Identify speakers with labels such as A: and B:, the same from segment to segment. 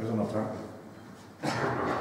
A: Also noch tanken.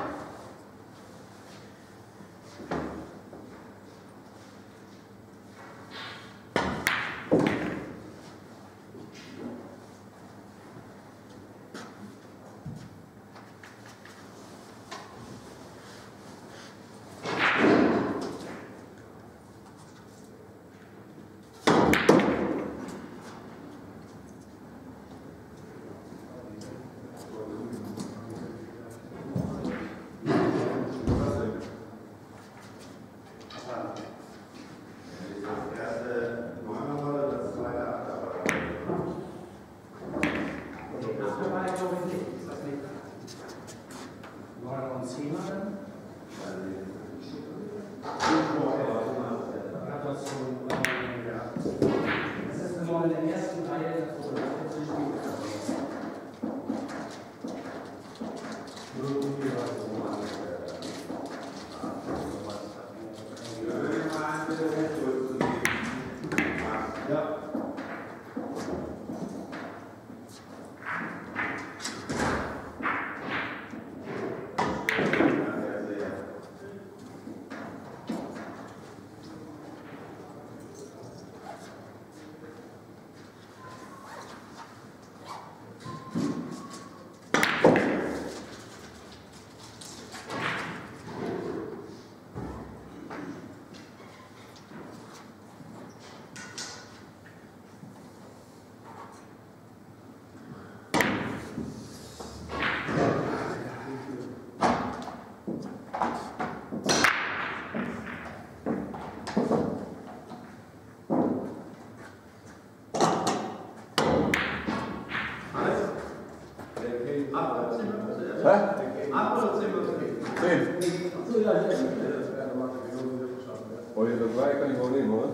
B: Eure drei kann ich auch nehmen, oder?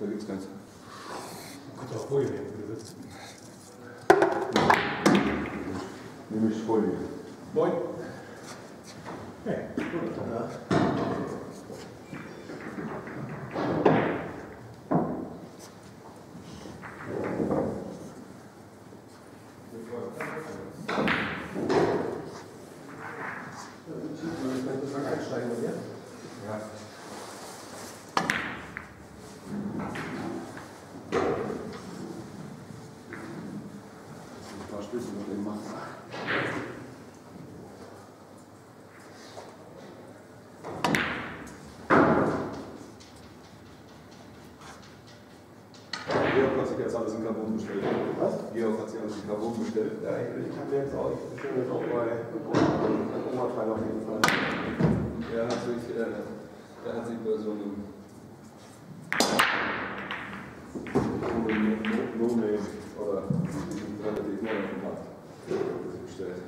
B: Da gibt's keins.
A: Gut auf Folie nehmen, bitte.
B: Nehme ich Folie.
A: Moin.
B: Ein paar Schlüssel noch eben machen. Georg hat sich jetzt alles in Carbon bestellt.
C: Was?
B: Georg hat sich alles in Carbon bestellt.
C: Ja, ich, ich habe jetzt auch, ich bestelle jetzt auch bei Oma-Teil auf jeden Fall.
B: Hat sich, äh, er hat sich bei so einem No-Name oder diesem relativ neuen Format bestellt.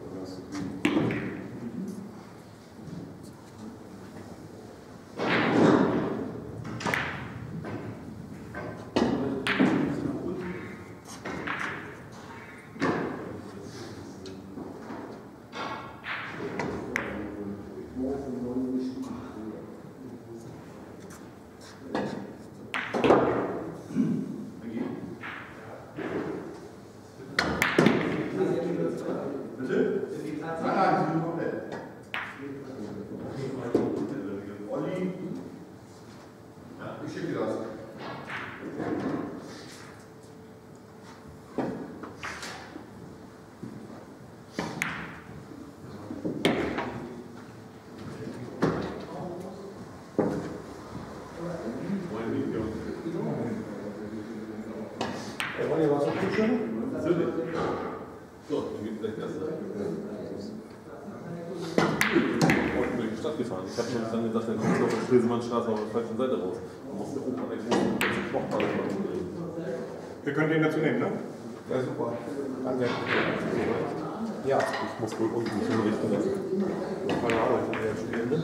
B: Oder hast du die?
D: Olli. Ja, ich schicke dir das.
C: Ey, wollt ihr was auf die Schirme?
B: So, dann geht gleich das. Heute bin ich in die Stadt gefahren. Mir dann dann kommst du auf der Stresemannstraße auf der falschen Seite raus. Du musst oben an der großen Knochball machen.
A: Wir können den dazu nehmen, ne?
C: Ja, super. Danke. Ja,
B: Ich muss wohl unten hinrichten lassen.
C: keine Ahnung, wo der Studierende.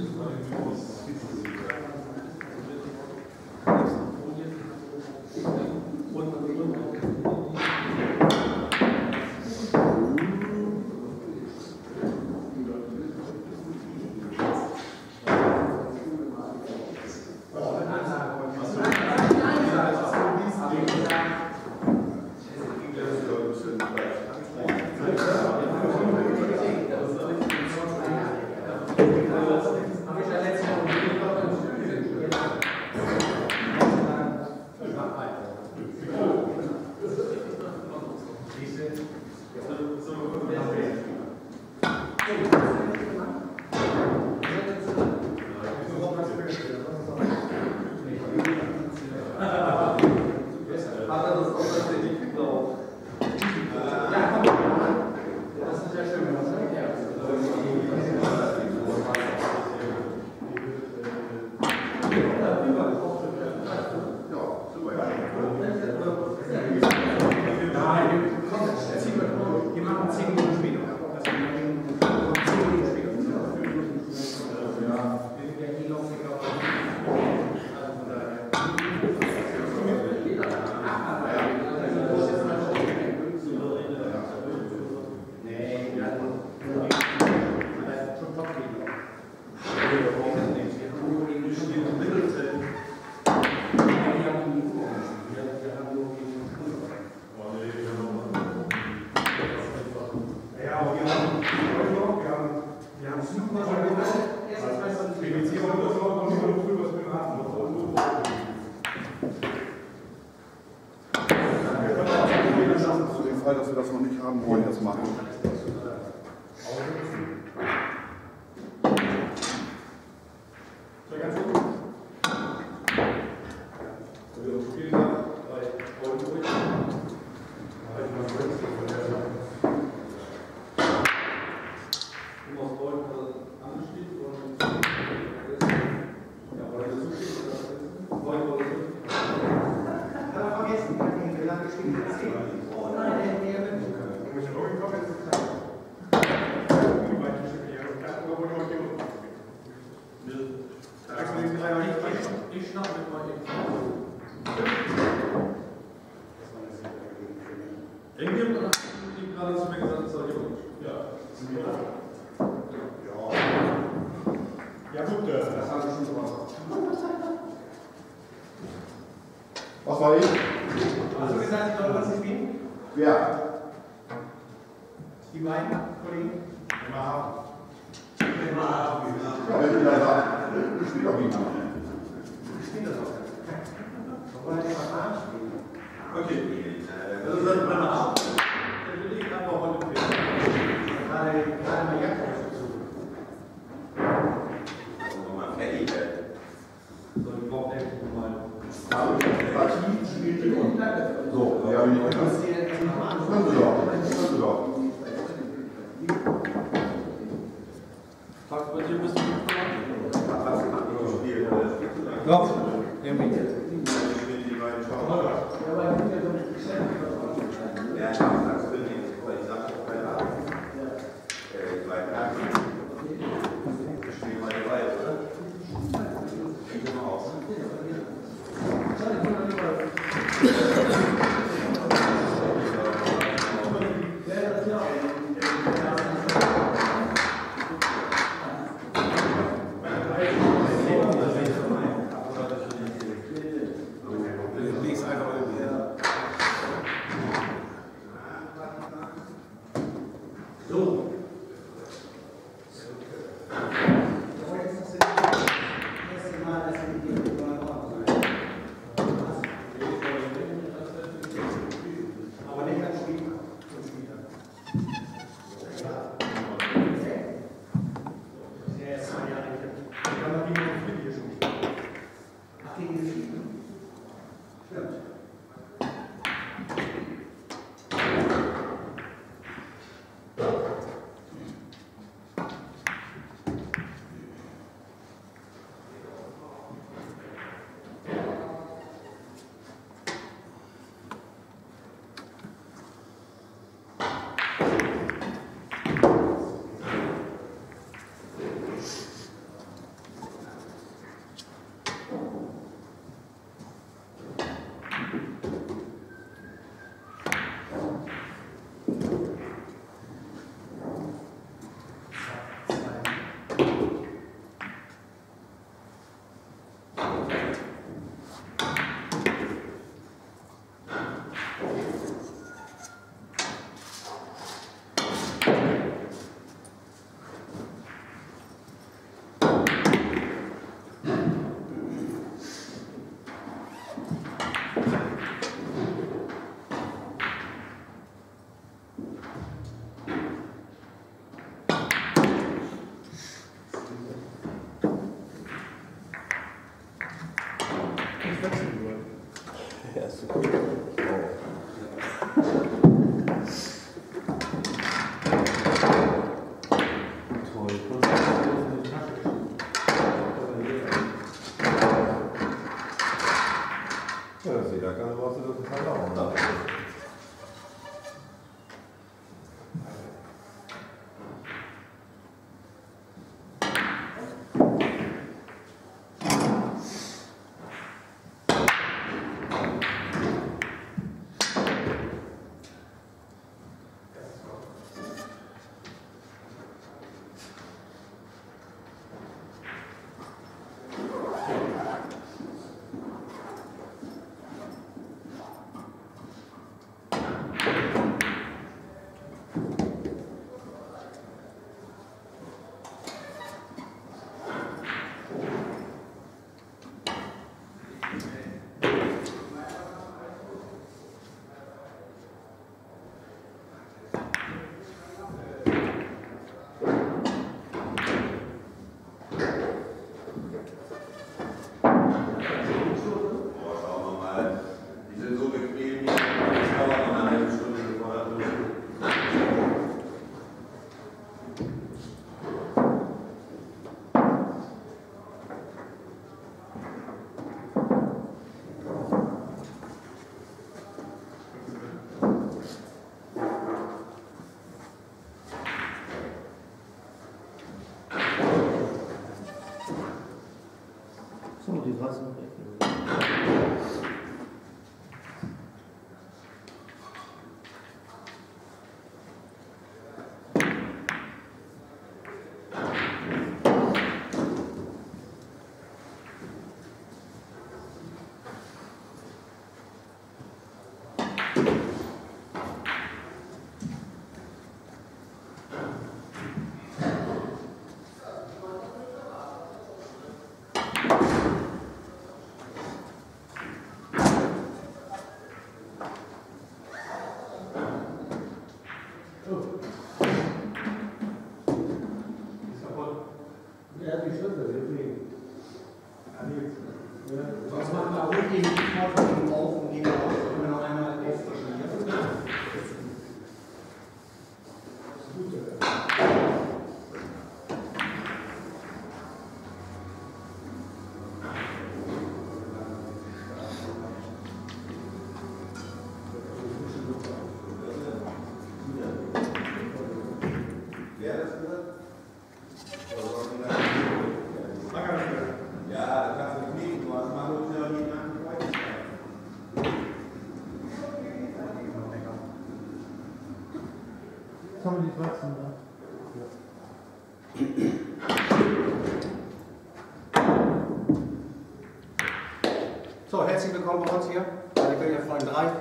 A: Herzlich willkommen bei uns hier bei der Kölner Freund 3.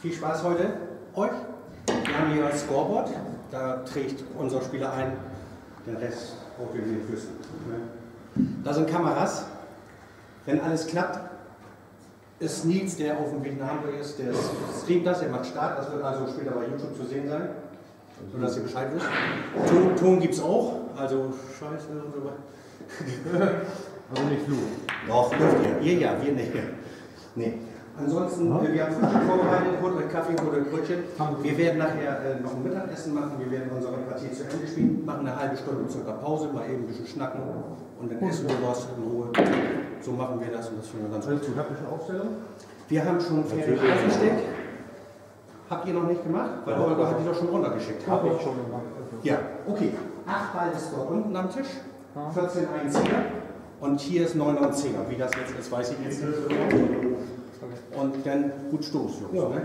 A: Viel Spaß heute euch. Wir haben hier ein Scoreboard, da trägt unser Spieler ein, den Rest braucht ihr nicht wissen. ne? Da sind Kameras. Wenn alles klappt, ist Nils, der auf dem Weg nach Hamburg ist, der streamt das, der macht Start, das wird also später bei YouTube zu sehen sein, sodass ihr Bescheid wisst. Ton, Ton gibt es auch, also Scheiße und so weiter.
E: Also nicht Fluch.
A: Doch, dürft ihr. Ihr ja, wir nicht. Nee. Ansonsten, äh, wir haben Frühstück vorbereitet, Kaffee, holt euch Brötchen. Wir werden nachher äh, noch ein Mittagessen machen, wir werden unsere Partie zu Ende spielen, machen eine halbe Stunde circa Pause, mal eben ein bisschen schnacken und dann essen wir was in Ruhe. So machen wir das und das finden wir ganz gut.
E: Schon Aufstellung?
A: Wir haben schon fertig aufgestellt. Habt ihr noch nicht gemacht? Weil Holger hat die doch schon runtergeschickt.
E: Hab ich schon gemacht.
A: Ja, okay. Acht Ball ist dort unten am Tisch, 14 Einzieher und hier ist 9 und 10. Wie das jetzt ist, weiß ich jetzt nicht genau. Und dann gut Stoß, Jungs.
E: Ja,
A: ne?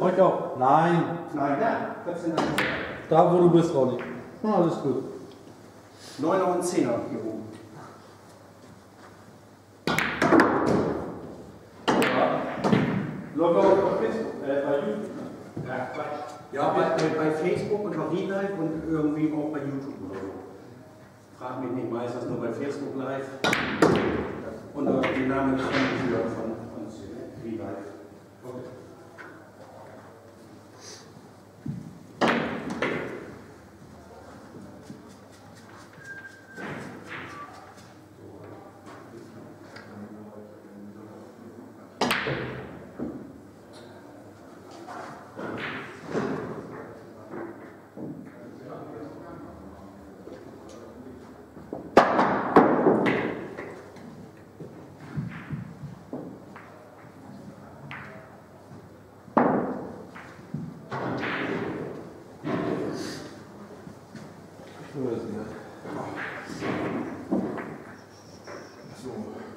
E: Euch auch? Nein,
A: Nein, da, 14 Einzieher.
E: da wo du bist, Ronny. Na, alles gut.
A: 9 und 10 hier oben.
E: Läuft auch auf Facebook, äh, bei YouTube. Ja, Quatsch.
A: Ja, bei, bei, bei Facebook und auf Live und irgendwie auch bei YouTube. Frag mich nicht, meistens nur bei Facebook Live. Unter dem Namen des Fremdenführers von uns, Live. Okay.
F: So,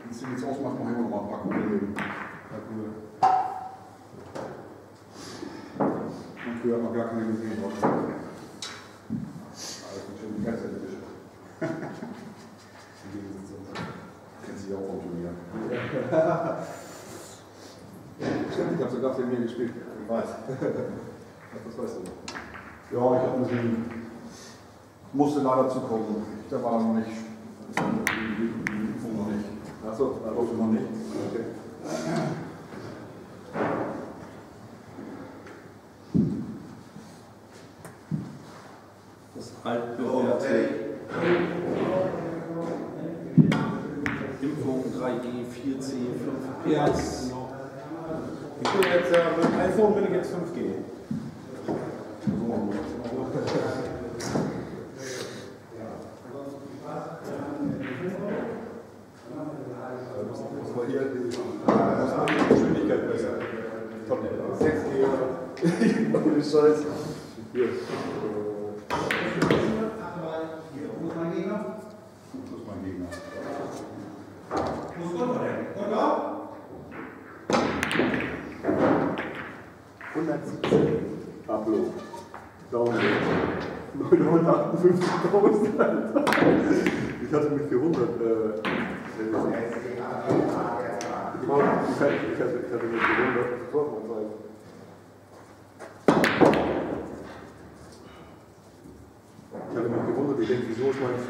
F: wenn Sie jetzt ausmachen, machen wir noch mal ein paar Kugeln. Und früher hat man gar keine gesehen. dort. Ja, das sind schon die ganze Edition. Kennt sich auch vom Turnier. Stimmt, ich habe sogar für mir gespielt. Ich weiß. Das weißt du. Ja, ich musste leider zukommen. Der war noch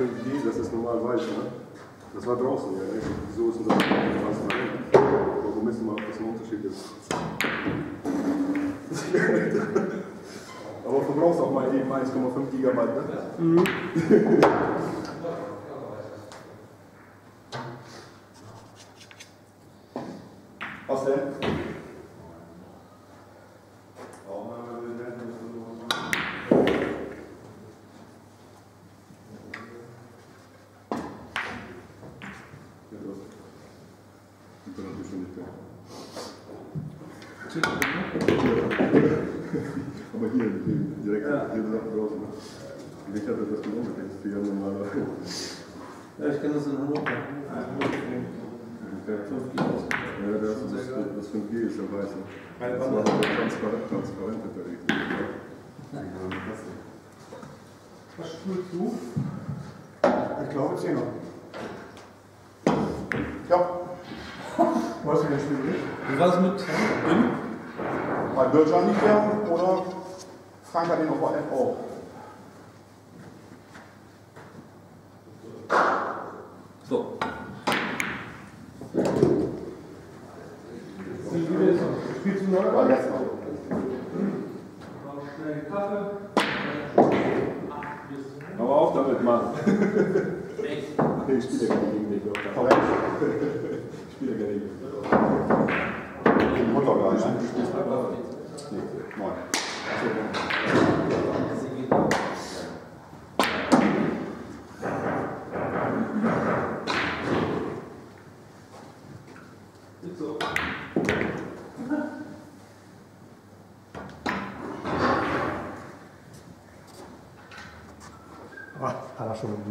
F: Strategie,
C: das
A: ist
B: normal weiter. Ne? Das war draußen, ja. Ne? So ist unser Transparent. Warum müssen wir auf das Unterschied ist? Aber du verbrauchst auch mal eben 1,5 Gigabyte, ne? Mhm. Deutschland nicht mehr oder Frank hat Frankreich den
G: auch.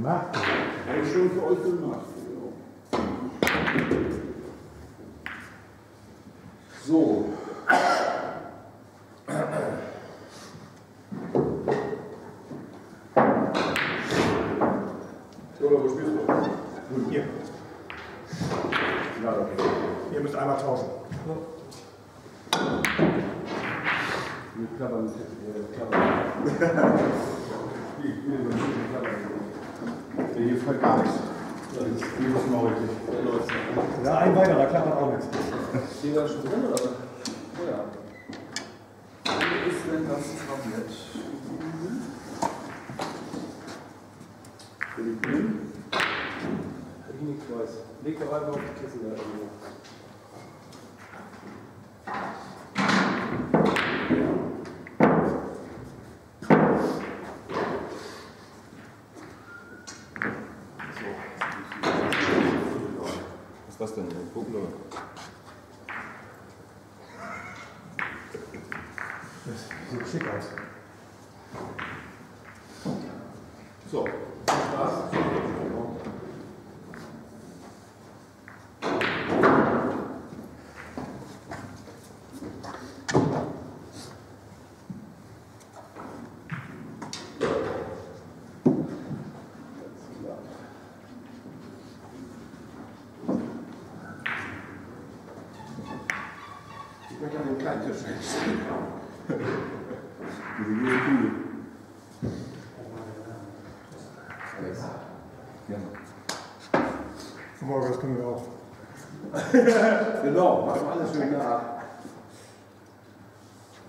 G: gemacht.
B: Eine Stunde Euro ganze
G: Fest.
B: ja. Für
G: morgen, das können wir auch.
B: genau, machen wir alles schön nach.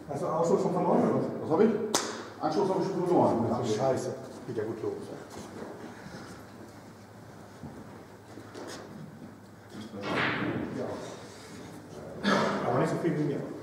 G: Also Hast du einen Anschluss von verloren oder was?
B: Was habe ich? Anschluss habe ich schon verloren.
G: Ach, scheiße. Geht ja gut los. Ja. Aber nicht so viel wie mir.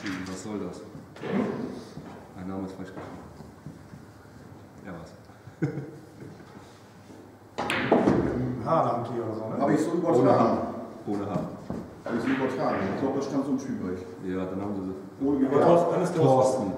B: geschrieben. Was soll das? Mein Name ist falsch geschrieben. Ja, was?
G: Im Haarland hier oder so, ne?
F: Habe ich so
B: Ohne
F: übertragen?
B: Haar. Ohne Haar.
F: Habe ich so übertragen? Ich glaube, das stand so im Spielbericht.
B: Ja, dann haben sie sie.
F: Ohne Gewehr.
G: Thorsten,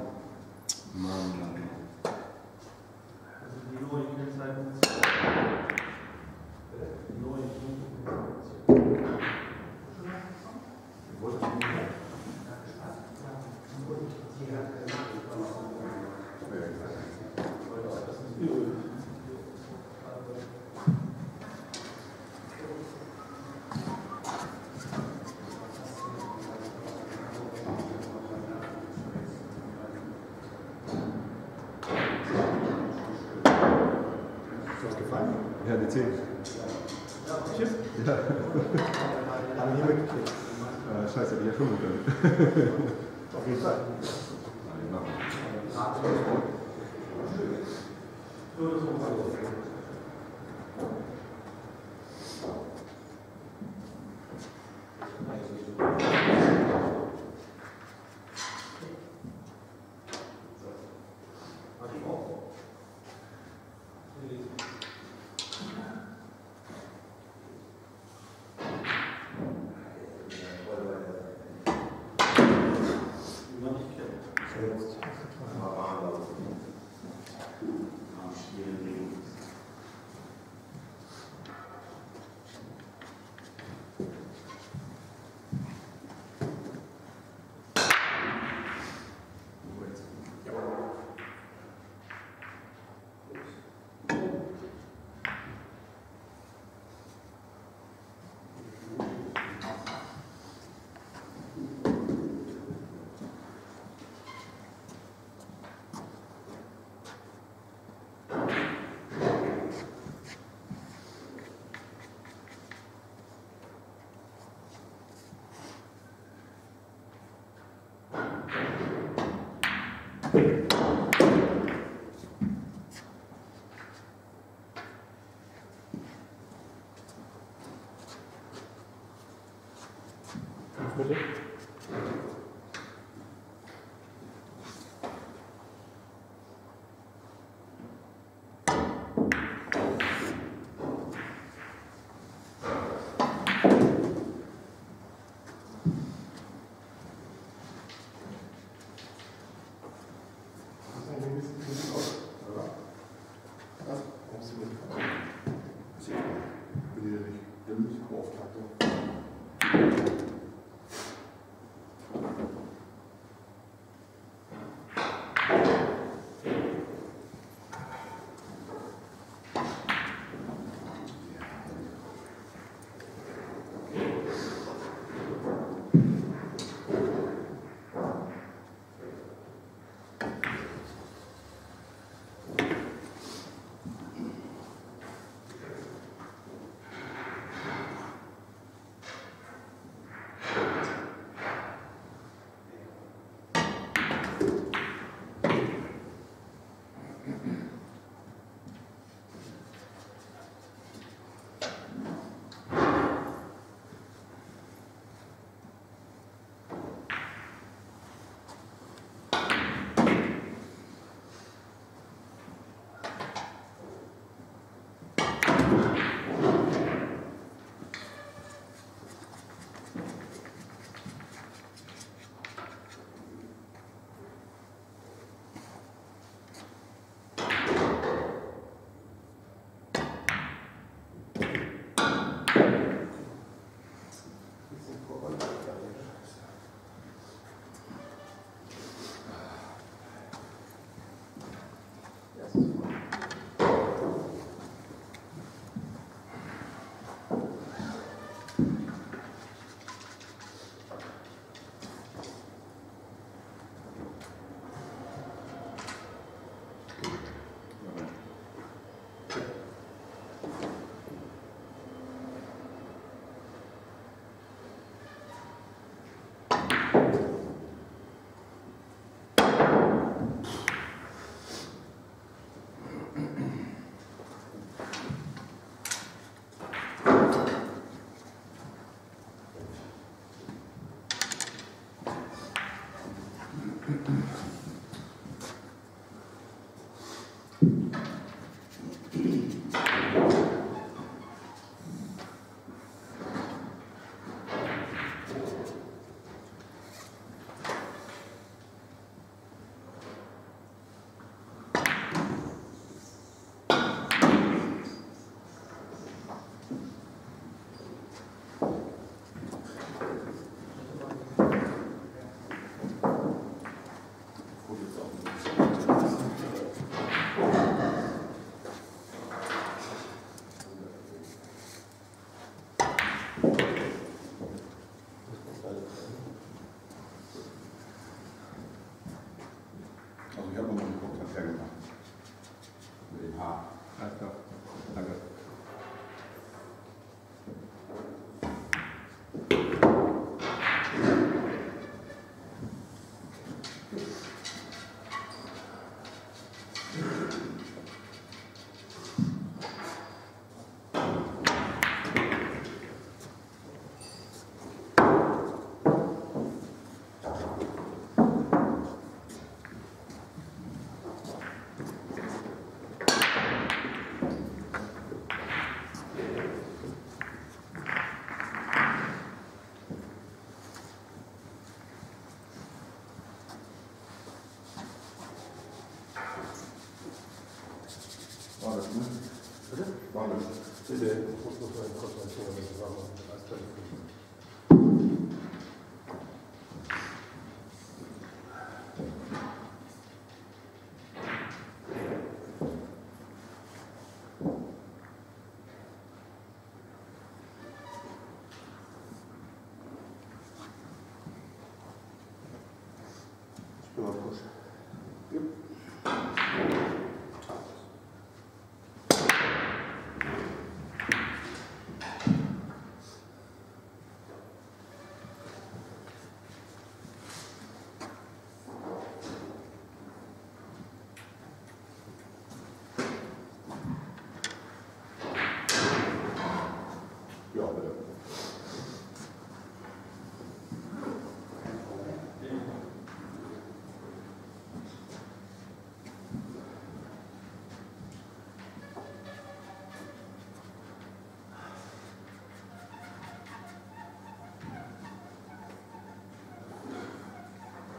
E: Mitte. Ich muss noch mal kurz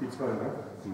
E: Die zwei, ne?
H: So,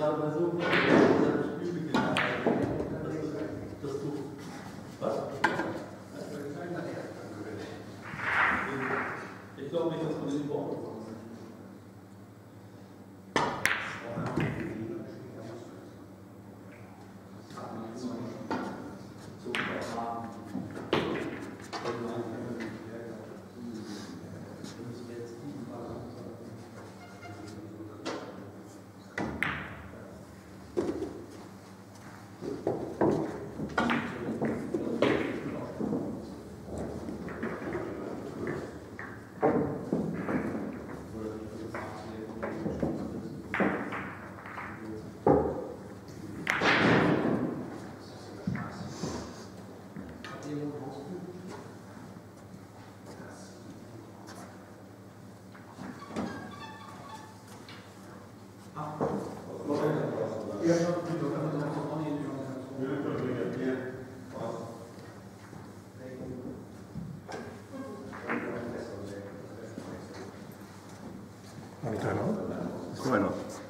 G: gerade bei so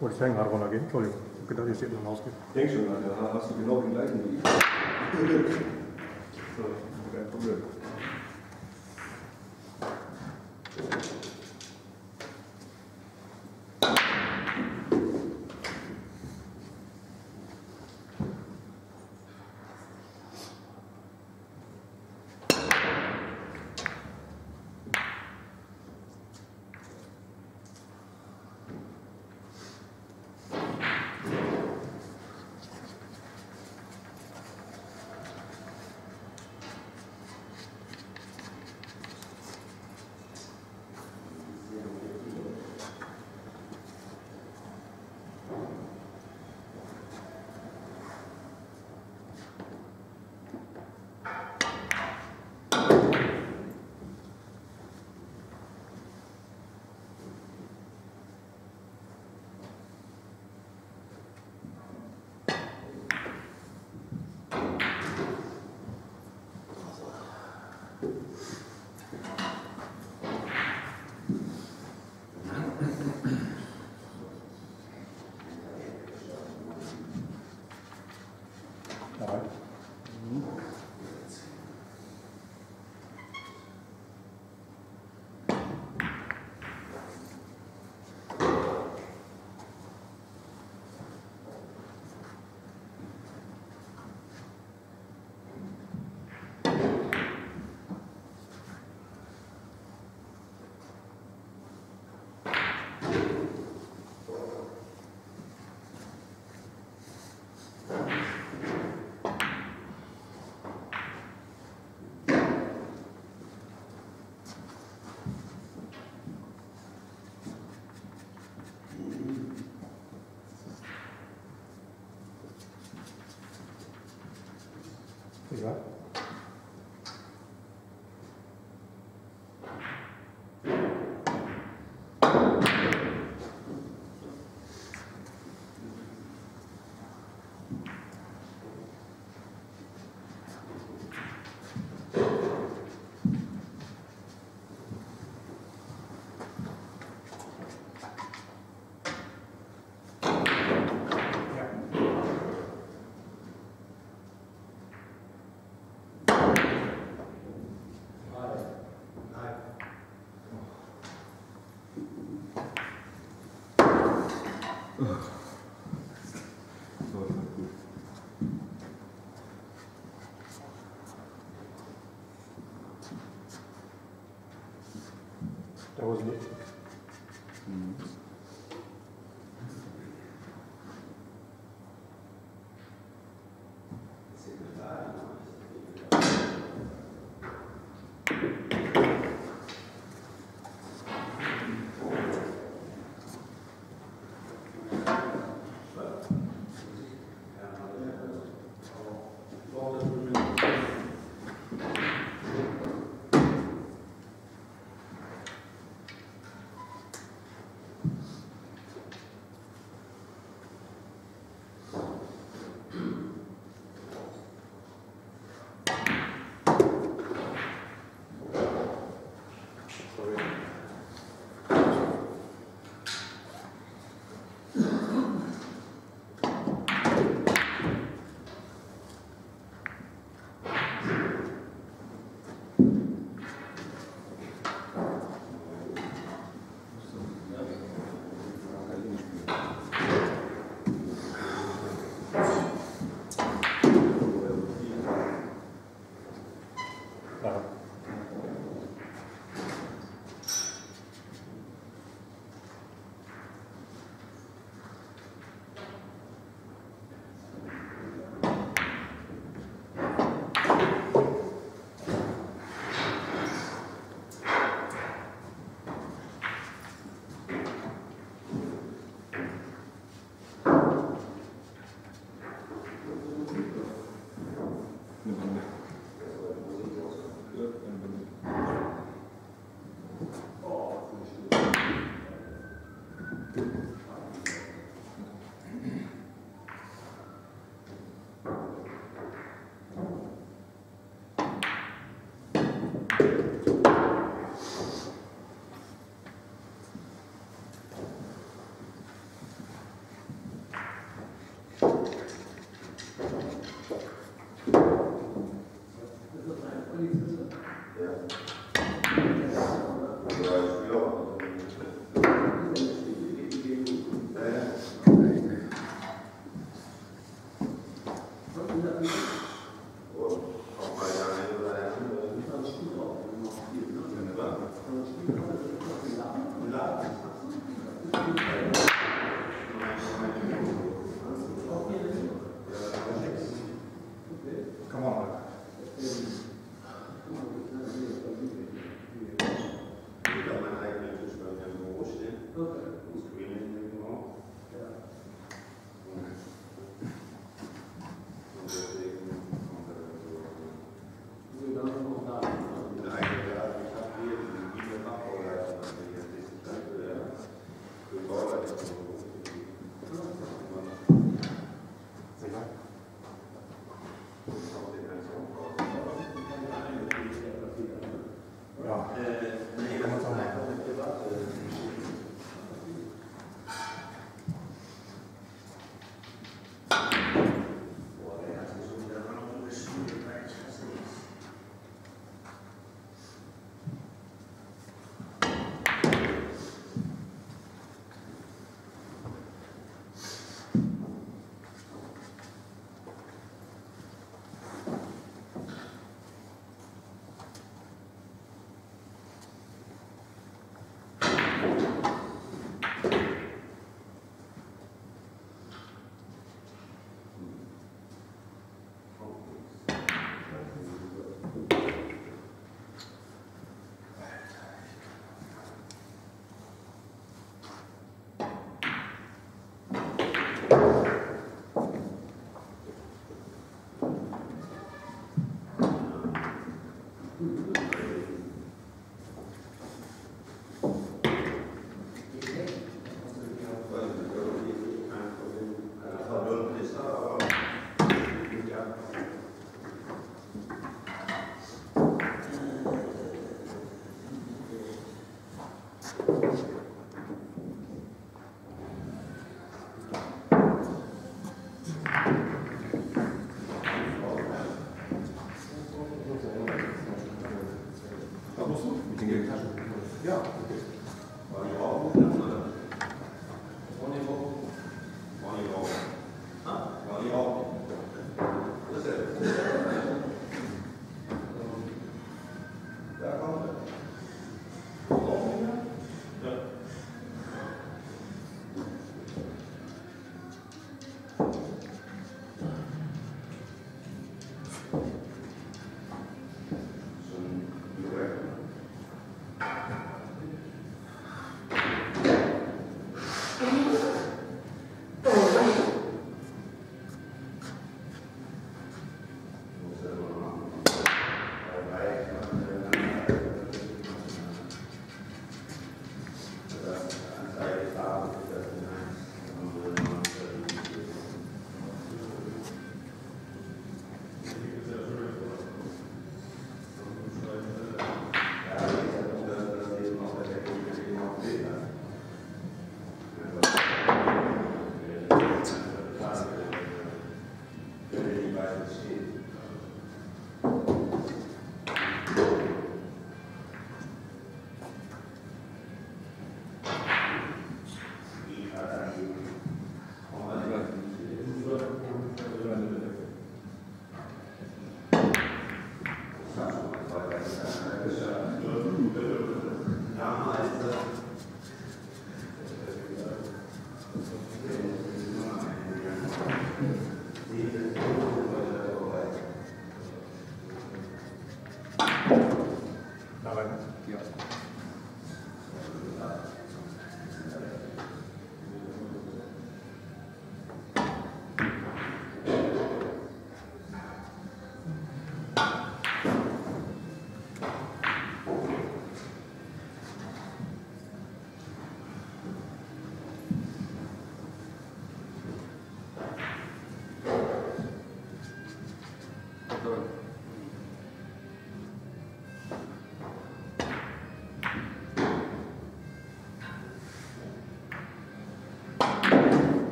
H: Wollte ich gerade runtergehen? Entschuldigung. Ich hab gedacht, hier steht noch Hausgeht.
G: Denk schon, da hast du genau den gleichen wie ich.
H: Egal.
G: So, ist halt gut.
H: Da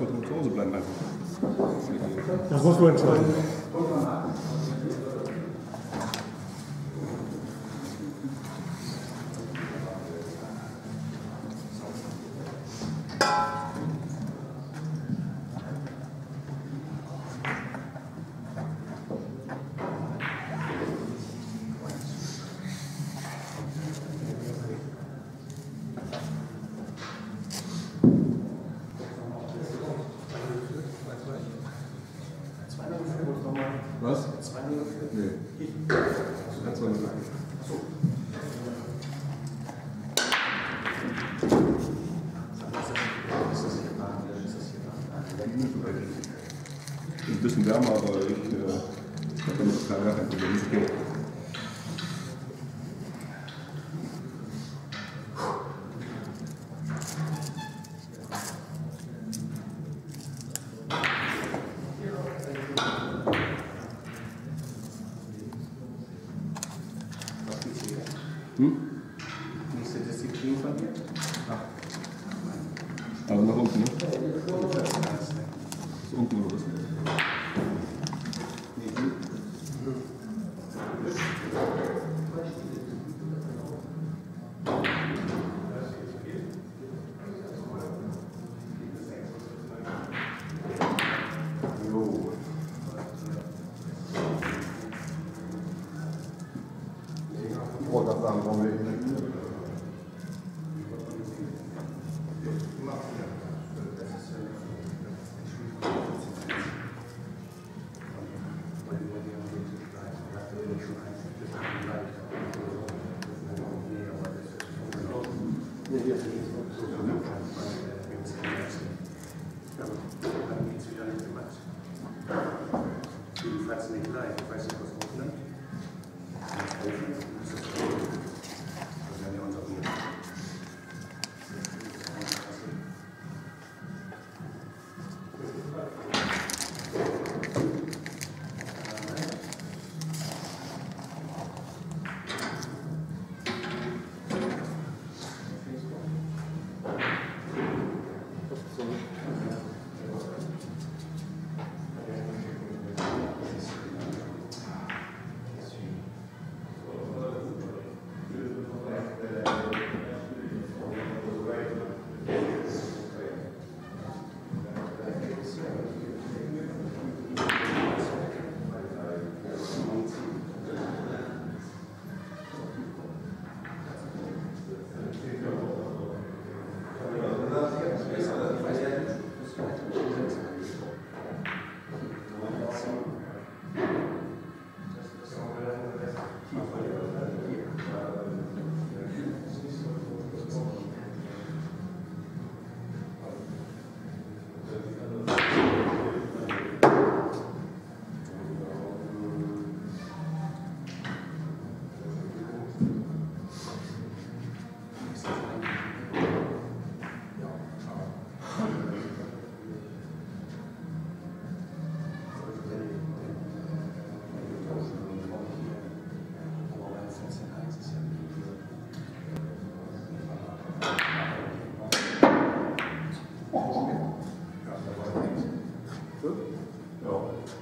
B: man
G: man
F: zu Hause bleiben einfach.
A: Das musst du entscheiden.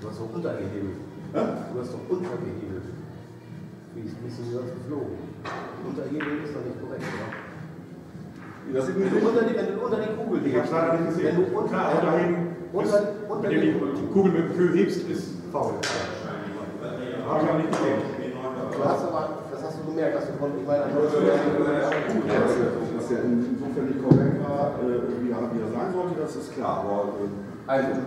H: Du hast doch untergehebelt. Du hast doch untergehebelt. Wie ist du sonst geflogen? Unterhebeln ist doch nicht korrekt, oder?
F: Das sieht
H: Wenn du unter die, wenn du unter die Kugel
A: Ich hab's leider nicht gesehen.
H: Wenn du unter,
A: Klar, unterheben.
H: unter, unter
A: Wenn du
H: die,
A: die, Kugel mit dem Gefühl hebst, ist faul. Habe ich auch nicht gesehen.
H: du hast aber, das hast du gemerkt, dass du von, ich meine,
F: Das ja insofern nicht korrekt äh, wie er wie er sein sollte, das ist klar. Aber äh,
H: also,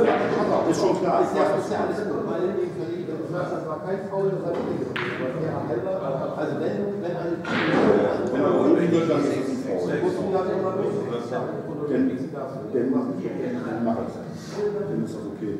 H: pass auf,
F: Ist schon klar,
H: Ist ja, ist ja alles gut. Meine das war kein Foul, das hat nicht gemacht. Das war fair halber. Also, wenn wenn eine,
F: wenn man wird, dann ist es ein Foul.
H: dann musst du das immer durch.
A: Dann, dann machen wir dann machen wir es. Dann ist das okay.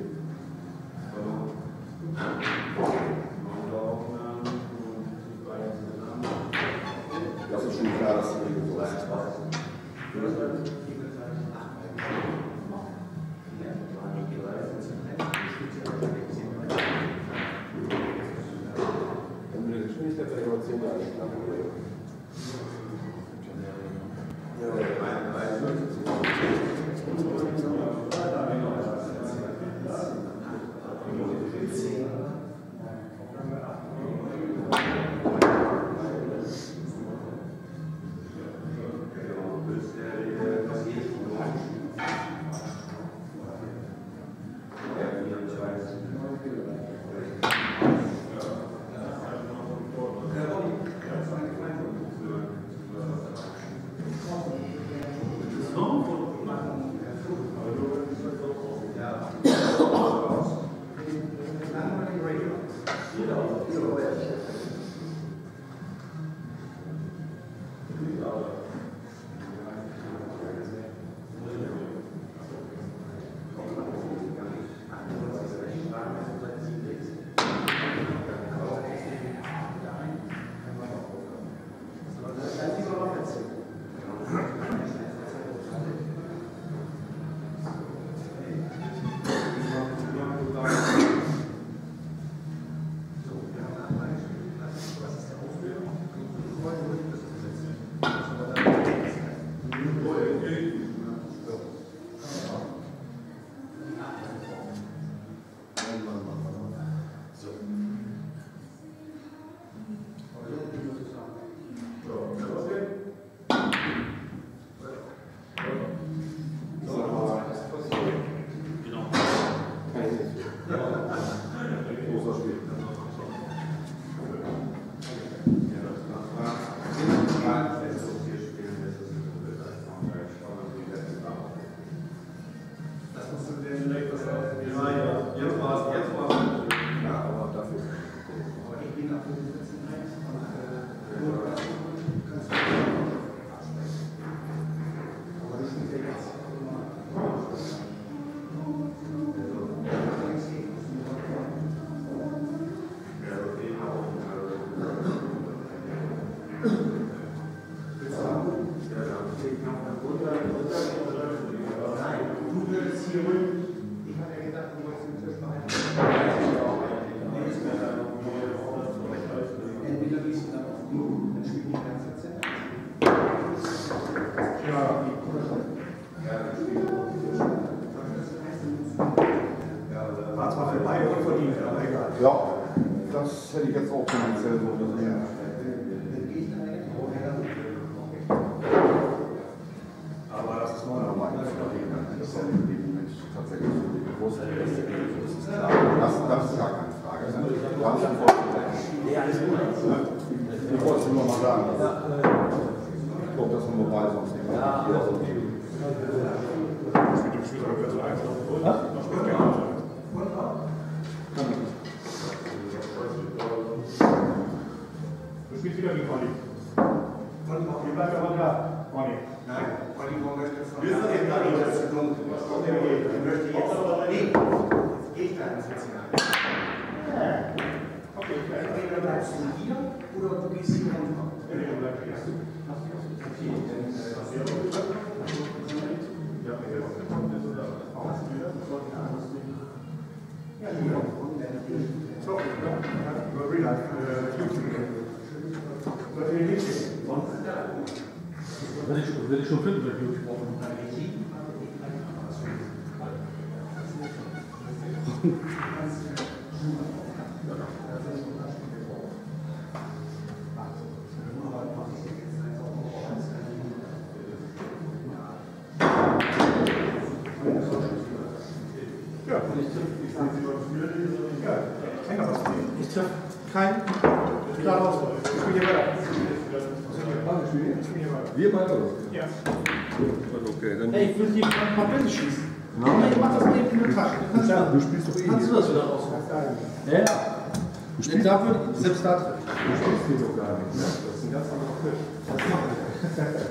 I: Da.
G: Du
B: spielst
E: hier
A: doch gar nicht. ne? Das ist ein ganz anderer Fisch.
E: Das machen wir.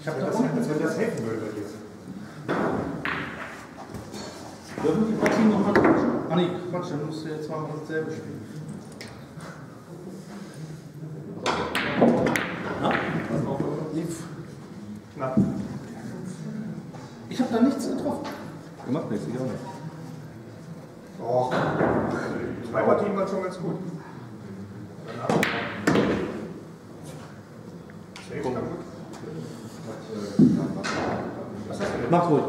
E: Ich habe das, als wenn das helfen würde bei dir.
G: Dürfen die Partien nochmal quatschen? Ah nee, Quatsch, dann musst du jetzt zweimal dasselbe spielen. Lief.
E: Na,
G: Ich habe da nichts getroffen.
B: Gemacht nichts, ich auch nicht.
E: Och, zwei Partien waren schon ganz gut. Gut.
G: Mach ruhig.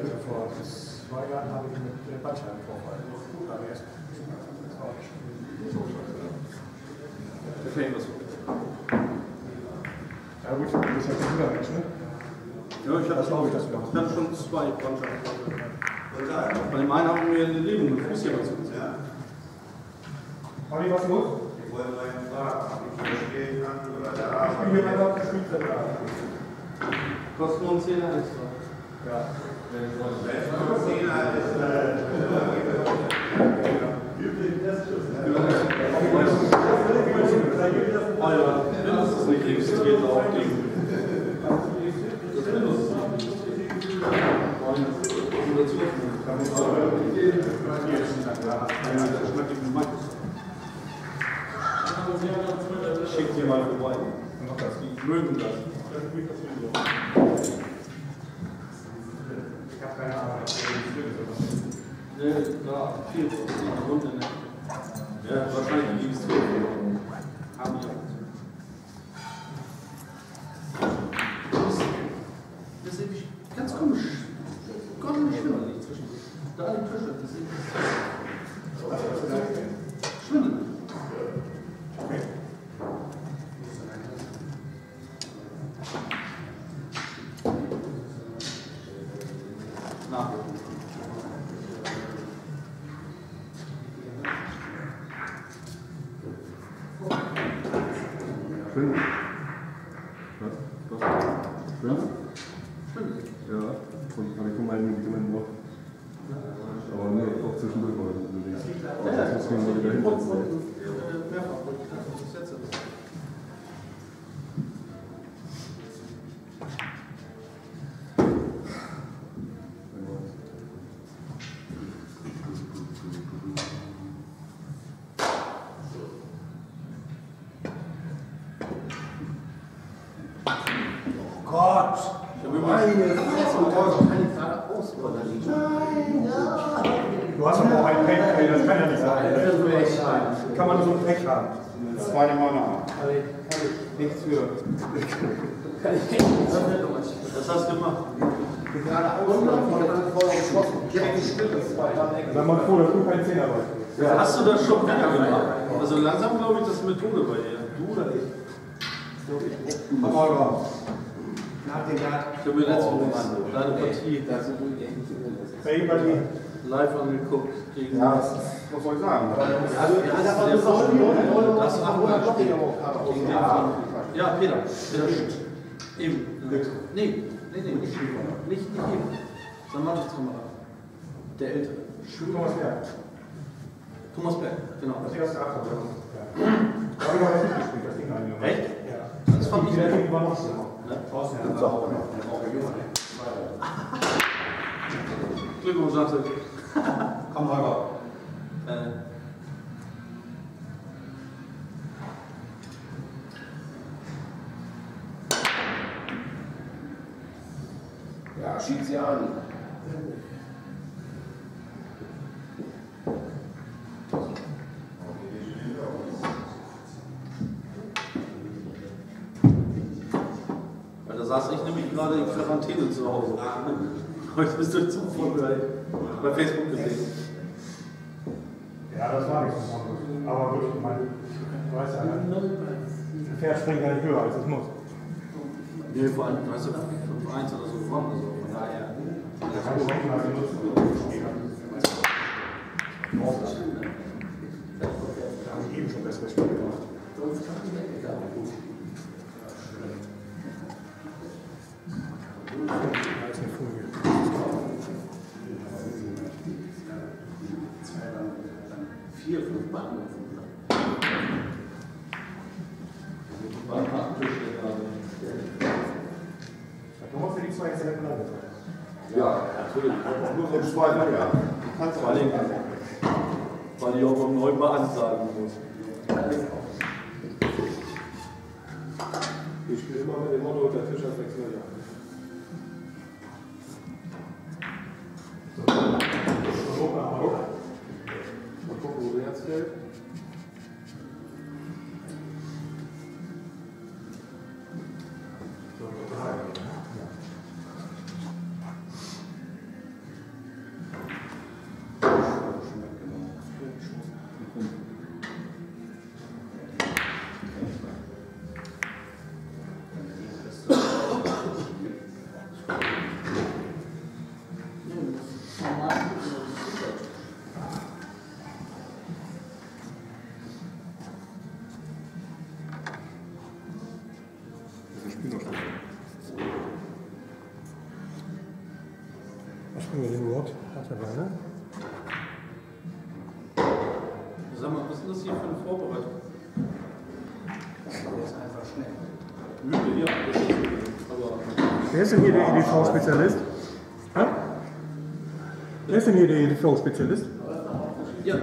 E: Also vor zwei Jahren habe ich mit äh, Bandscheibenvorfall. Gut, aber erst. Das war auch nicht
G: Gefällt mir so.
E: Ja gut, du bist halt ein guter Mensch, ne?
G: Ja, ich
E: Das glaube ich, dass du
G: Ich hatte schon zwei Bandscheiben. Bei dem einen haben wir eine Lähmung mit Fuß hier was ja.
E: Olli, was los?
H: Ich wollte mal fragen, ob ich verstehen kann oder der
E: Ich bin hier Spielzeit da.
G: Kostet nur ein Zehner extra.
E: Ja.
G: Ja, Windows ist nicht registriert auf dem. Das Windows ist nicht registriert. Und dazu Schickt dir mal vorbei. Die mögen das.
E: Ich habe keine Ahnung.
G: Nee, da, viel runter, ne? Ja, wahrscheinlich liebst du. Haben wir. Das ist irgendwie ganz komisch. Gott, nicht schwindelig zwischen. Da die Tische, das ist schwindelig. Nachrufen.
B: Schön. Was? Was? Schön?
G: Schwindelig.
B: Ja, von, kann ich von meinen Medikamenten noch. Aber nee, auch zwischendurch mal unterwegs. Das muss man mal wieder hinsetzen.
G: Mehrfach, das ist jetzt.
E: Gott!
G: Ich habe übrigens
E: Du hast aber auch ein Pech, ey, das kann ja nicht sein. Kann man so ein Pech haben?
H: Zweite Mal nach.
E: Nichts für.
G: Was hast du gemacht?
E: Sag mal froh, dass du kein Zehner warst.
G: Hast du das schon wieder gemacht? Also langsam glaube ich, das ist Methode bei dir. Du oder ich?
E: Komm mal raus.
G: Ich habe mir letzte Woche deine Partie
E: Welche Partie?
G: live angeguckt. Gegen
H: Ja, was, was soll ich sagen?
G: der Vorspiel, das Achterspiel. Gegen den von- Ja, Peter. Peter Schütz. Eben. Nee, nee, nee, nicht eben. Nicht, nicht eben. Sein Mannschaftskamerad. Der Ältere.
E: Thomas Berg.
G: Thomas Beck, genau.
E: Das erste Achtel. Ja. Da habe ich aber nicht gespielt, das Ding eingemacht.
G: Echt?
E: Ja.
G: Das fand ich
E: Der
G: gut.
E: War noch schlimmer. Draußen ja.
G: Glückwunsch, sagte.
J: Komm, Holger.
G: Äh,
A: Ja, schieb sie an.
G: Weil gerade in Quarantäne zu Hause. Heute bist du zum Vorbereitung bei Facebook gesehen.
E: Ja, das war nichts Besonderes. Aber wirklich, ich meine, du weißt ja, ein Pferd springt ja nicht höher, als es muss.
G: Nee, vor allem, weißt du, 5-1 oder so gewonnen. Also von daher.
E: Eben schon besseres Spiel gemacht. Da ist eine Folie.
G: Vier, fünf Banken. War
E: für die zwei jetzt gelandet.
B: Ja,
G: Natürlich.
B: nur so ein zweiter, ja. Du kannst
G: Vor allem, weil ich auch beim neuen Mal ansagen muss.
E: Ich spiele immer mit dem Motto, der Fischer ist wechselt ja.
G: Ist
E: denn hier der EDV-Spezialist? Wer ist denn hier der EDV-Spezialist?
G: ja,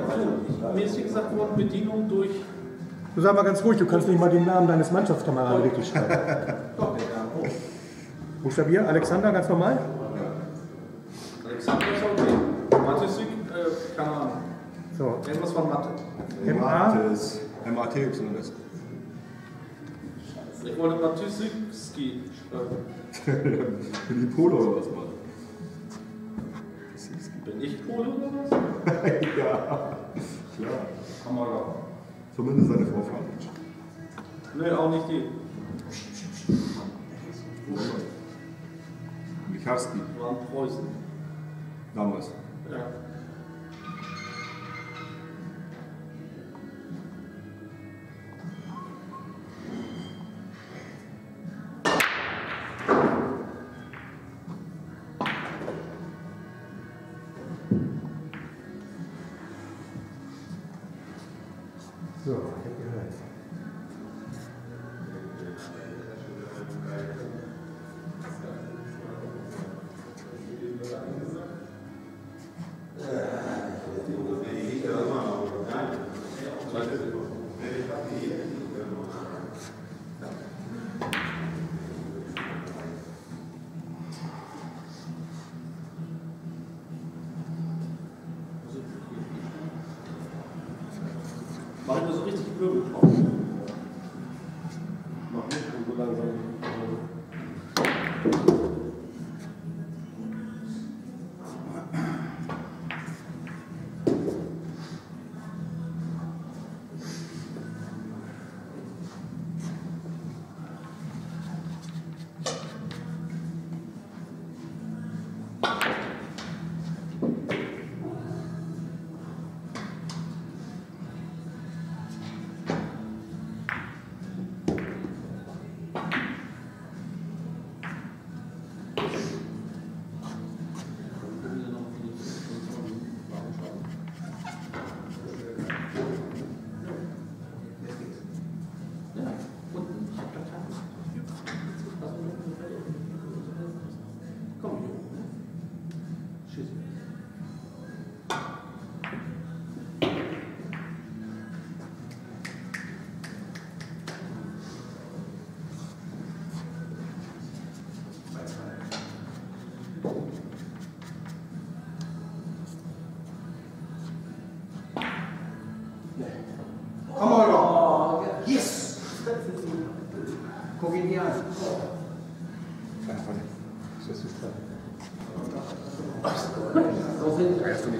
G: mir ist hier gesagt worden, Bedienung durch.
E: Du sag mal ganz ruhig, du kannst nicht mal den Namen deines Mannschaftskameraden richtig schreiben.
G: Doch, der Name. Oh,
E: Buchstabier, Alexander, ganz normal?
G: Alexander ist okay. Mathesik, äh, keine Ahnung.
E: So,
G: Irgendwas von Mathe.
E: MA.
B: MATS. MATY.
G: Ich wollte Mathesikski schreiben.
B: Bin die Polo oder was, Mann?
G: Bin ich Pole oder was?
B: ja, klar.
G: Kamera.
B: Zumindest seine Vorfahren.
G: Nee, auch nicht die.
B: Michalski,
G: Waren Preußen.
B: damals.
G: Ja.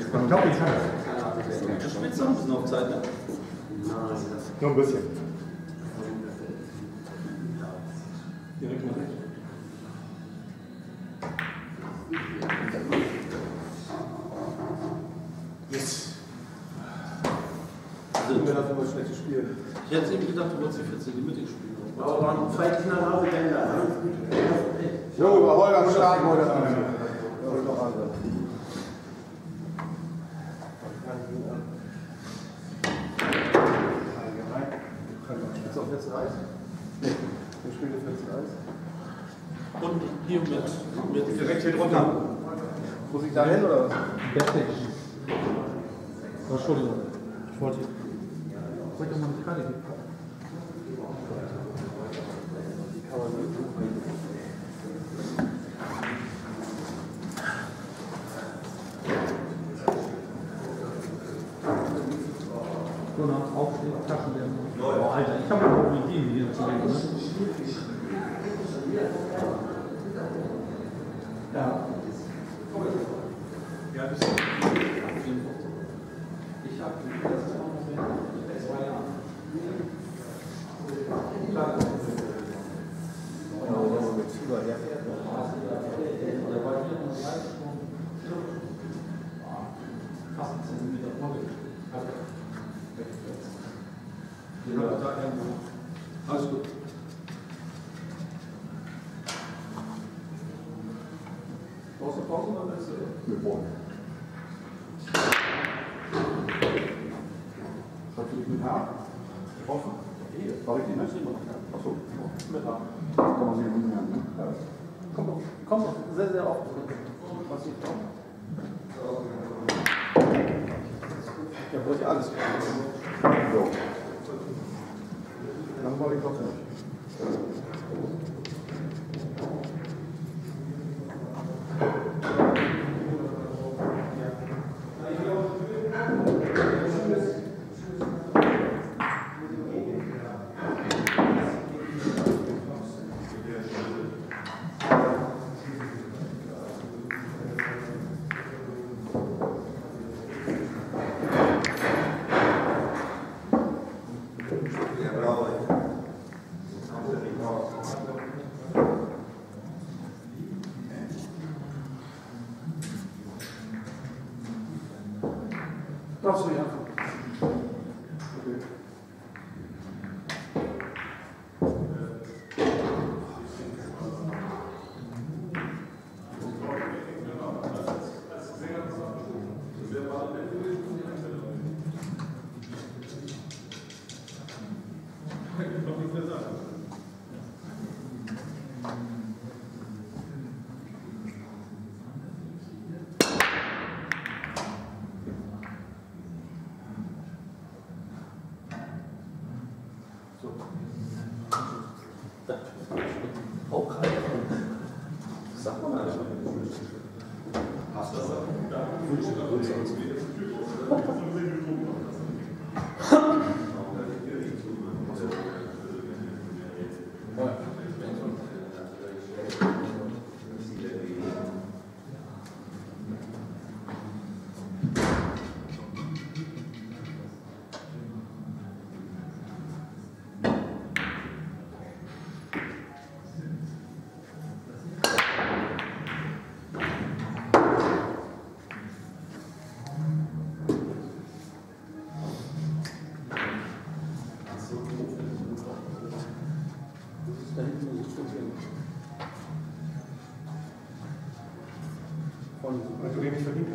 E: Ich glaube, ich kann das.
G: Du spielst noch Zeit, ne?
E: Nur ein bisschen.
F: dahin oder was? Fertig.
G: Entschuldigung. Ich wollte. Ich wollte mal eine Karte geben. Genau, aufstehen, Taschen werden. Oh, Alter, ich habe mal Ideen, wie hier zu reden. Ne?
E: pienso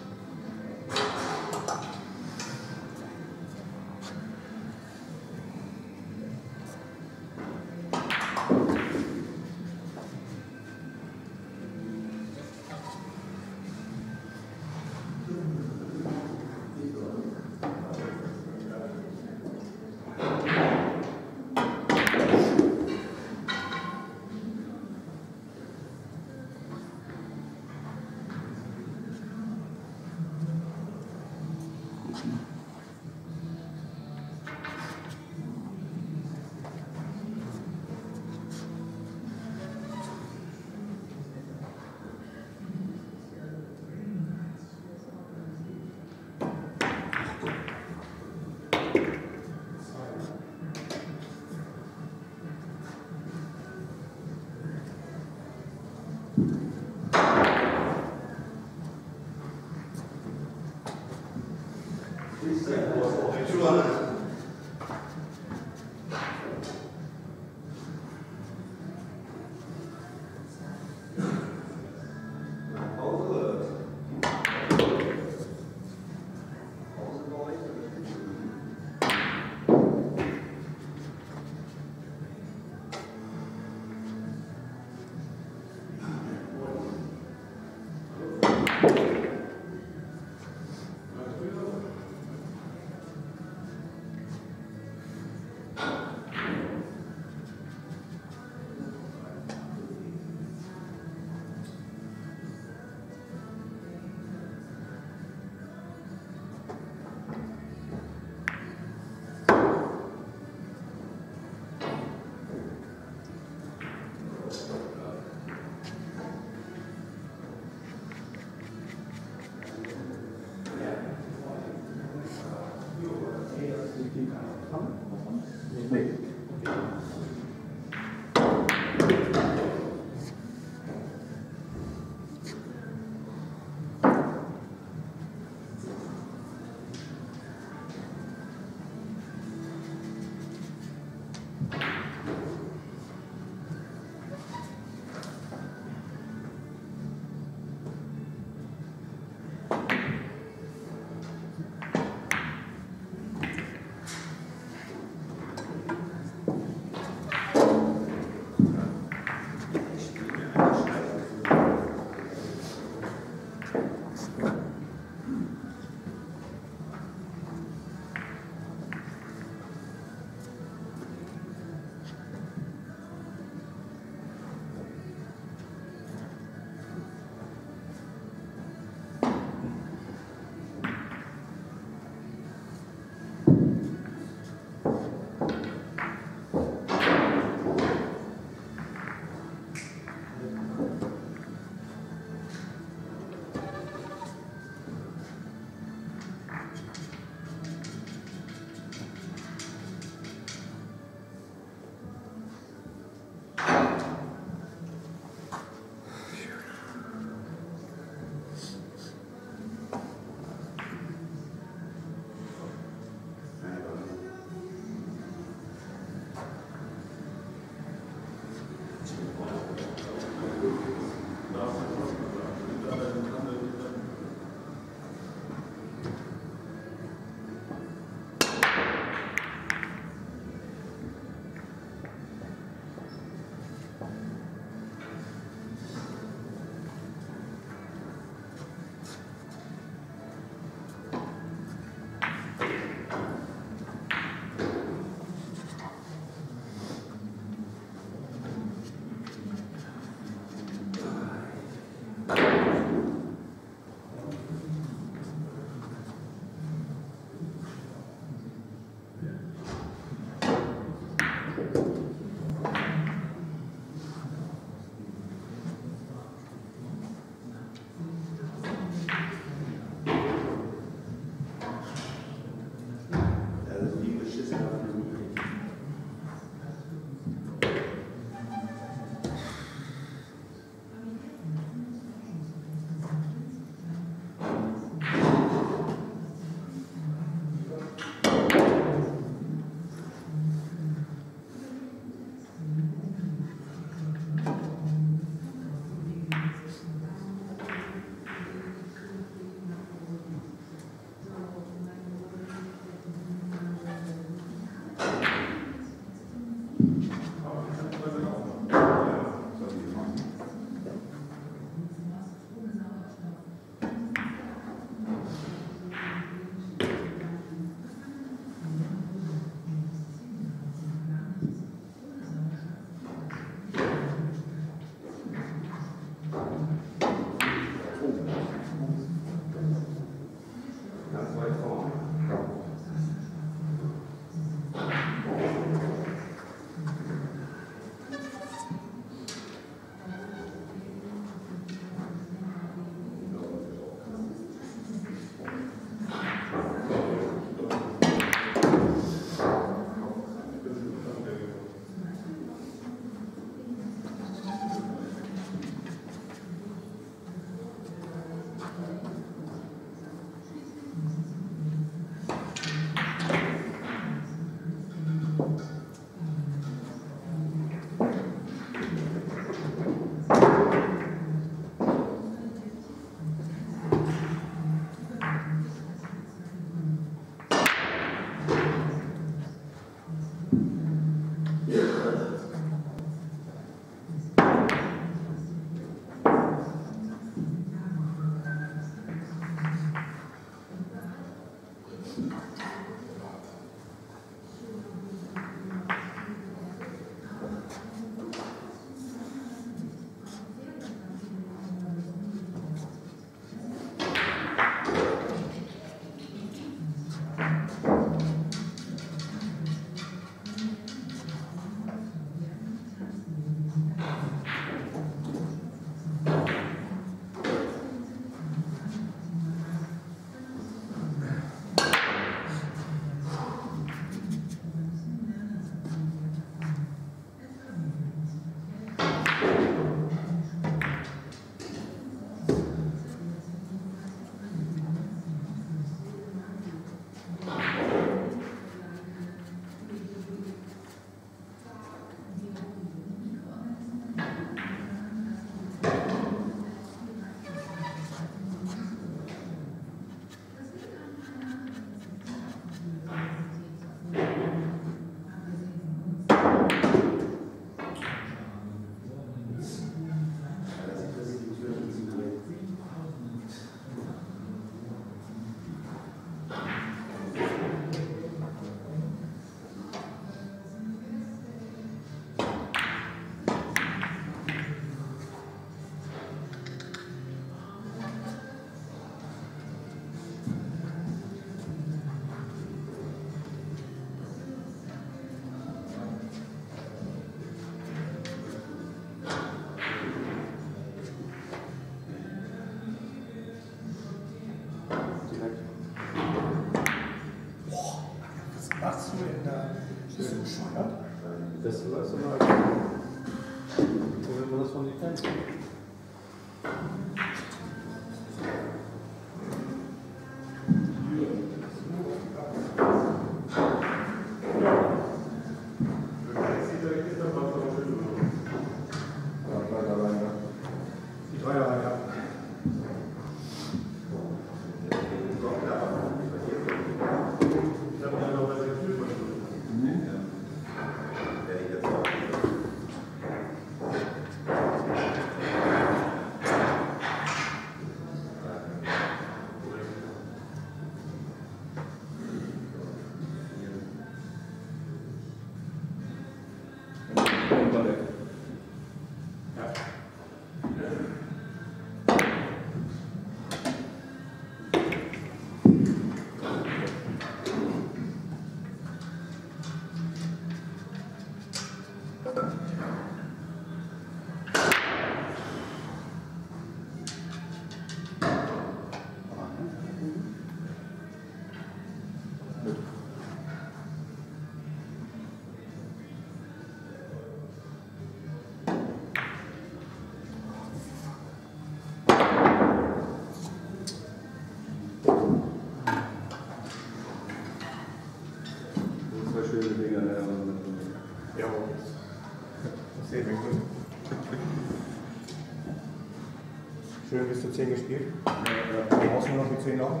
E: Schön bis zu 10 gespielt. Ja, Draußen nur noch mit 10 Augen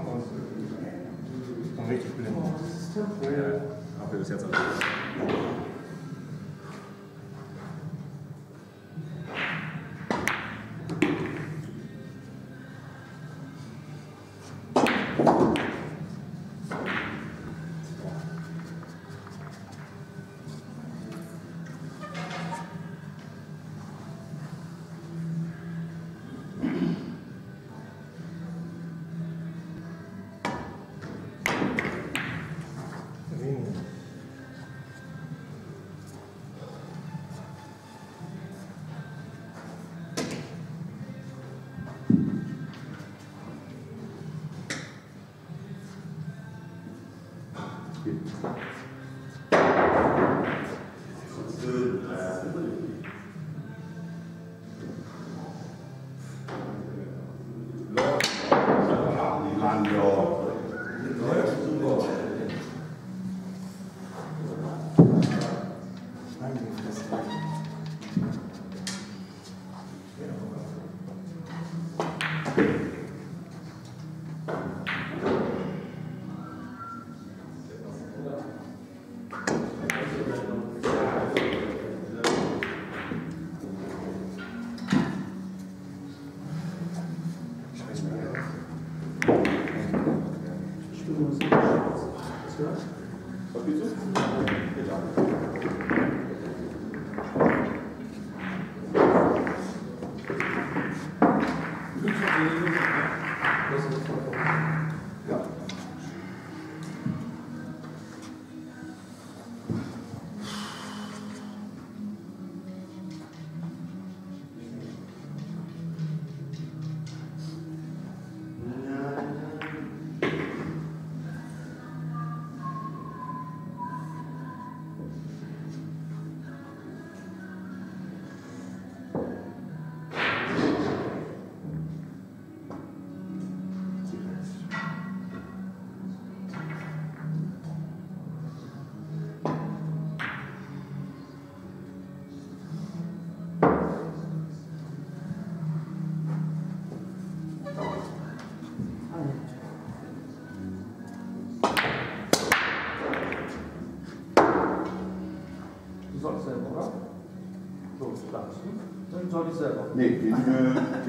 F: Mann,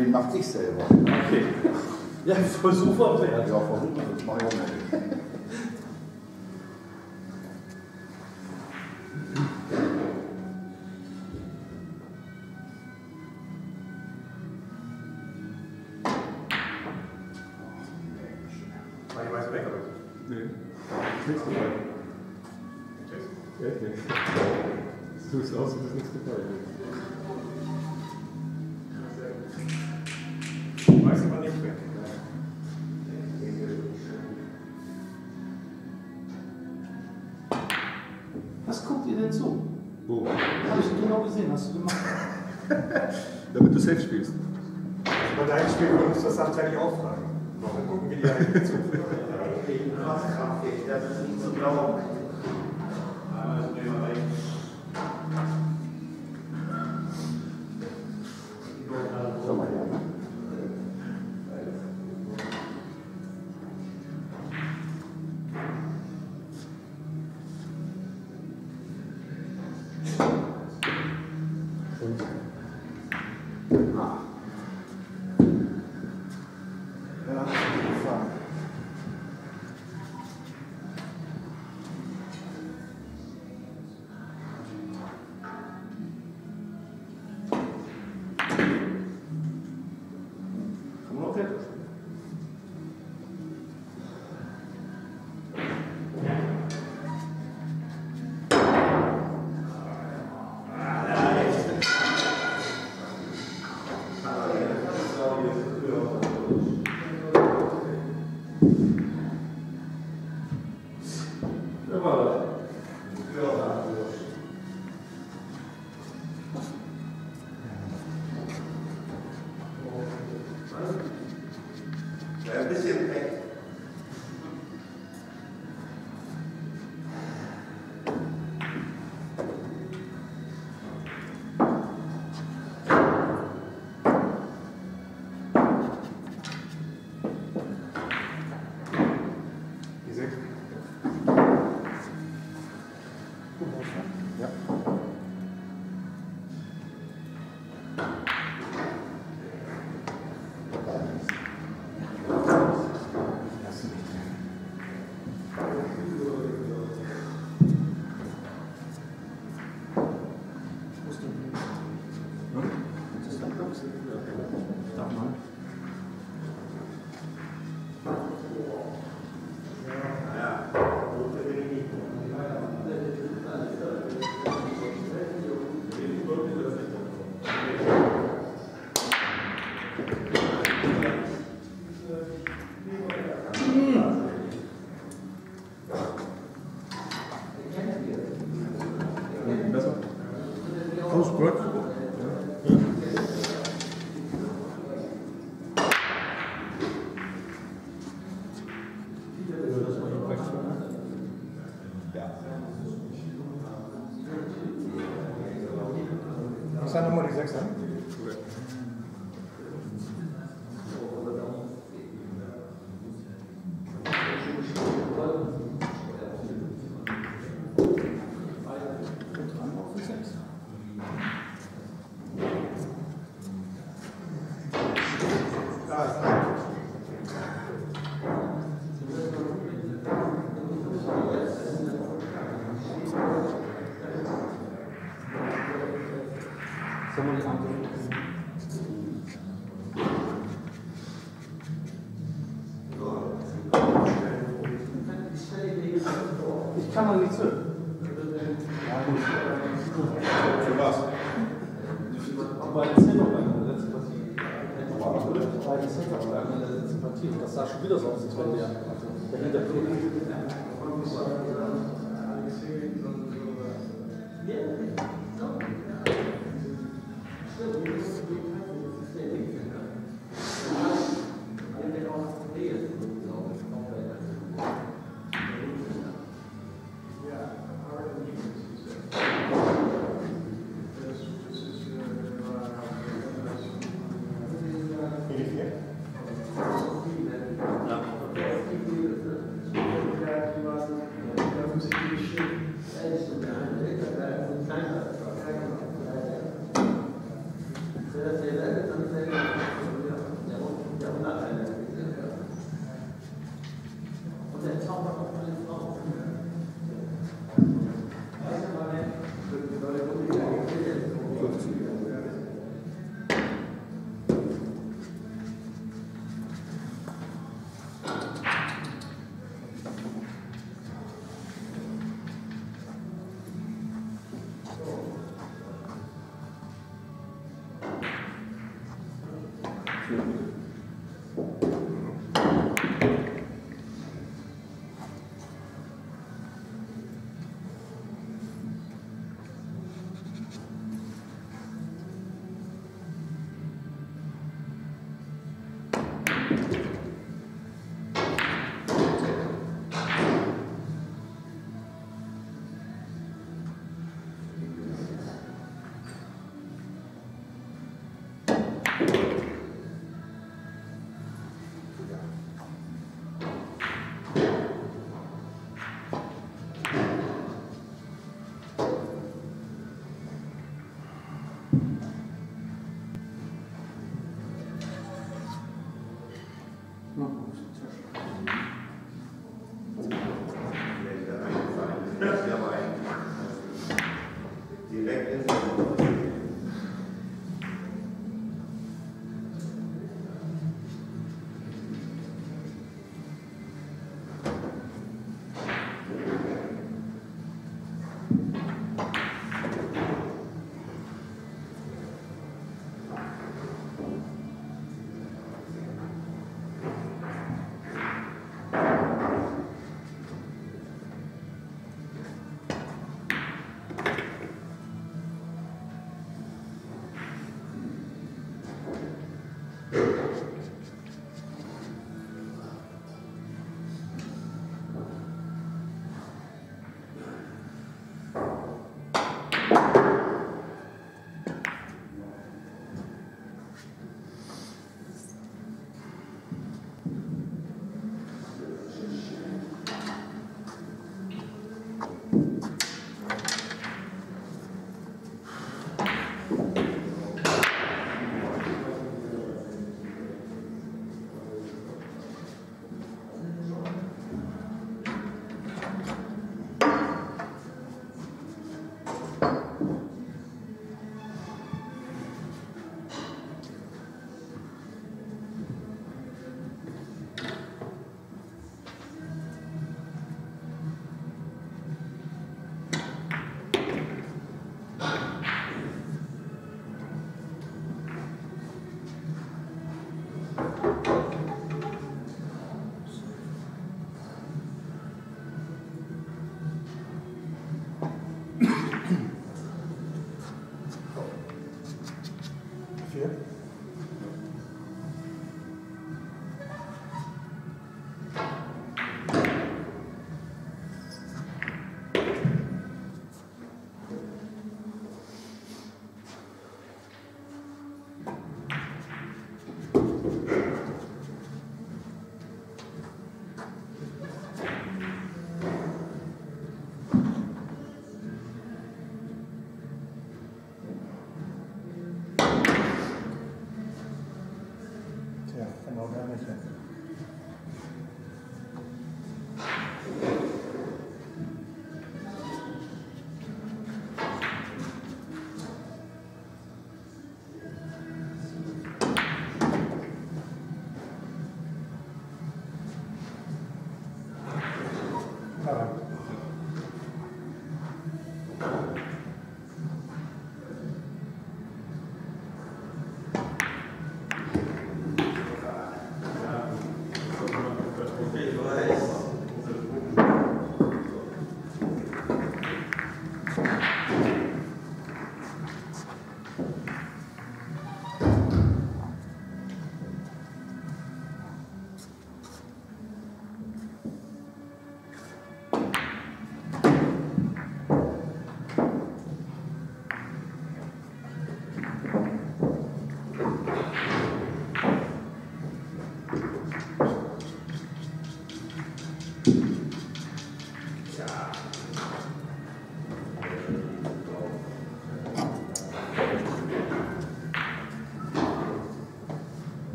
F: den macht ich selber.
G: Okay. Ja, Versuch war
F: Ja,
G: wert.
F: versuchen wir das. Mach ich auch nicht.
E: War.
B: Nichts gefallen. Echt nicht. Ist aus, als ist nichts gefallen.
G: Gesehen, hast du gemacht.
B: Damit du safe spielst.
E: Bei deinem Spiel würden uns das tatsächlich auch fragen. Mal gucken, wie die eigentlich zu.
H: Das ist nicht zu glauben.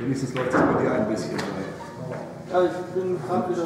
B: Wenigstens läuft es bei dir ein bisschen.
G: Ja, ich bin gerade wieder.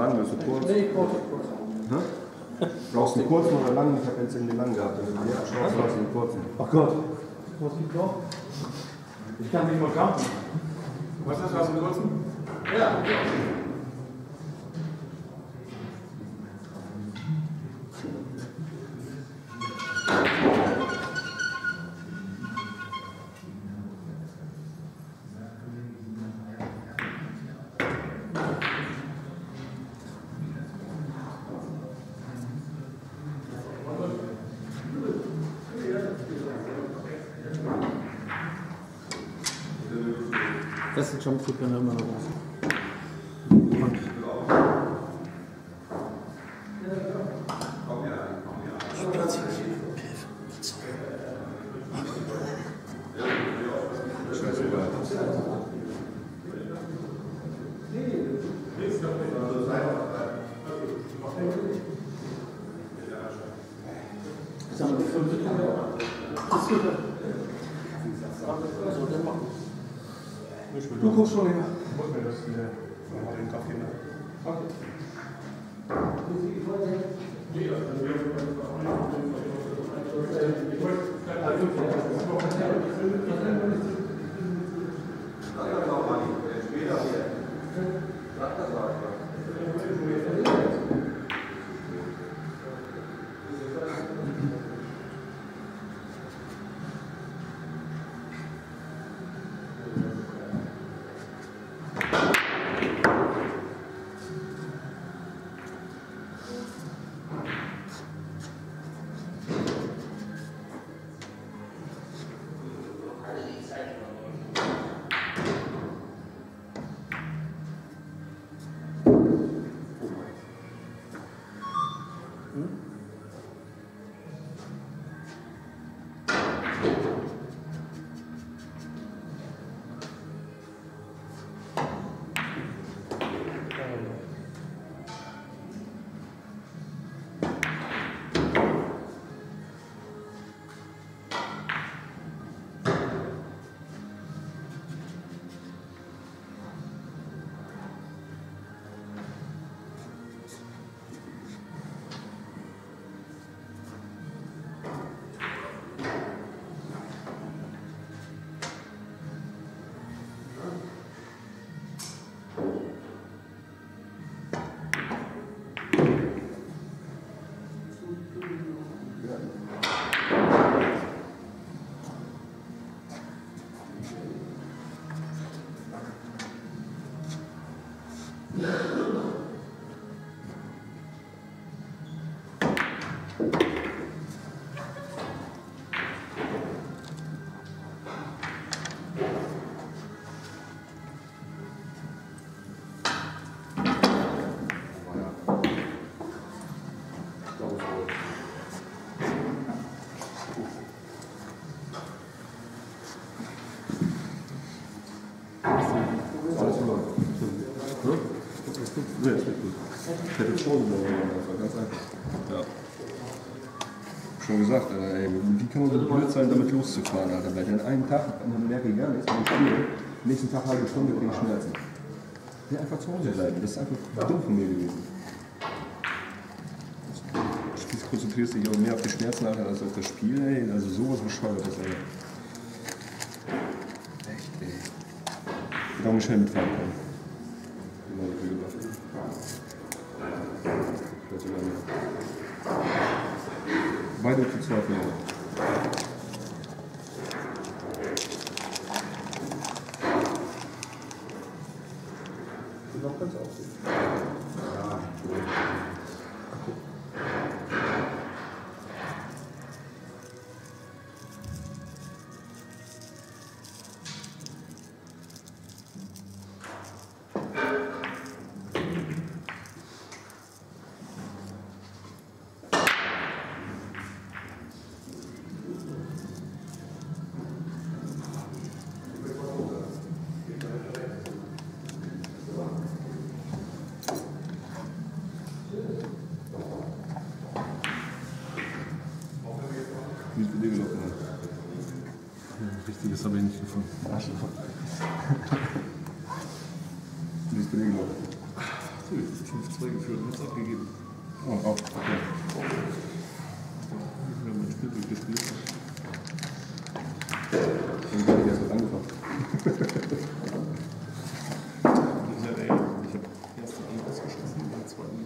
B: Lang, ist so kurz.
C: Nee, kurz, kurz.
B: Hä? Brauchst du einen kurzen oder langen? Ich habe jetzt den langen gehabt. Wenn du den abschraubst, brauchst du einen kurzen.
G: Ach Gott. Was gibt's noch? Ich kann nicht mal kampen.
E: Was hast du, hast du einen kurzen?
C: Ja, Das ist Jumpsuit können
B: gesagt, Alter, ey, wie kann man so blöd sein, damit loszufahren, Alter? Weil dann einen Tag dann merke ich gar nichts, wenn ich spiele, nächsten Tag halbe Stunde kriege ich Schmerzen. Ja, einfach zu Hause bleiben, das ist einfach dumm von mir gewesen. Du konzentrierst dich auch mehr auf die Schmerzen, Alter, als auf das Spiel, ey. Also sowas bescheuertes, ey. Echt, ey. Ich hätte auch schnell mitfahren können. Genau, wie gesagt. Ich weiß sogar nicht. Beide zu zweifeln, ja.
C: Noch ganz aussehen.
B: Wie ist bei dir gelaufen? Alter?
C: Richtiges habe ich nicht gefunden.
F: Wie ist belegen worden?
C: So, jetzt ist 5-2 geführt und jetzt abgegeben.
F: Oh, oh, okay.
C: Ich habe mein Spiel durchgespielt.
F: Dann habe ich erst mit angefangen.
C: Ich habe erste alle ausgeschlossen, bei zweiten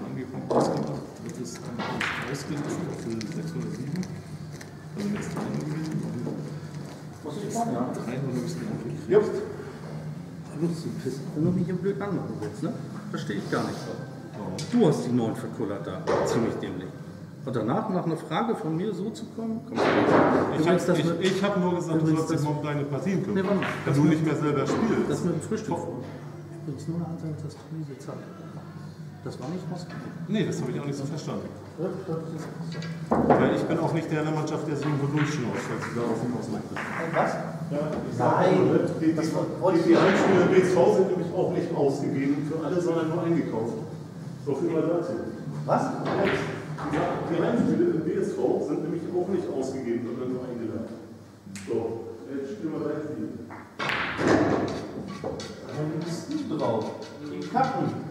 C: angefangen, ausgemacht, drittes dann ausgelassen für 6 oder 7. Also jetzt 3 gewesen.
G: Was ich machen, ja?
C: 3 oder bis dann
F: Ja.
G: Lust zu pissen. Wenn du mich hier blöd anmachen willst, ne? Verstehe ich gar nicht. Du hast die neuen verkullert da. Ziemlich dämlich. Und danach, nach einer Frage von mir so zu kommen, komm,
C: Ich habe ich, ich hab nur gesagt, du sollst dich mal um deine Partien
G: Nee,
C: kümmern.
G: warte mal.
C: Wenn
G: Das
C: du nicht mehr selber spielst.
G: das mit dem Frühstück. Übrigens nur eine Ansage, dass du diese Zeit. Das war nicht ausgegeben.
C: Nee, das habe ich auch nicht so verstanden. Weil ich bin auch nicht der in der Mannschaft, der sich irgendwo durchschnauzt, falls du darauf hinaus möchtest.
G: Was?
C: Nein, die, die, die, die Heimspiele im BSV sind nämlich auch nicht ausgegeben für alle, sondern nur eingekauft. So viel mal dazu.
G: Was?
C: Die, die Heimspiele im BSV sind nämlich auch nicht ausgegeben, sondern nur eingeladen. So, jetzt spielen wir dein Spiel.
G: Dann bist du drauf. Die Kacken.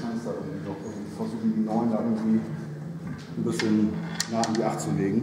F: Chance da irgendwie noch versuchen, die Neuen da irgendwie ein bisschen nach an die Acht zu legen.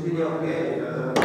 H: 兄弟要给我。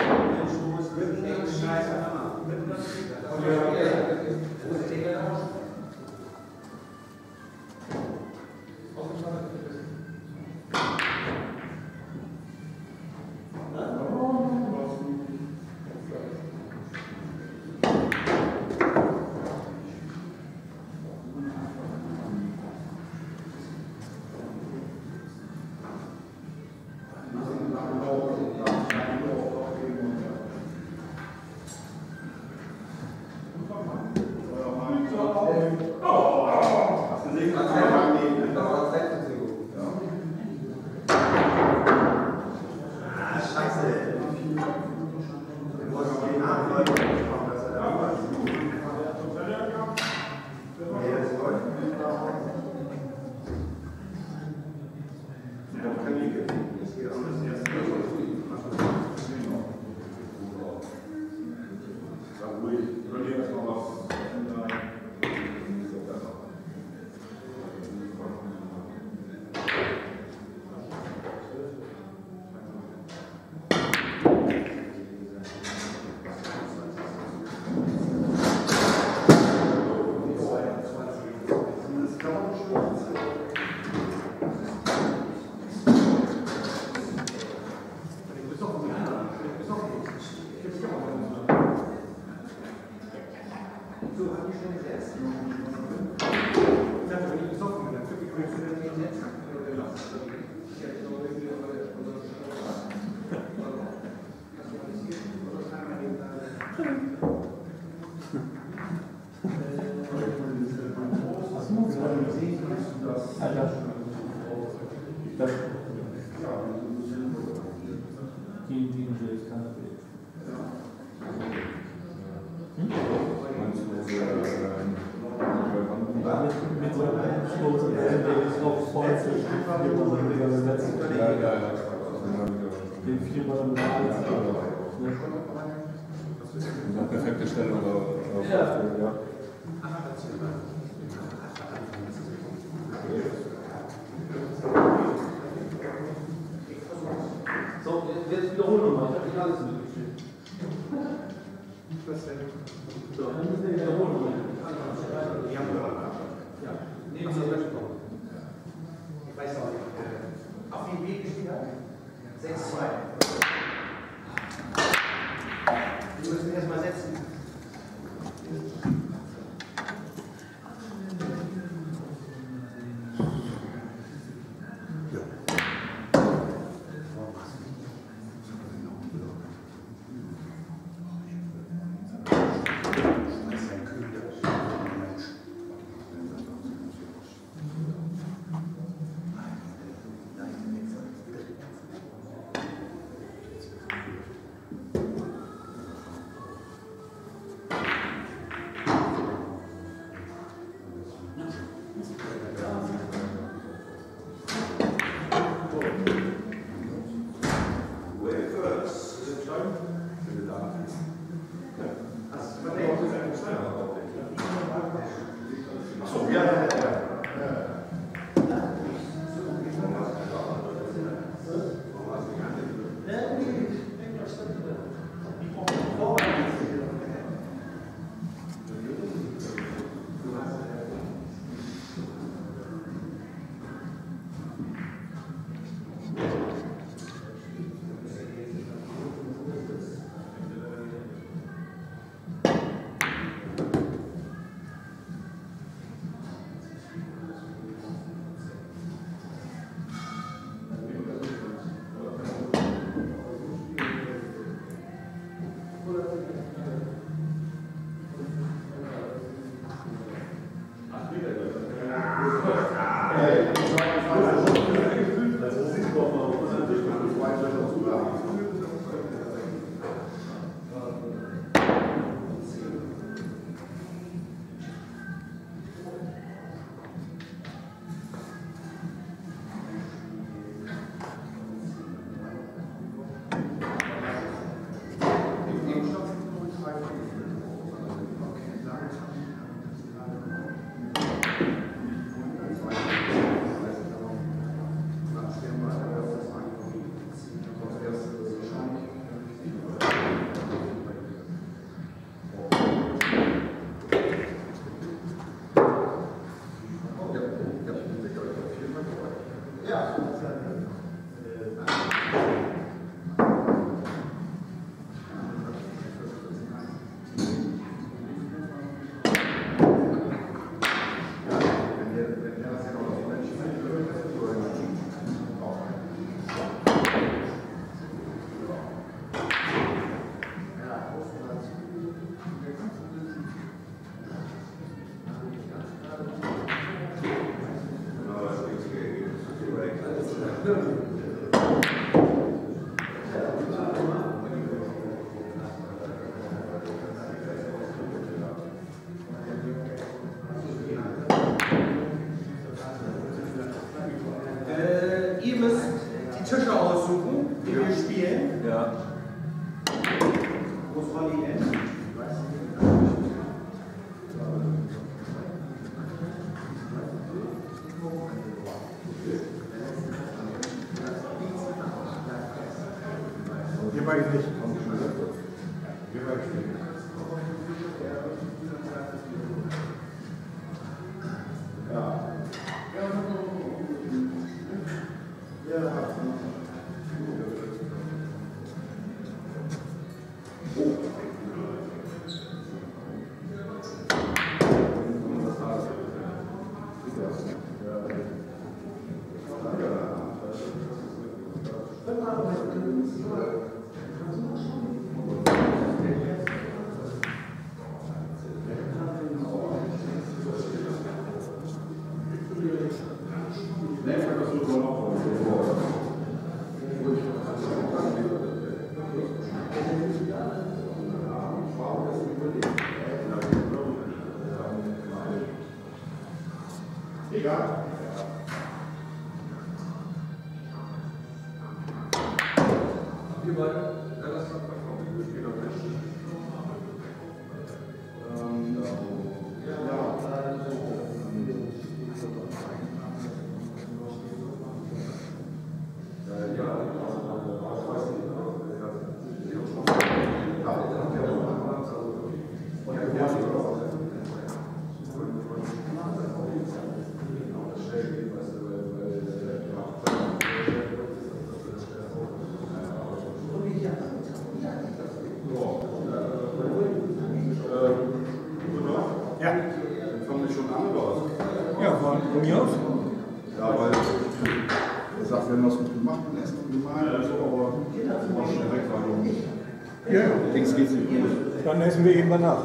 H: Dann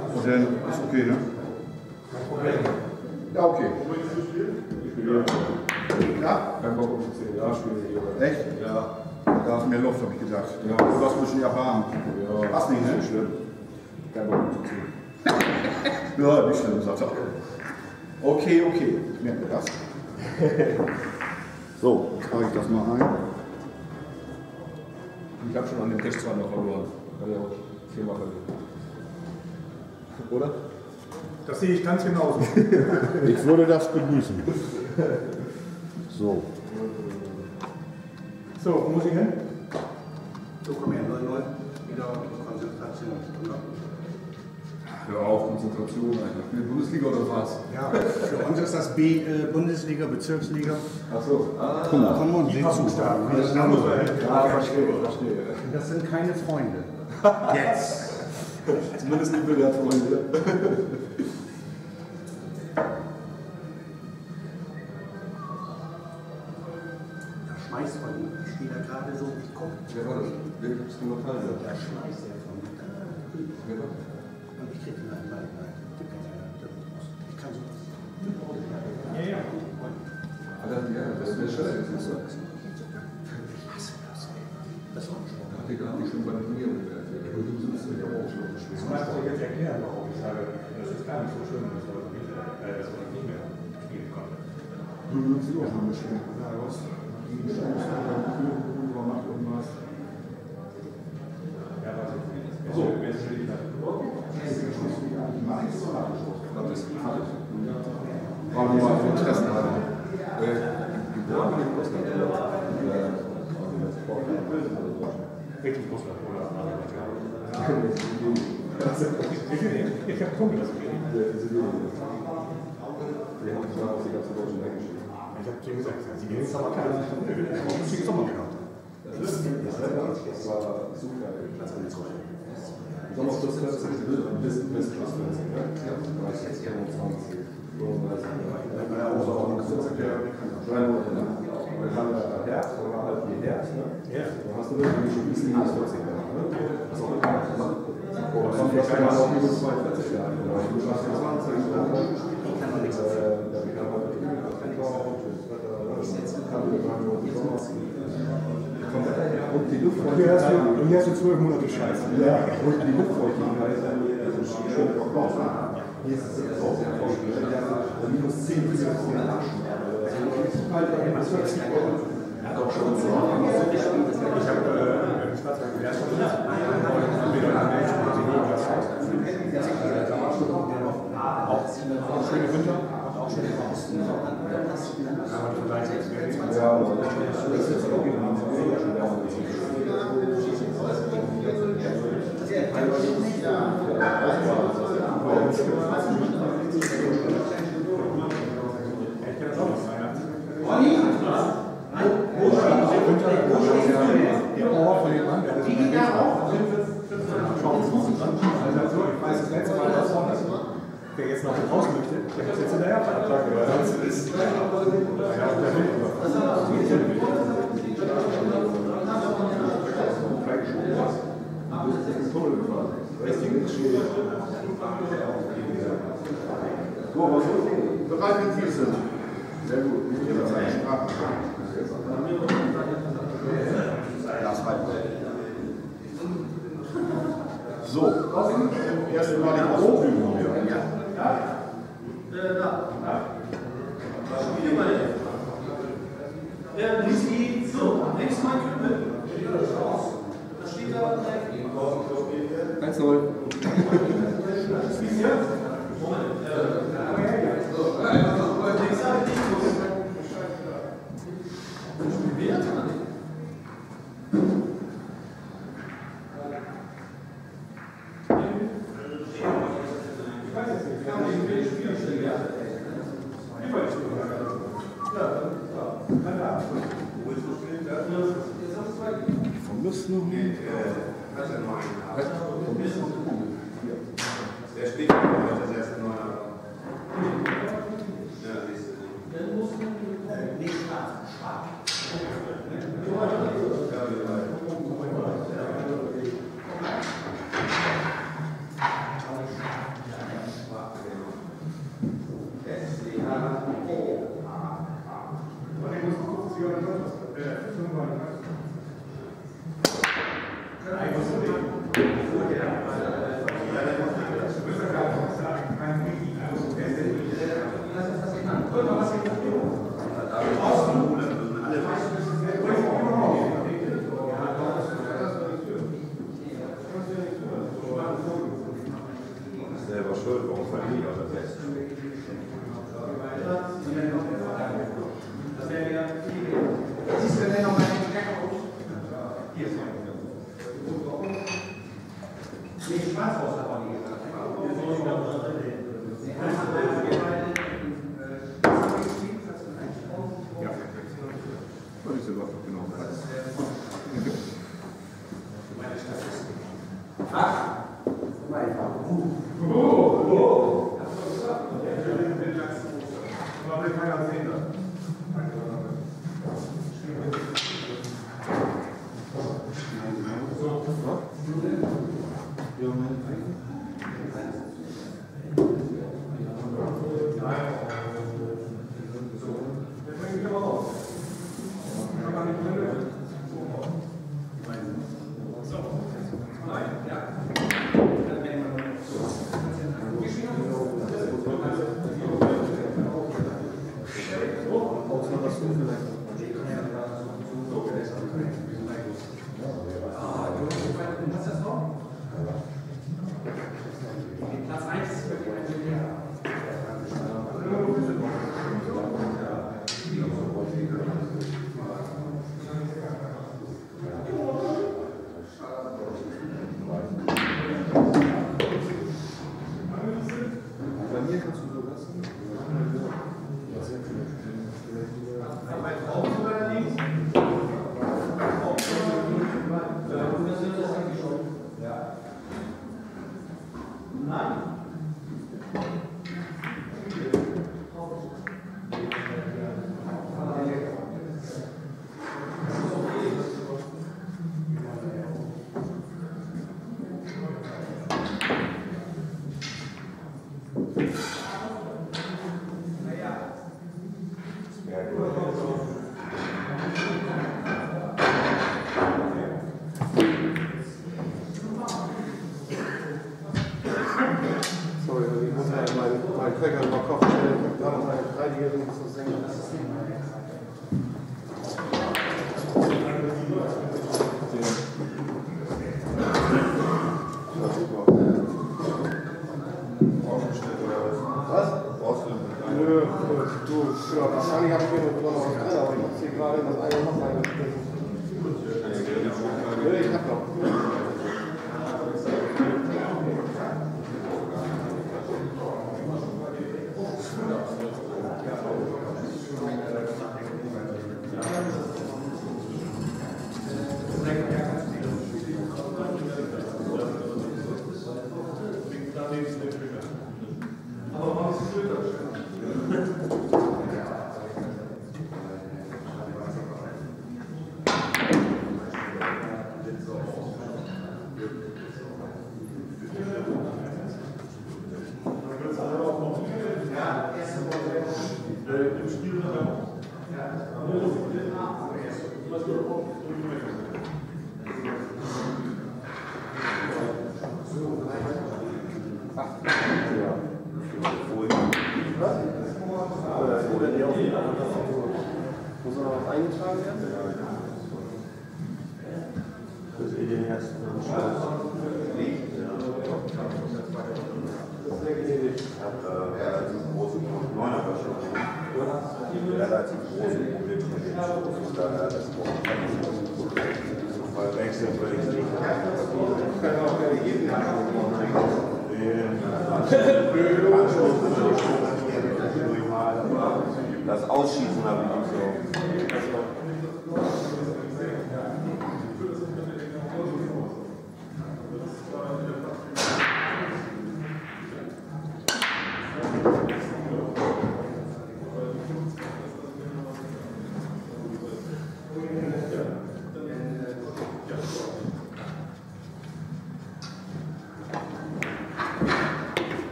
H: Das
A: sehe ich ganz genauso.
F: Ich würde das begrüßen. So.
A: So, wo muss ich hin? So, komm her, 0, 0. Wieder Konzentration.
B: Hör auf, Konzentration, Alter. Für die Bundesliga oder was?
A: Ja, für uns ist das B äh, Bundesliga, Bezirksliga.
B: Achso. Ah,
F: Guck mal.
A: Komm und sieh zu.
B: Buchstaben.
A: Das,
B: ja, verstehe, verstehe.
A: das sind keine Freunde. Jetzt.
B: Zumindest die Billardfreunde.
A: gerade so, ich gucke.
B: Wer war das? Wer ist die Lokal?
A: Da schmeißt er von mir.
B: Wer war das?
A: Und ich kriege einen Ball. Ich kann so. Ja, ja.
B: Alter, ja, das wäre scheiße. Das ist so.
A: Ich hasse das. Das war schon.
B: Hat dir gar nicht schon bei der Turnierung gehört. Du ja auch schon gespielt.
E: Das magst du jetzt erklären, warum ich sage, das ist gar nicht so schlimm, dass wir nicht, äh, dass wir nicht mehr spielen konnten.
B: Du sie auch mal bestimmt. Ja, was? Die Chance, über Nacht irgendwas.
E: Ja, was so, wer ist schon wieder?
F: War nur mal für Interesse halber.
B: Geboren bin ich in Russland.
E: Richtig Russland oder Ich habe Kumpel das gesehen.
B: Wir haben gesagt, dass die ganze Deutschen weggeschickt
E: Ich habe zu ihm gesagt, sie gehen jetzt aber keine Stunde. Ich habe Sommer gehabt.
B: Das war super. Sommer plus 40 bis plus 40. ne? Ja, 30, 25, 35. Ja, also auch noch 40 Jahre. Drei Monate lang. Dann haben wir Herbst, dann war halt die Herbst?
E: Ja.
B: Dann hast du wirklich schon bis minus 40 gemacht? Das ist auch? Und du mal auch minus 42 Jahre. Oder du schaffst ja 20, oder? Äh, da kann man mit dem Wetter, Wetter, kann man mit dem Sommer und die Luftfeuchtigkeit.
A: Und hier hast du zwölf Monate Scheiße.
B: Ja, und die Luftfeuchtigkeit ist schön verkauft. Hier ist es jetzt auch sehr vorgestellt. Minus 10 bis 15 Taschen. Also, das ist Ja, doch schon.
E: Ich habe äh, im Stadtteil erst mal Auch schöne Winter, auch schöne ist
B: Ja, aber ist jetzt auch wieder ein sehr schön
A: Der Ohr von dem Mann, der ist immer auch. Also, ich weiß das letzte Mal, was vorne ist. Wer jetzt noch raus möchte, der muss jetzt hinterher fahren.
F: So, was ist Bereit wenn und sind. Sehr gut.
A: Das war So, erste Mal
H: den Ausflügen haben
K: Ja.
G: Ja. Ja, nicht
L: so,
G: nächstes Mal
M: Kümmel.
N: Das
O: steht aber
H: gleich.
P: 1-0.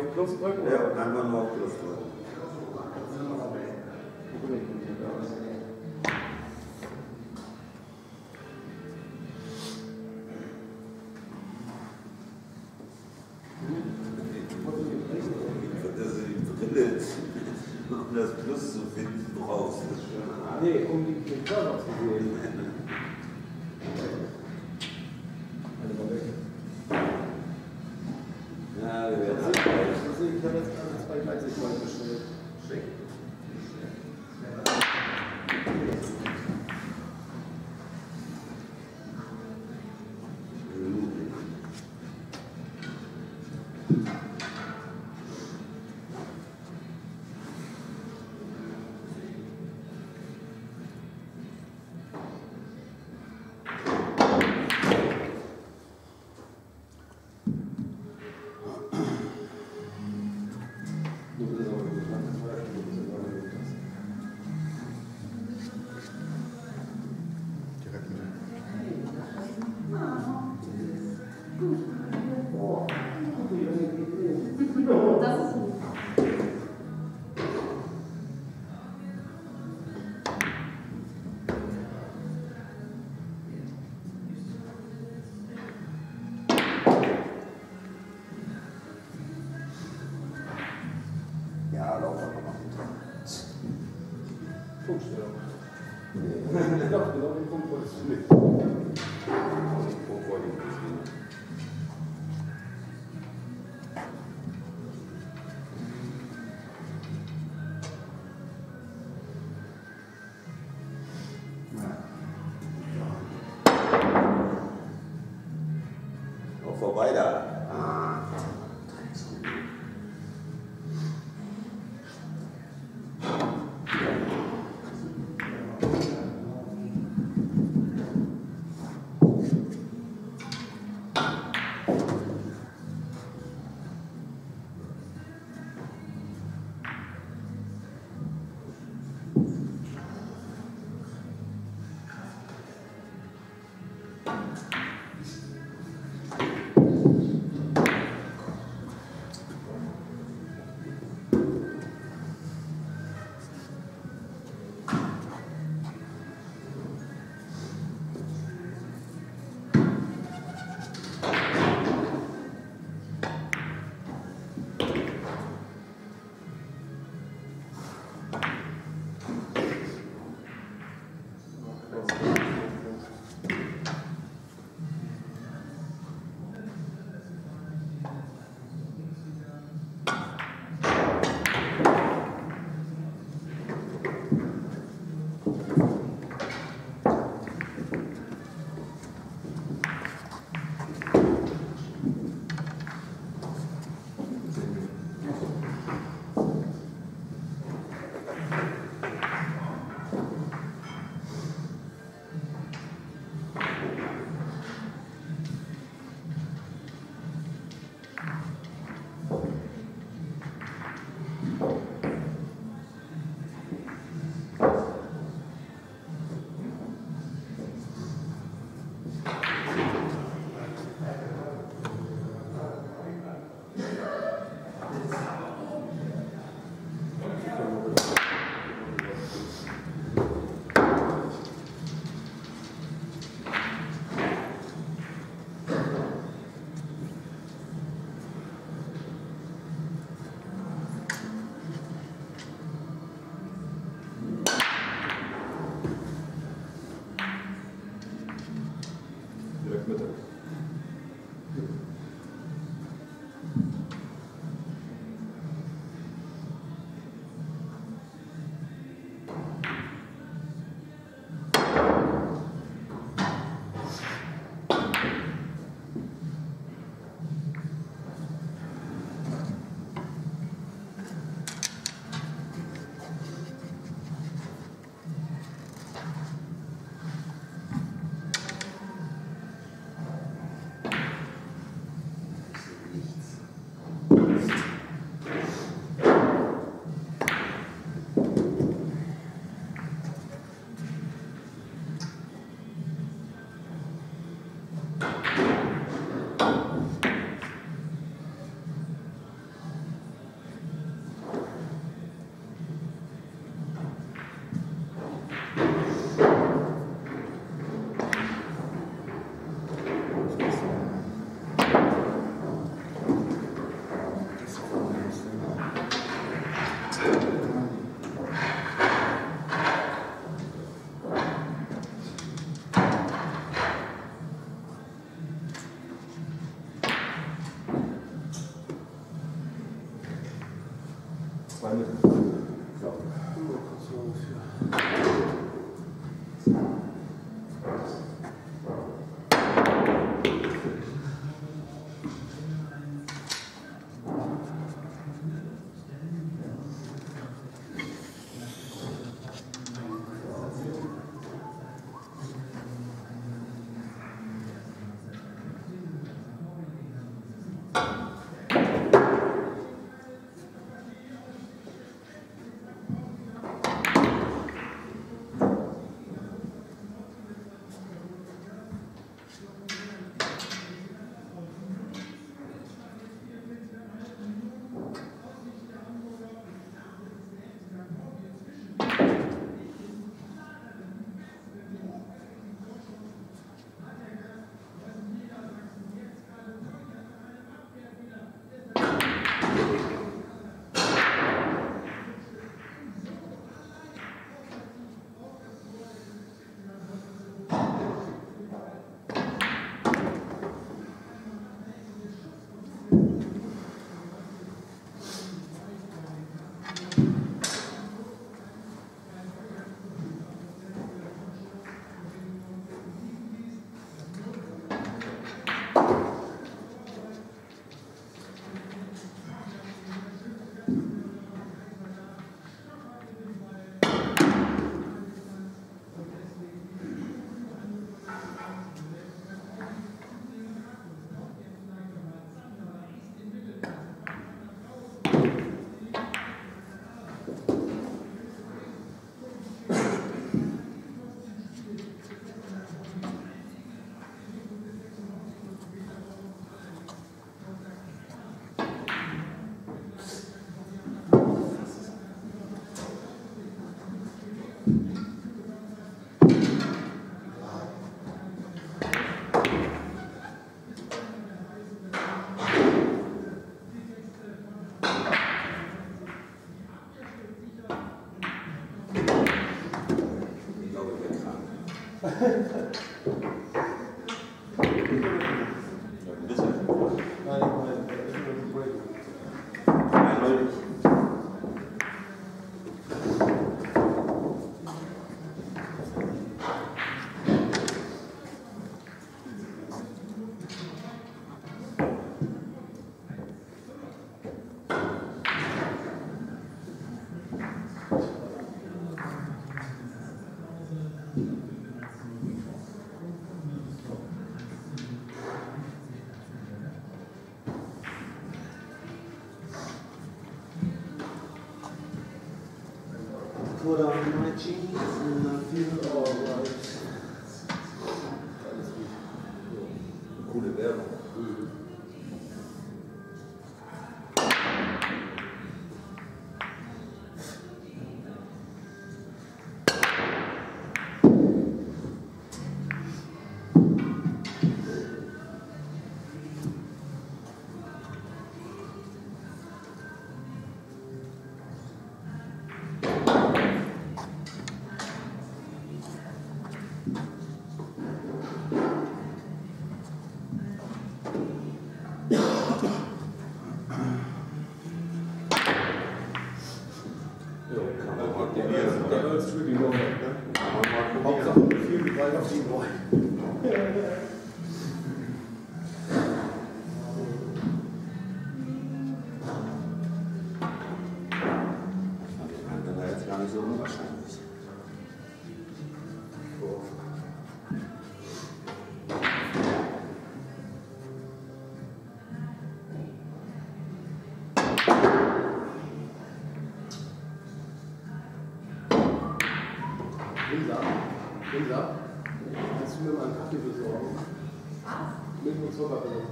C: Geht das? Muss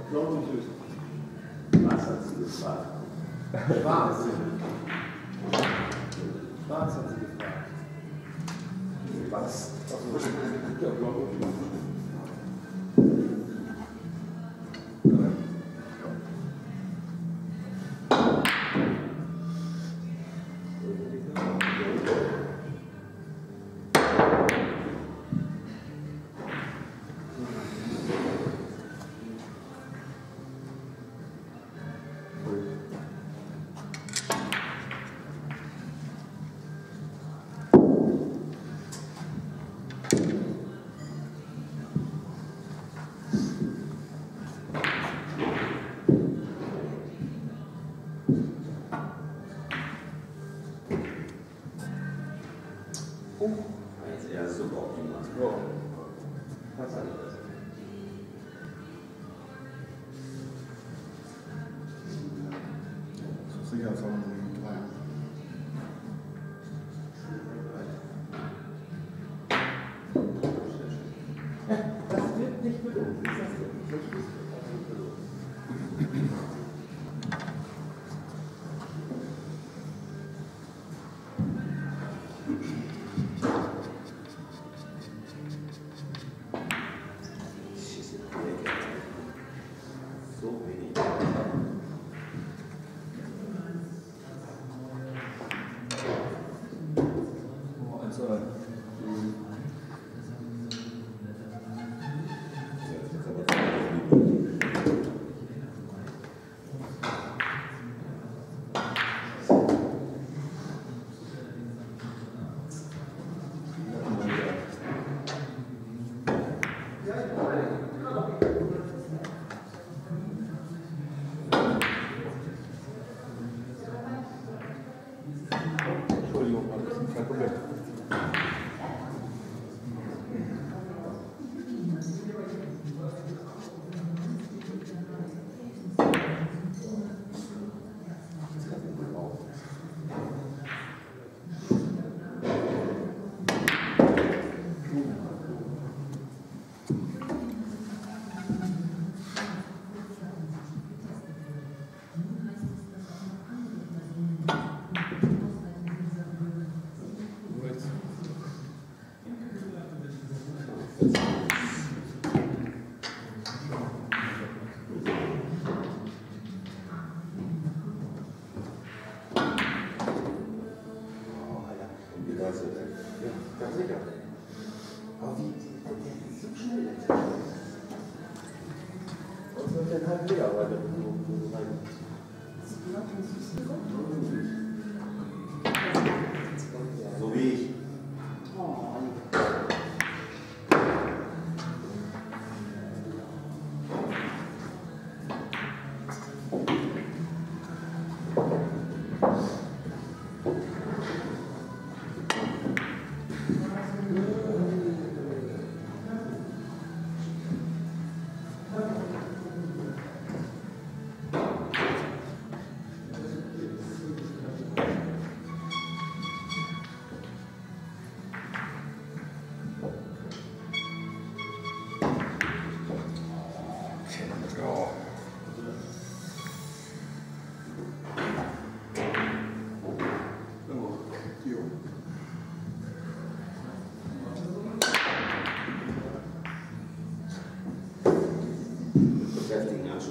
C: Nome de
G: Jesus. Passa desgrifado. Passa. Passa desgrifado. Passa. Passa. Passa. Passa. Passa. Passa.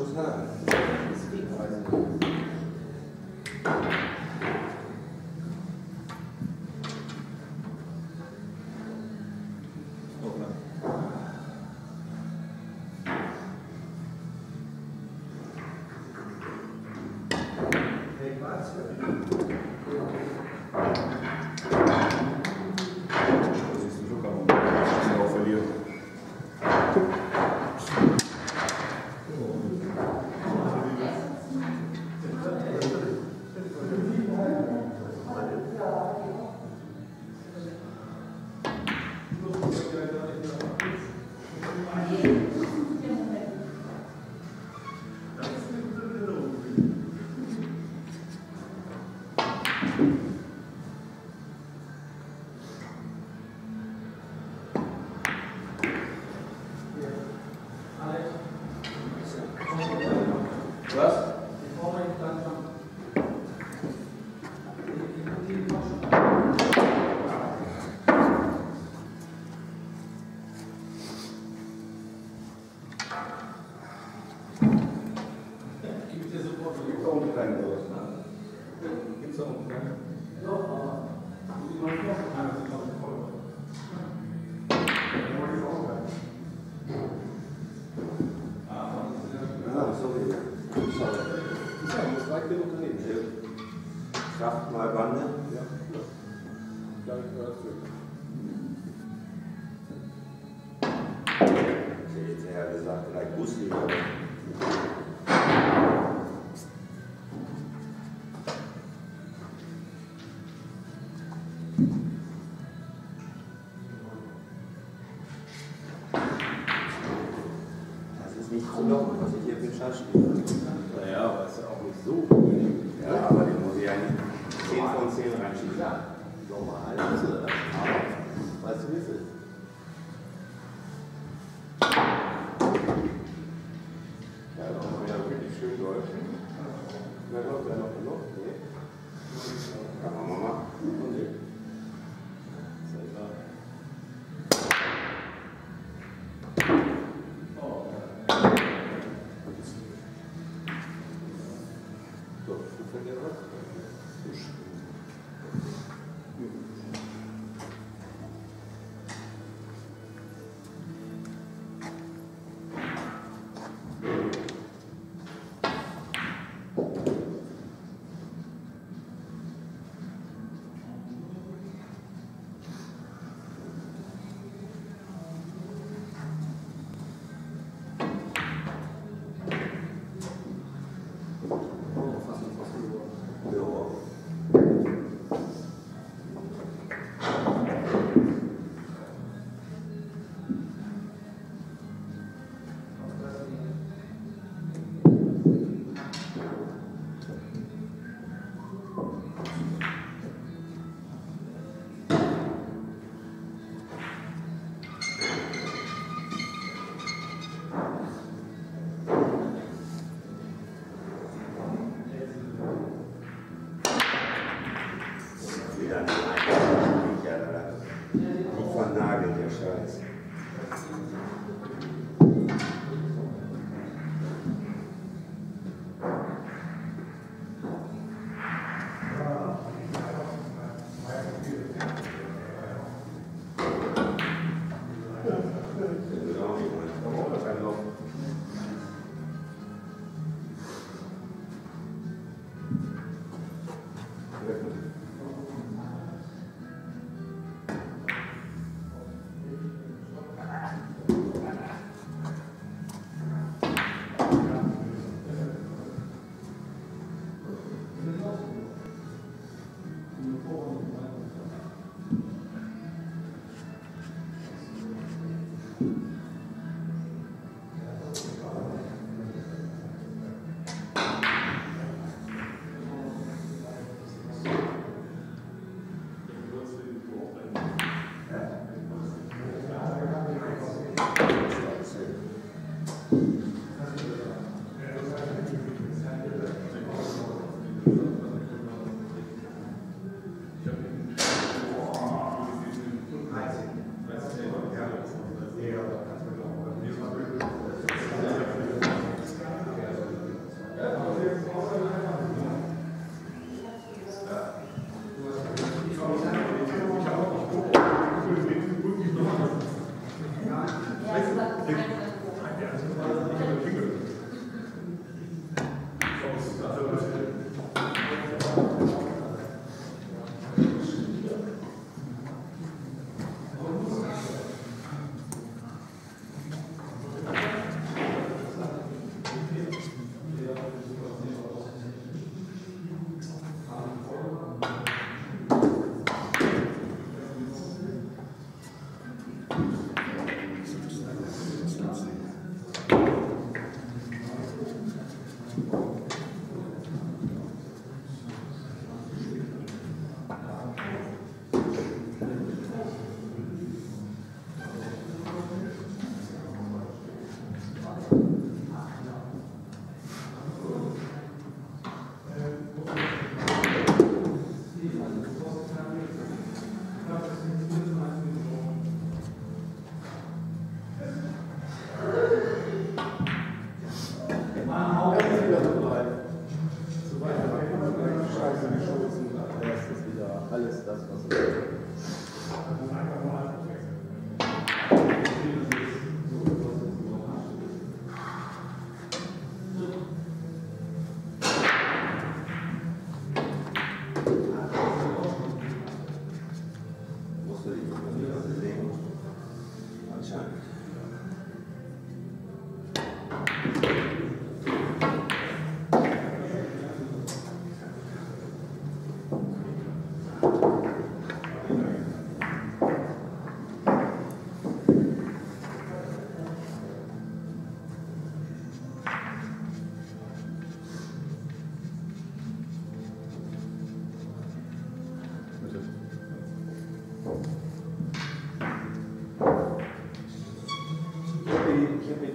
G: cosas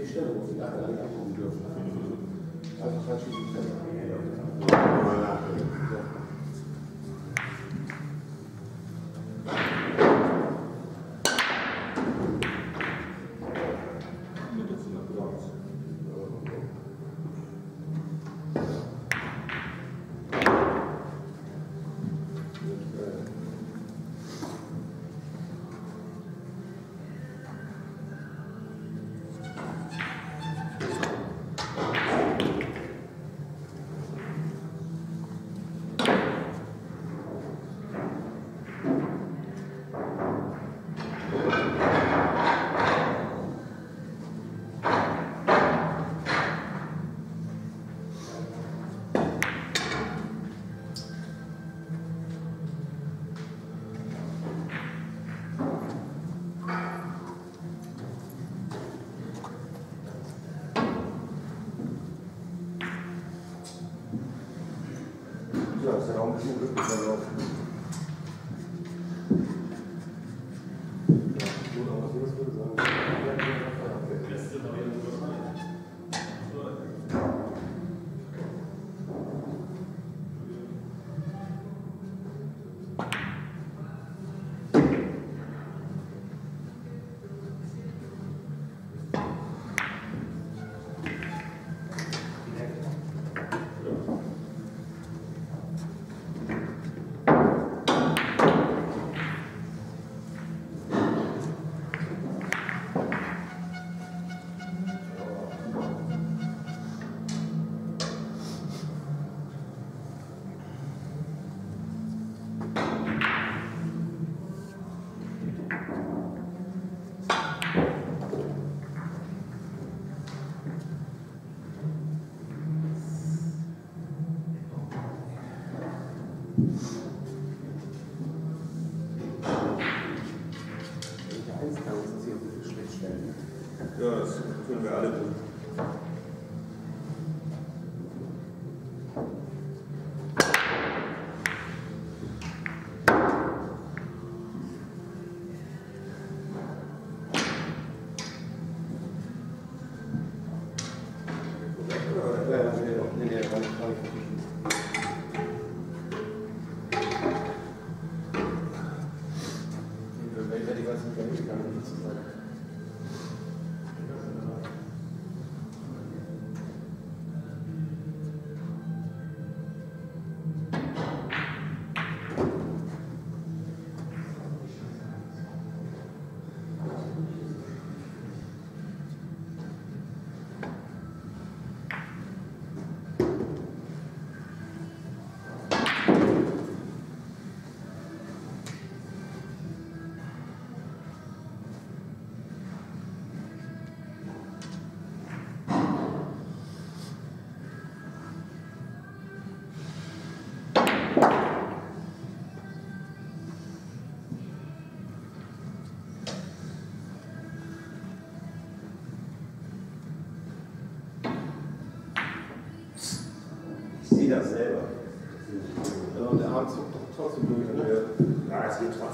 G: ნიშნე, როგორც დაკარგა.
H: ასე ხაჩი
G: ja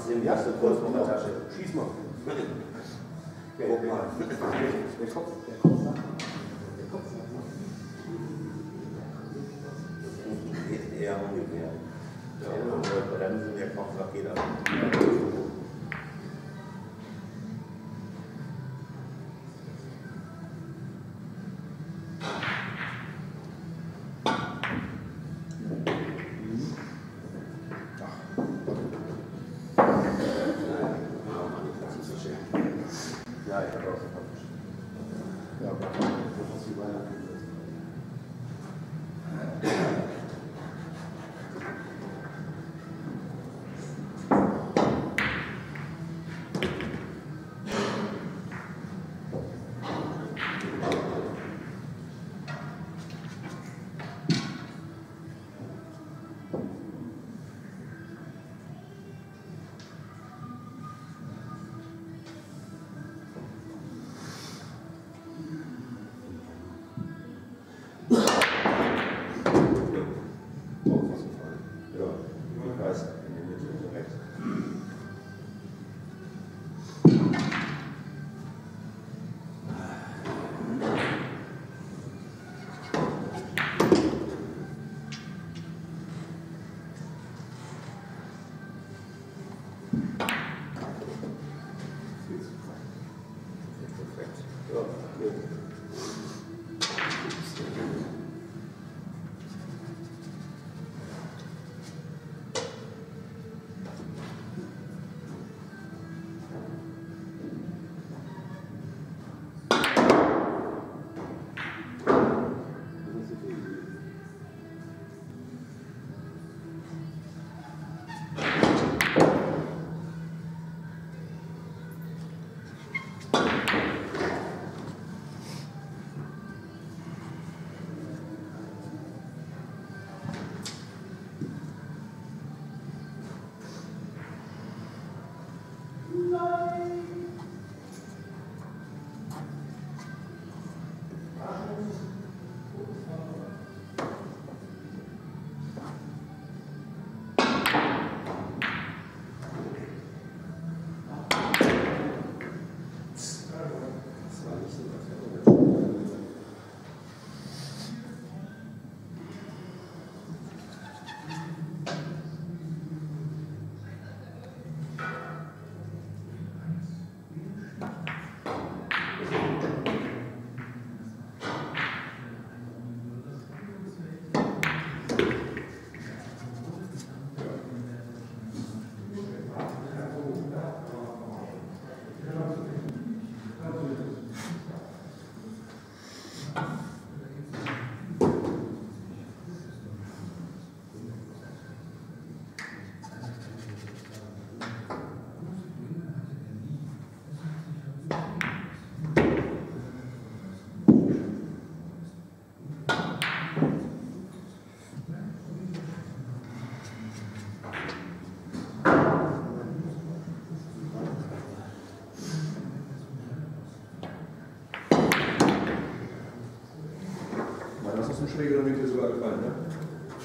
G: trotzdem.
H: Ja,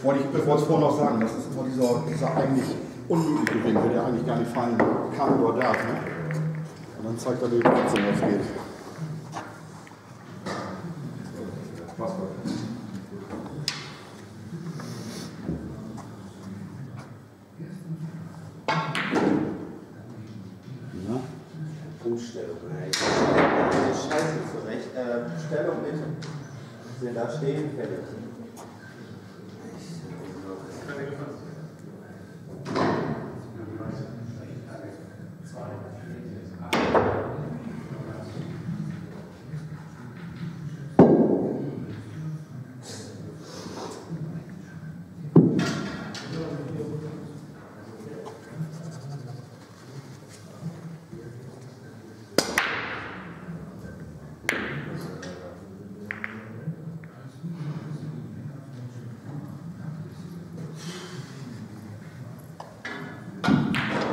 F: Wollte ich, bevor es vorhin noch sagen, das ist immer dieser, dieser eigentlich unmögliche Winkel, der eigentlich gar nicht fallen kann oder darf, ne? Und dann zeigt er dir trotzdem, was geht.
H: Ja. Umstellung. Scheiße zurecht. Äh, Stellung bitte. Sie da stehen, fertig.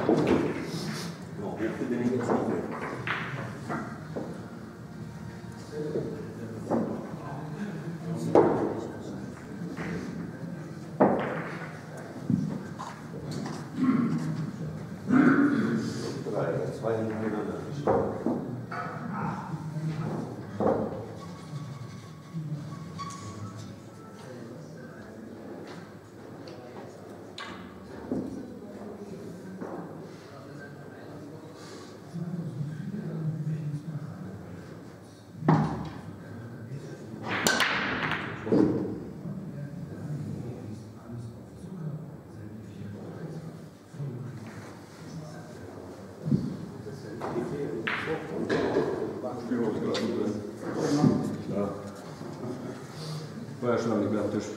H: Oh, hoch bin ich jetzt nicht mehr. Drei, zwei hintereinander.
F: Ja. War ja schon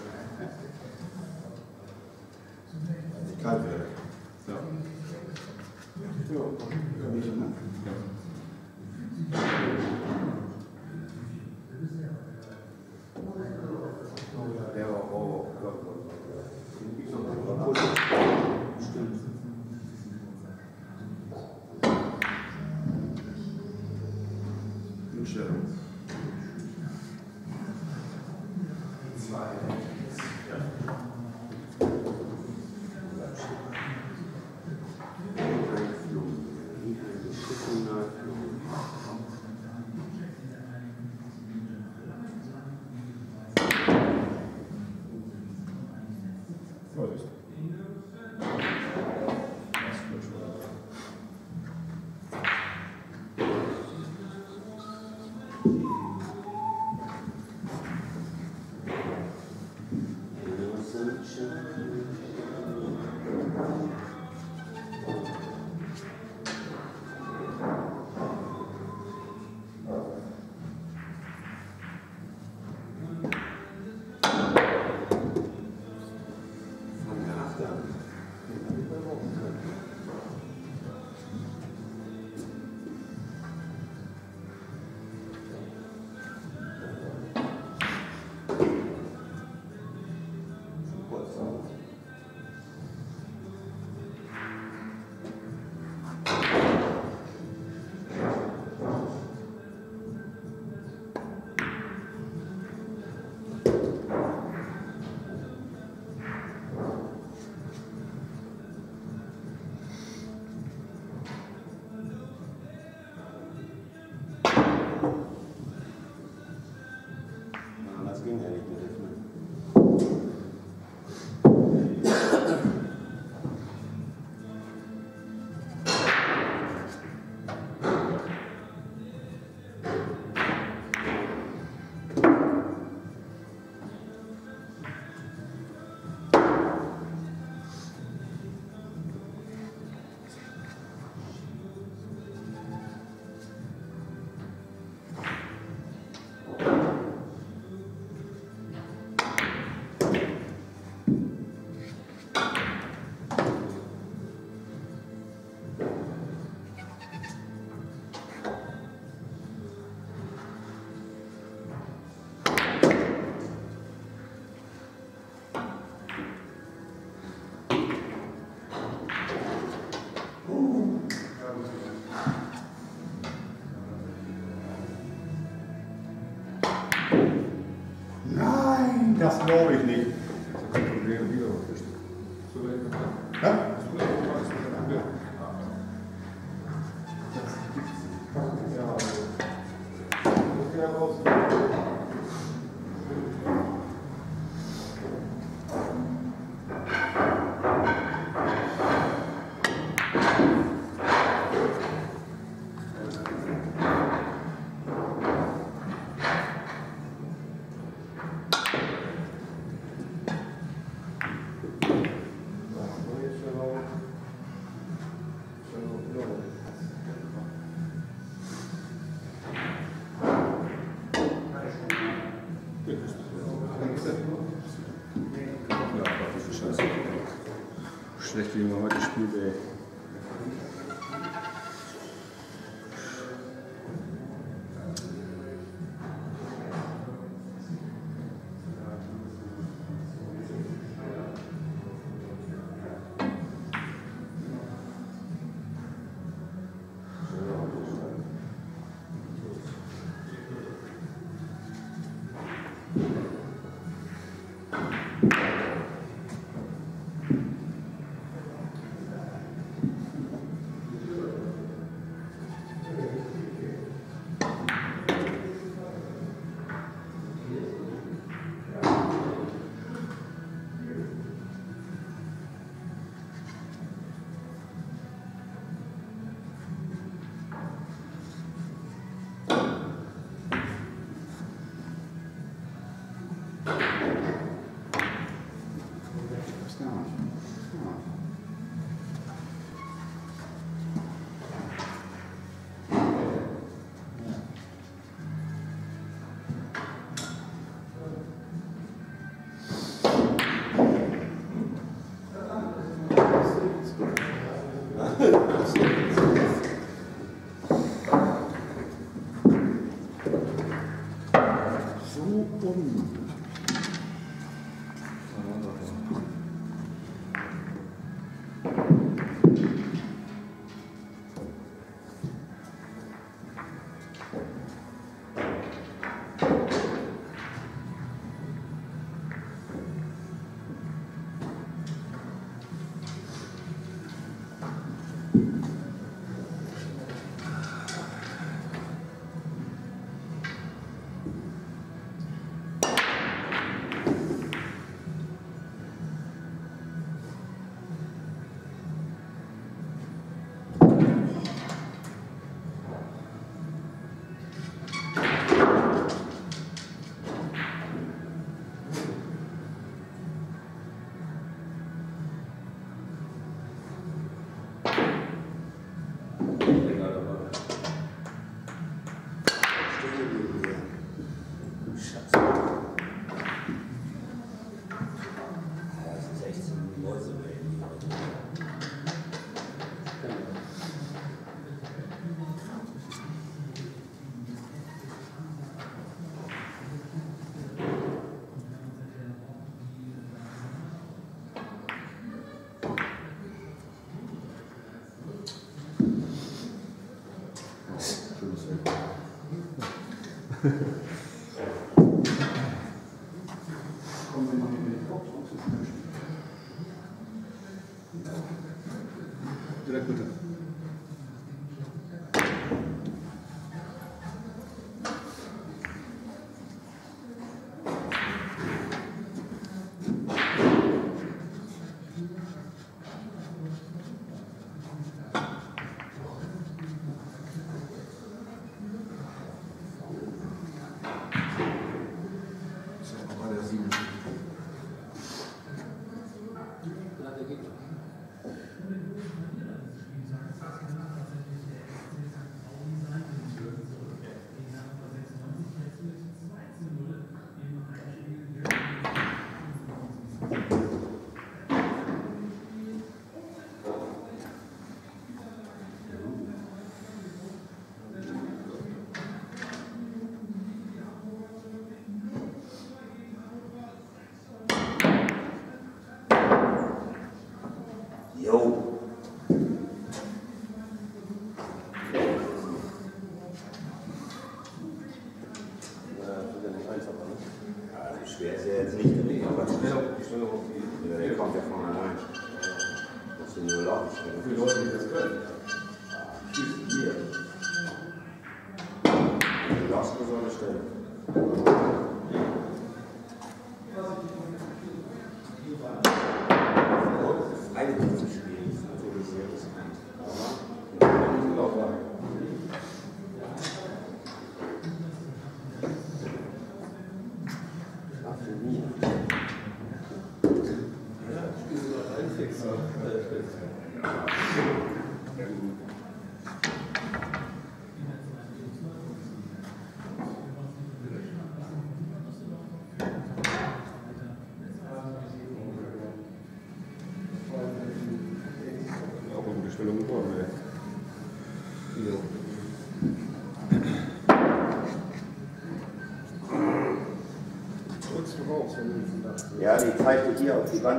F: Ja,
H: die zeichnet hier auf die Wand.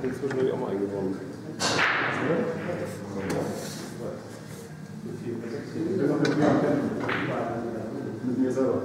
H: Ich
B: bin zwischendurch auch mal eingebunden.
F: Mit mir selber.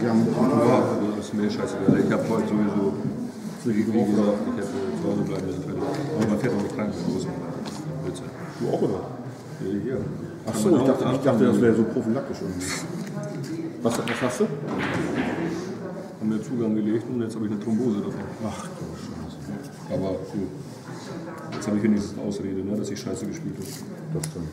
C: Die
H: abgegangen.
B: Ja, das ist mir scheißegal. Ich habe heute sowieso, wie gesagt, ich hätte zu Hause bleiben müssen. Aber man fährt auch nicht krank los. Witze.
H: Du auch, oder?
B: Ja, hier.
H: Ach so, ich dachte, ich dachte das wäre so prophylaktisch irgendwie. Was, was hast du?
B: Haben mir Zugang gelegt und jetzt habe ich eine Thrombose davon.
H: Ach du Scheiße.
B: Aber gut. Jetzt habe ich wenigstens eine Ausrede, ne, dass ich scheiße gespielt habe.
H: Das stimmt.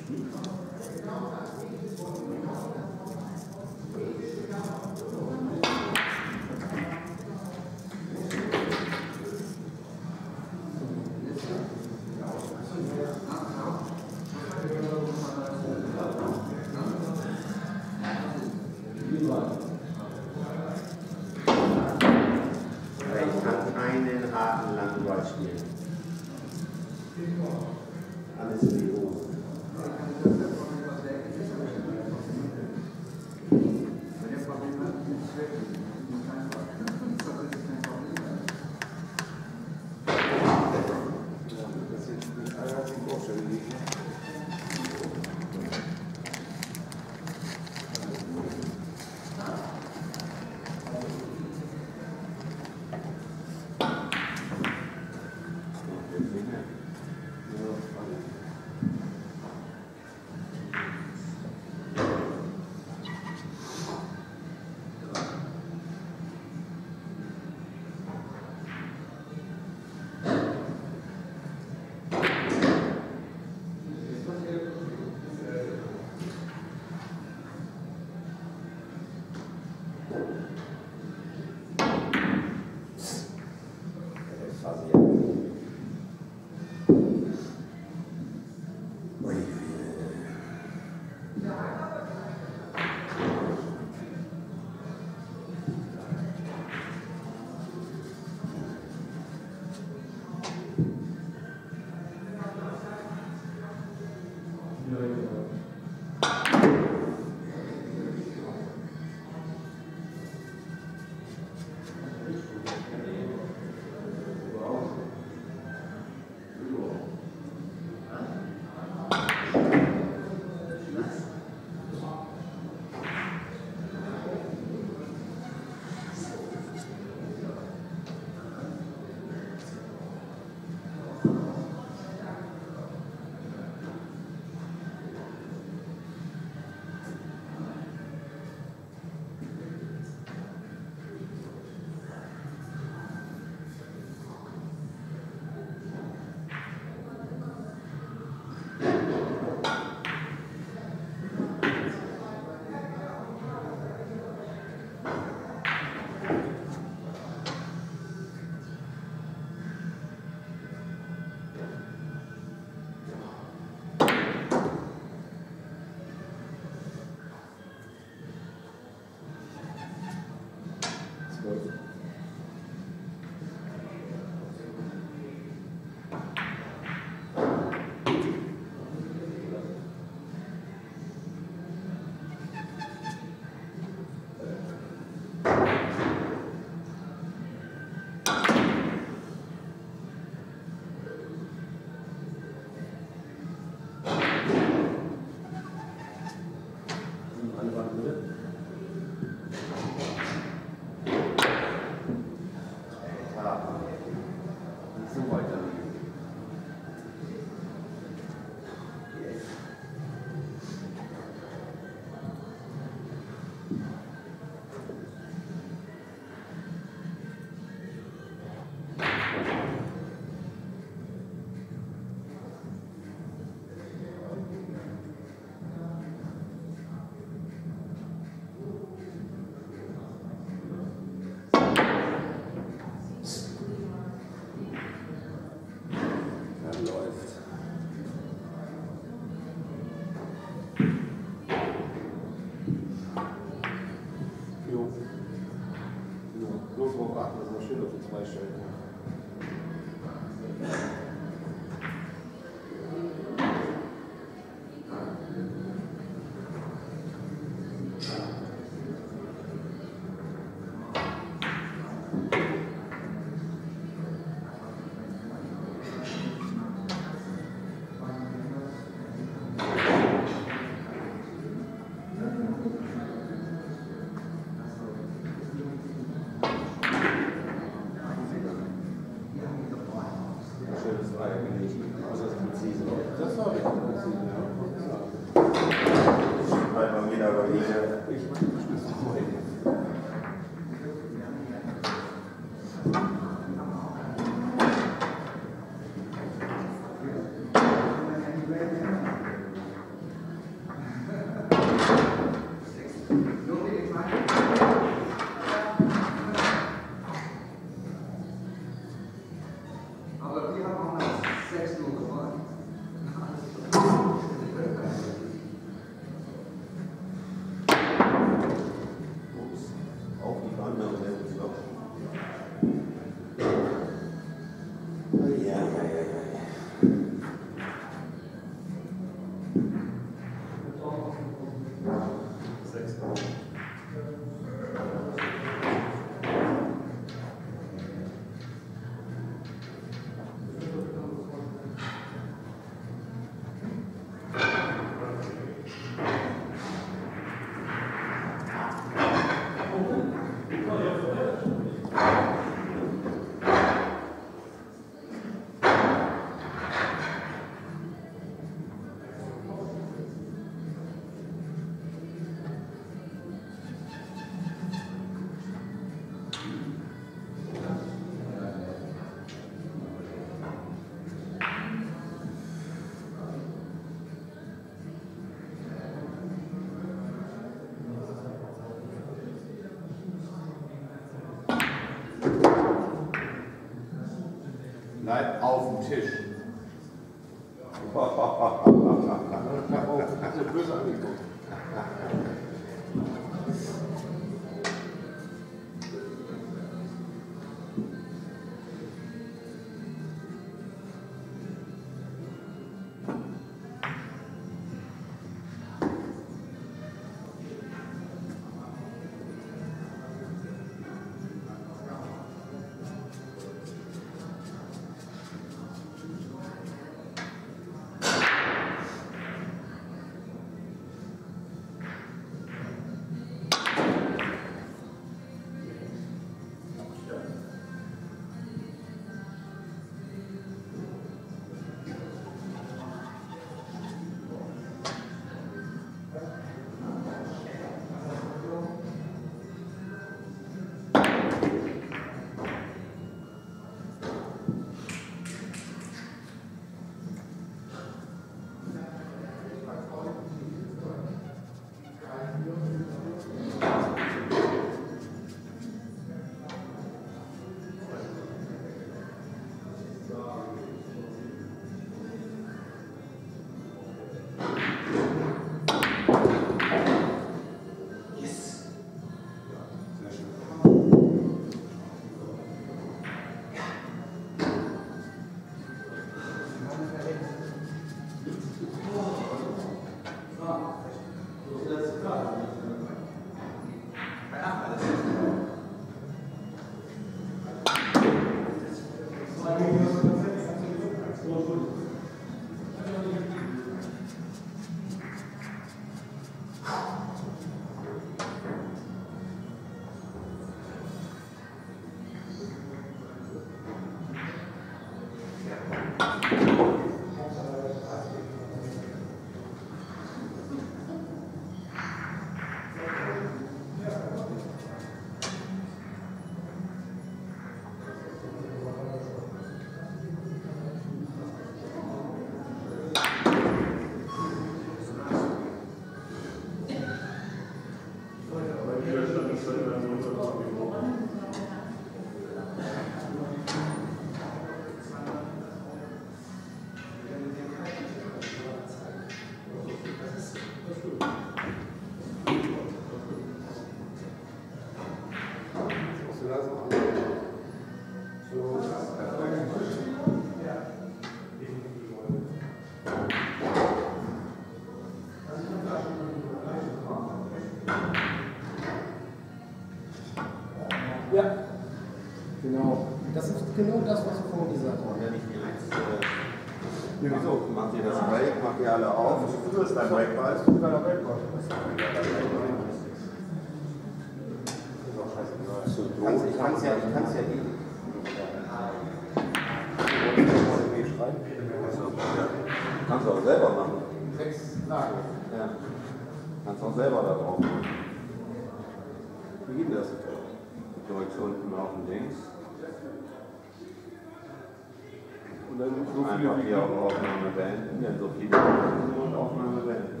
H: Nein,
Q: ich
F: habe
H: hier auch Aufnahme beenden, denn so viele und Aufnahme beenden.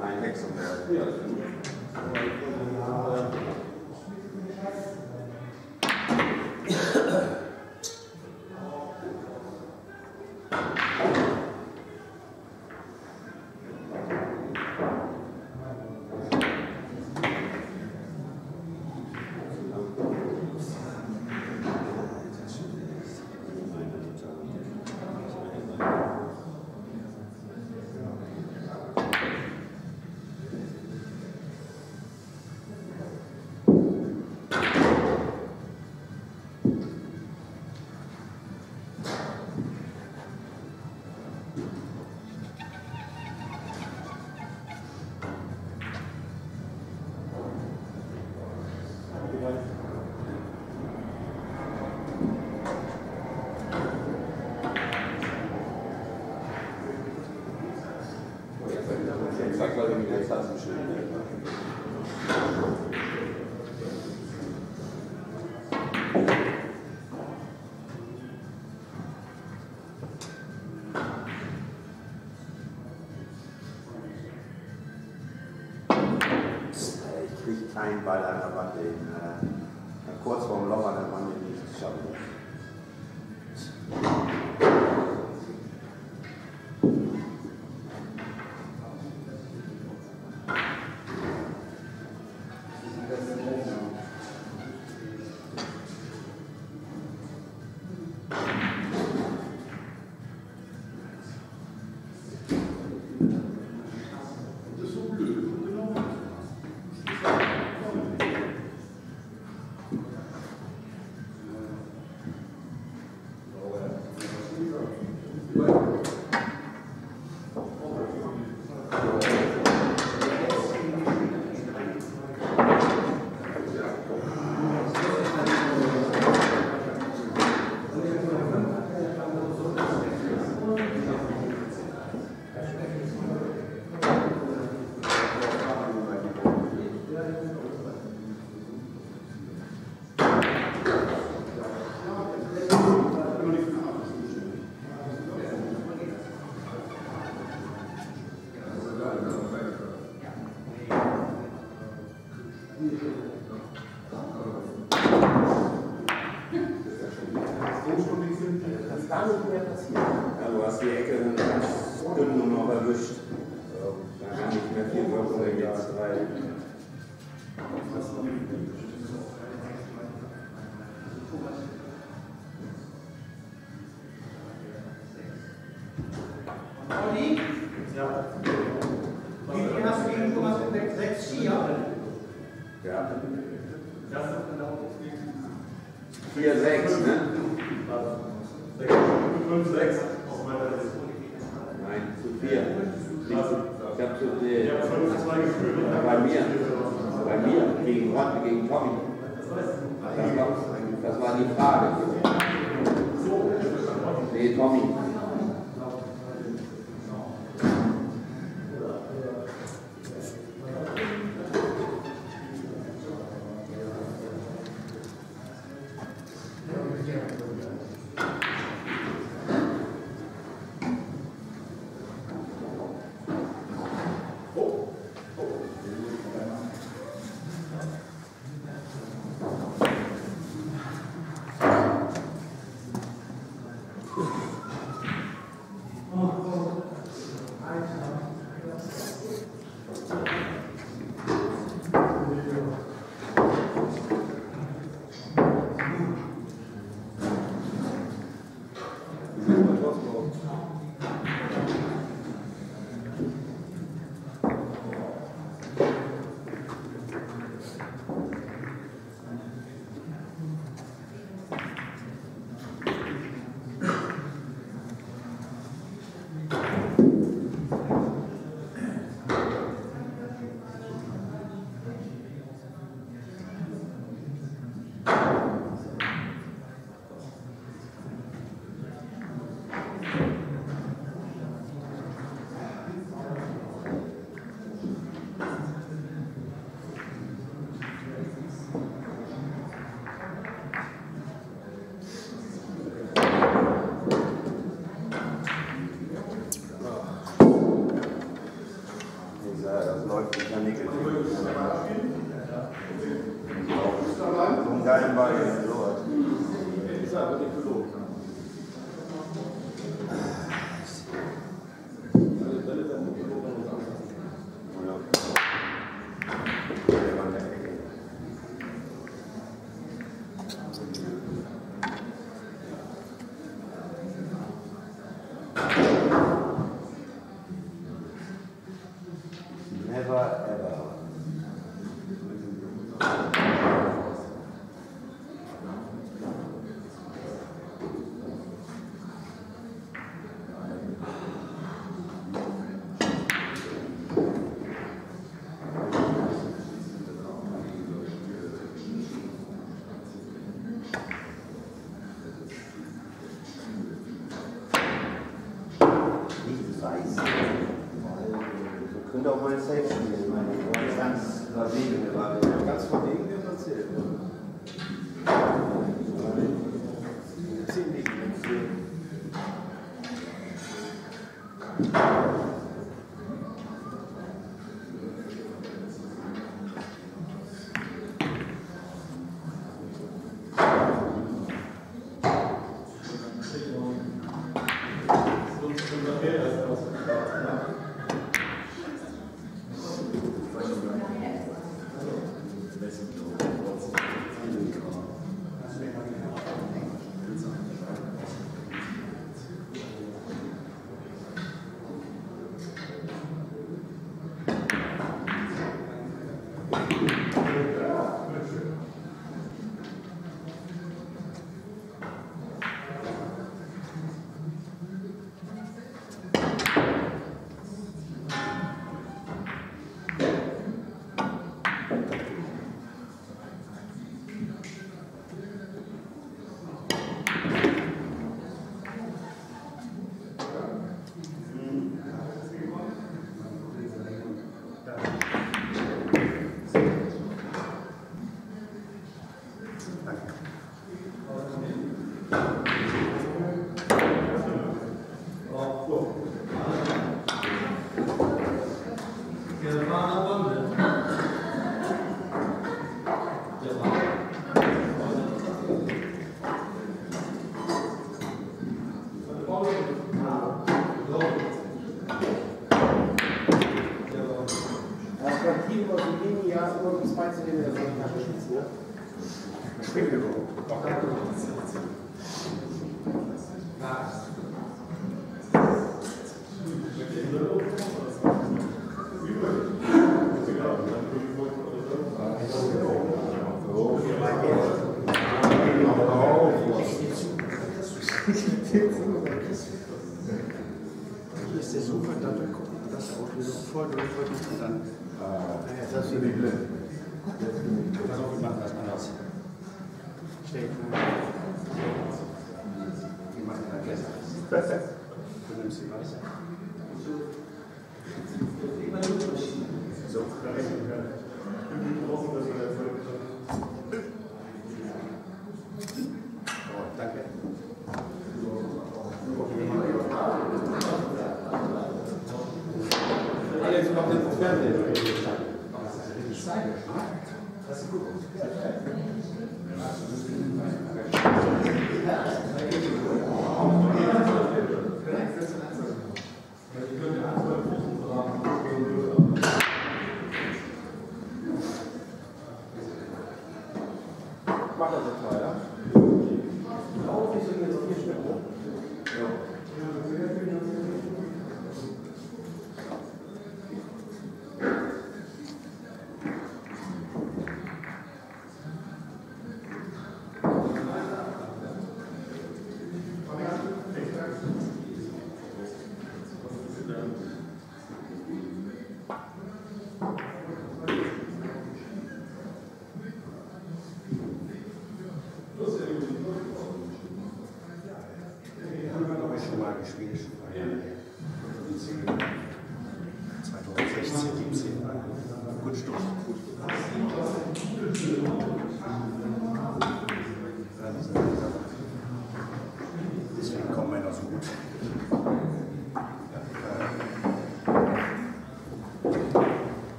H: Ein Hexenwerk. Ja. kurz
A: vor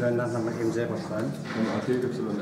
A: deinen Nachnamen eben selber schreiben.
C: Und AT gibst du dann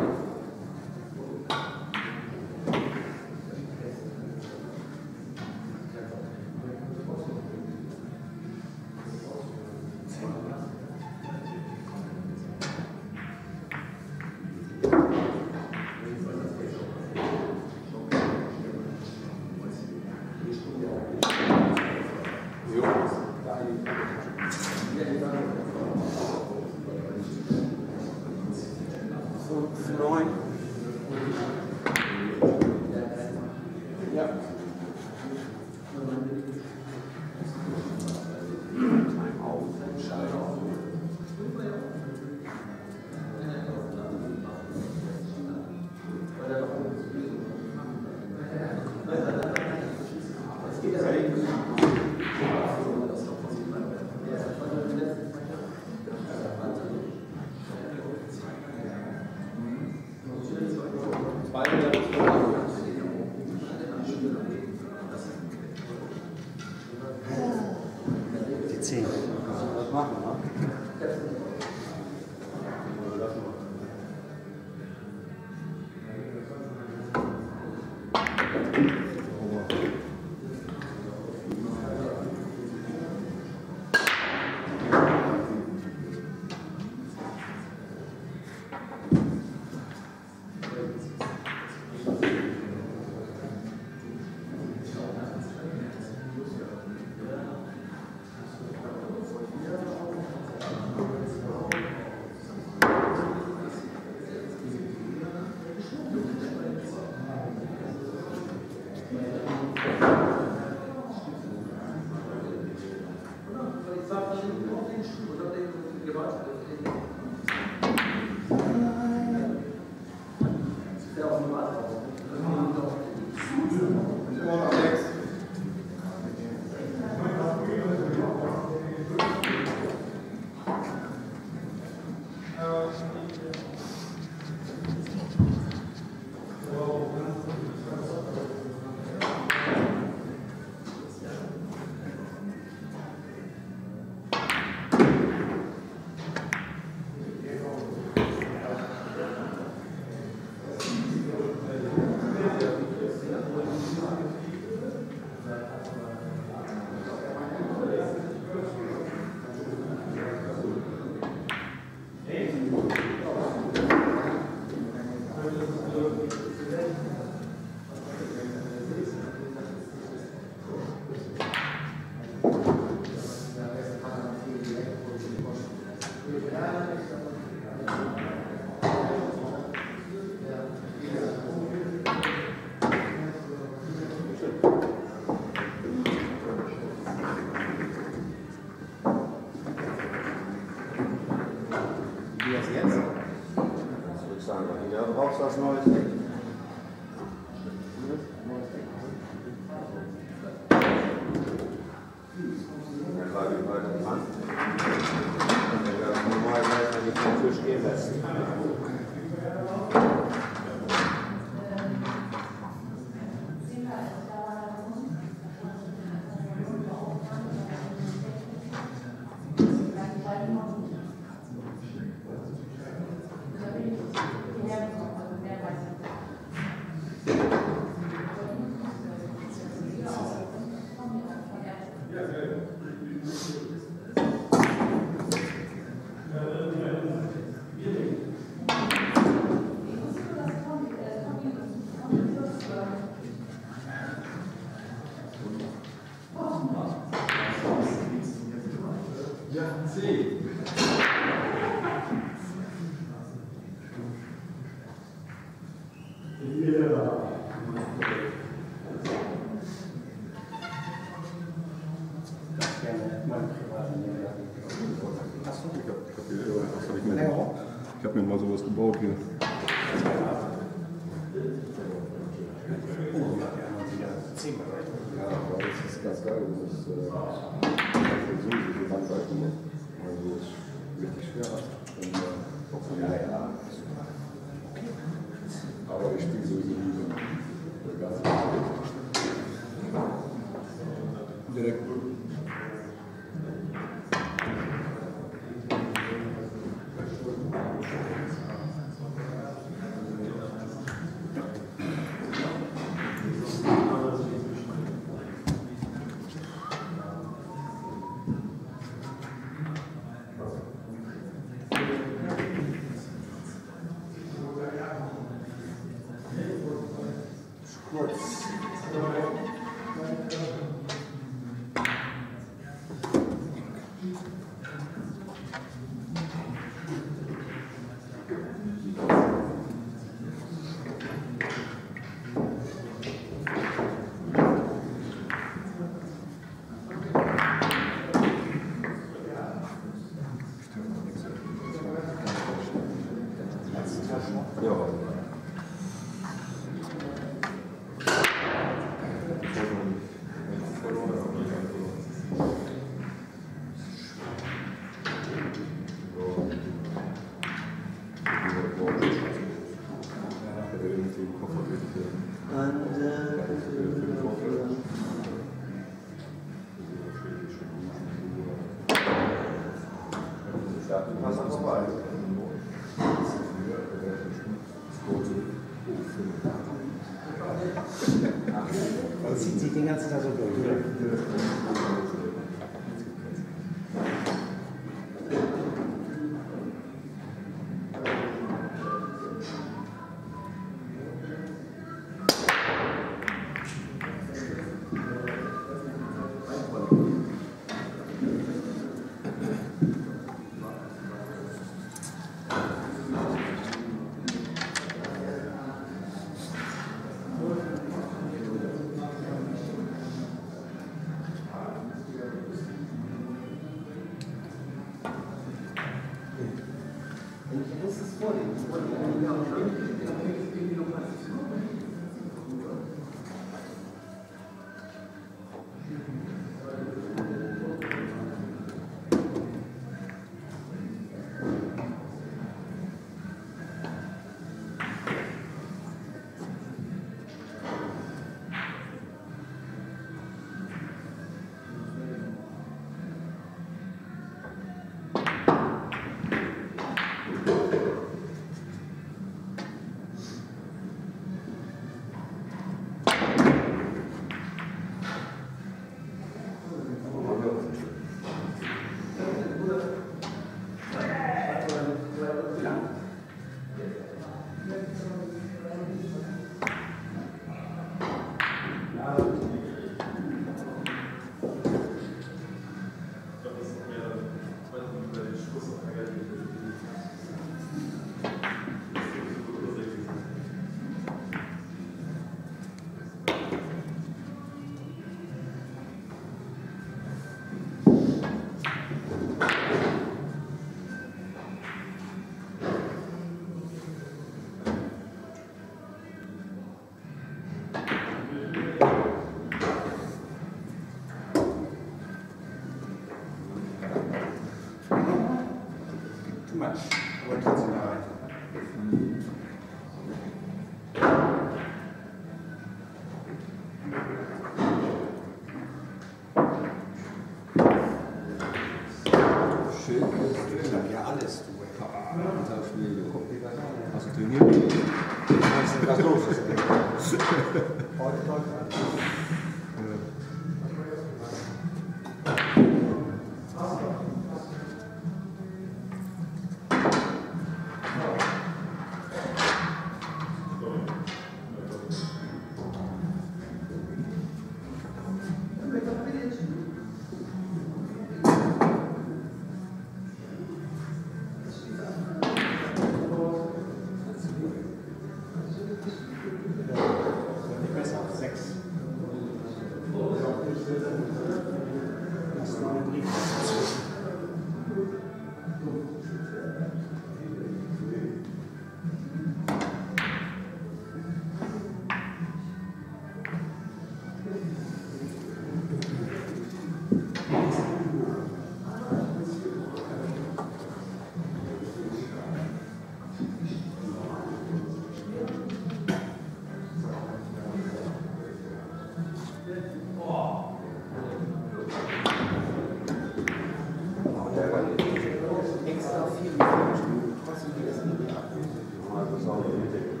B: と
A: いて結。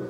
A: の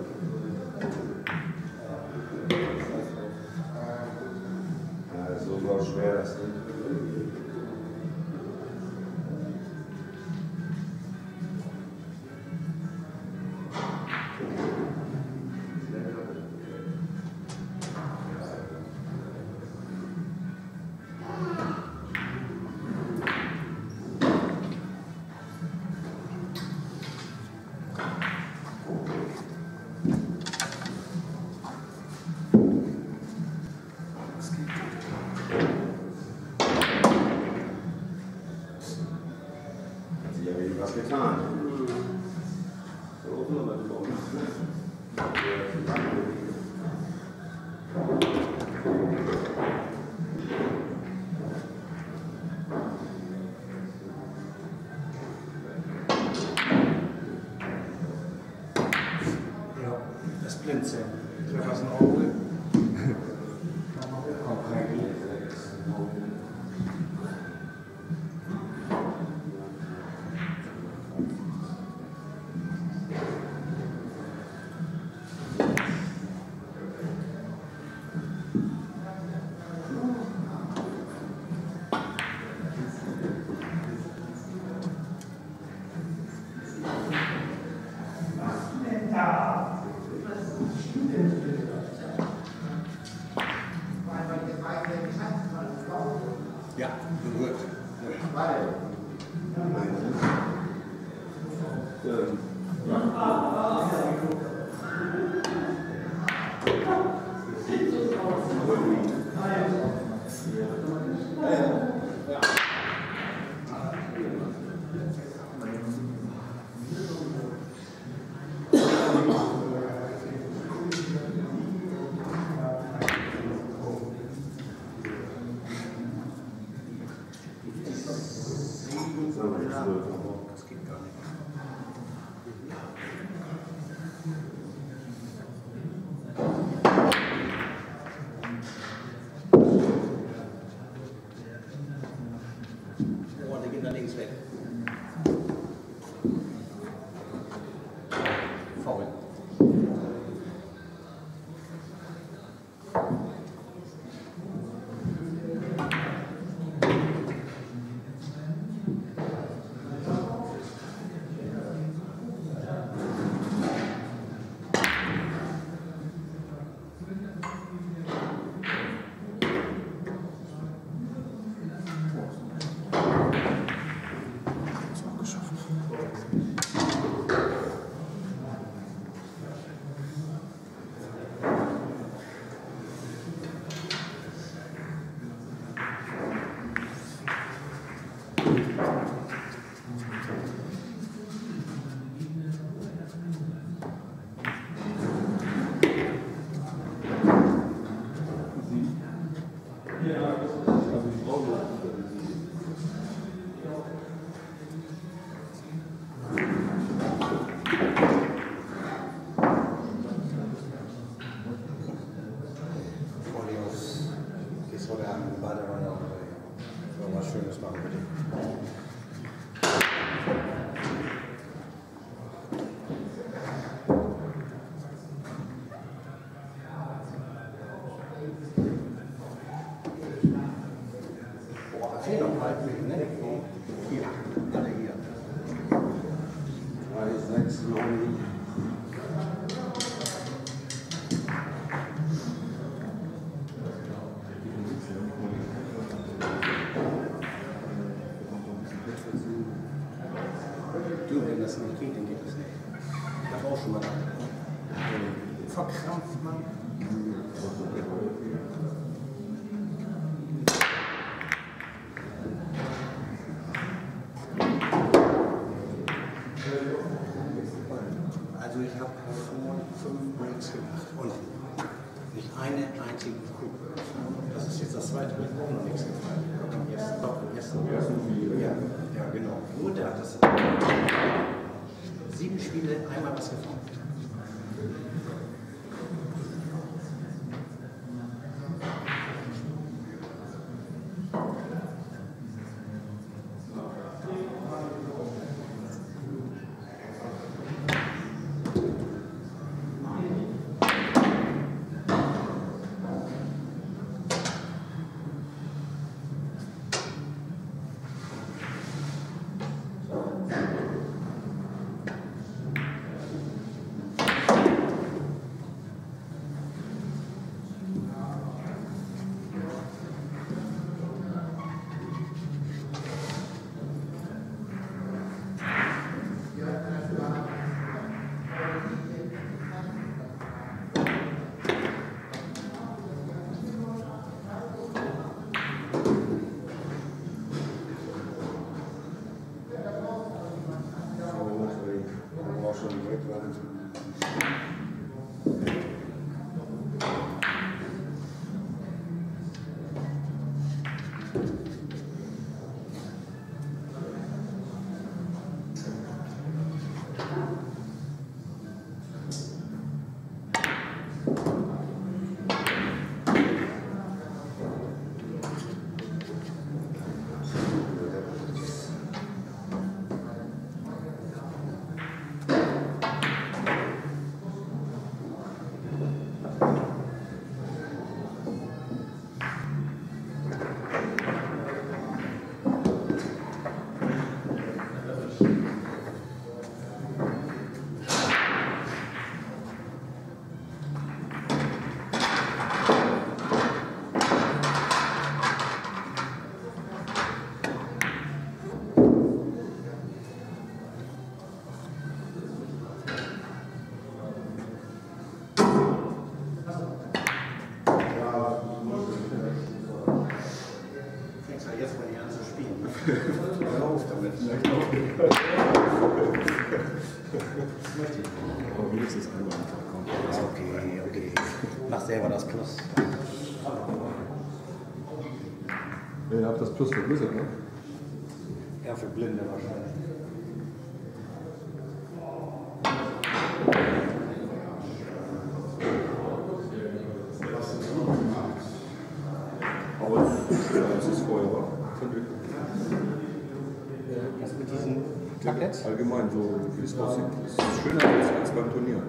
B: Allgemein, so wie es aussieht. Es ist schöner als, als beim Turnier.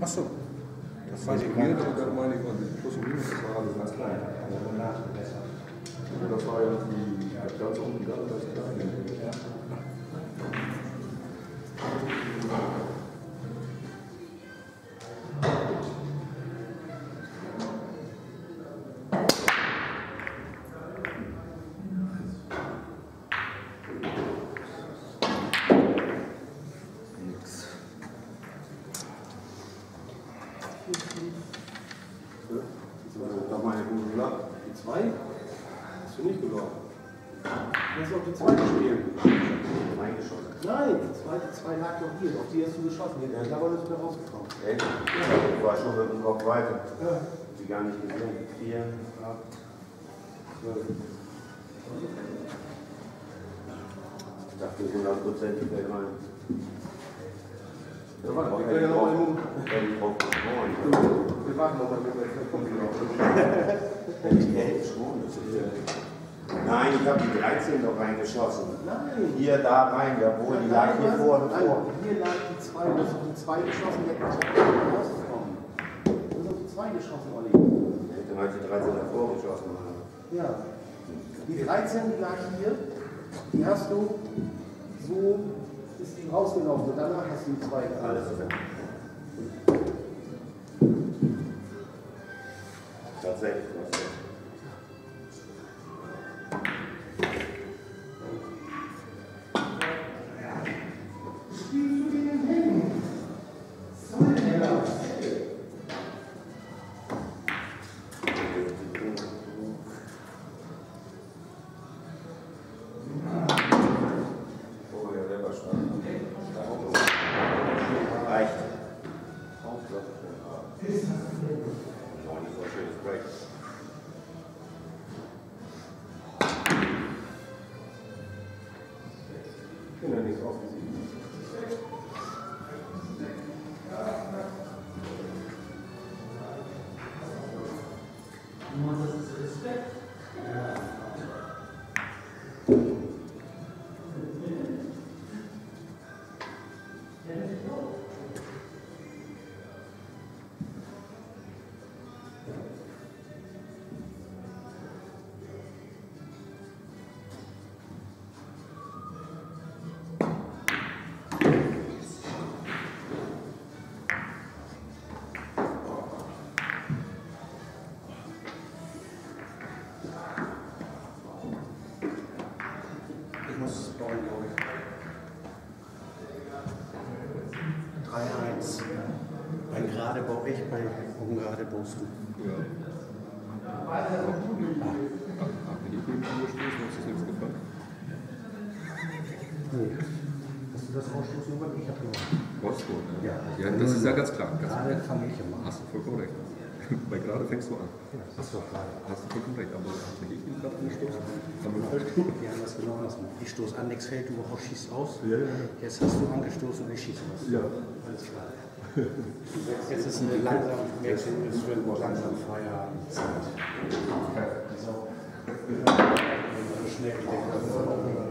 A: Ach so. Das weiß ich gar
H: gar nicht gesehen. 4, 8, 12. Ich dachte,
D: 100
H: Prozent die fällt rein.
D: Wir warten noch mal
H: mit genau. der Hälfte schon, das ist ja. Nein, ich habe die 13 doch reingeschossen.
D: Nein.
H: Hier, da rein, jawohl, die lag hier vor
D: und
H: vor.
D: Hier lagen die zwei, das sind die zwei geschossen, die hätten ich 2 geschossen, Olli.
H: Ich hätte die 13 davor geschossen.
D: Ja. Die 13, die lag hier, die hast du so ist die rausgelaufen und danach hast du die 2
H: Alles okay. Tatsächlich.
A: Du.
B: Ja. Die Kugeln angestoßen, hast du nichts gefallen?
A: Nee. Hast du das gemacht? Ich habe gemacht.
B: Wolfsburg, ne?
A: Ja.
B: ja. das ist ja ganz klar. Ganz
A: Gerade fange ich immer an.
B: Hast du vollkommen recht. Bei gerade fängst du an.
A: Das war gerade.
B: Hast du vollkommen recht. Aber hat mich ich gerade angestoßen? Haben wir falsch gemacht?
A: Wir haben das genau andersrum. Ich stoße an, nichts fällt, du auch schießt aus.
B: Ja, ja, ja.
A: Jetzt hast du angestoßen und ich schieße was.
B: Ja.
A: Alles klar. Jetzt ist eine langsam, es wird langsam Feierabendzeit. So. Schnell, ich denke, das ist auch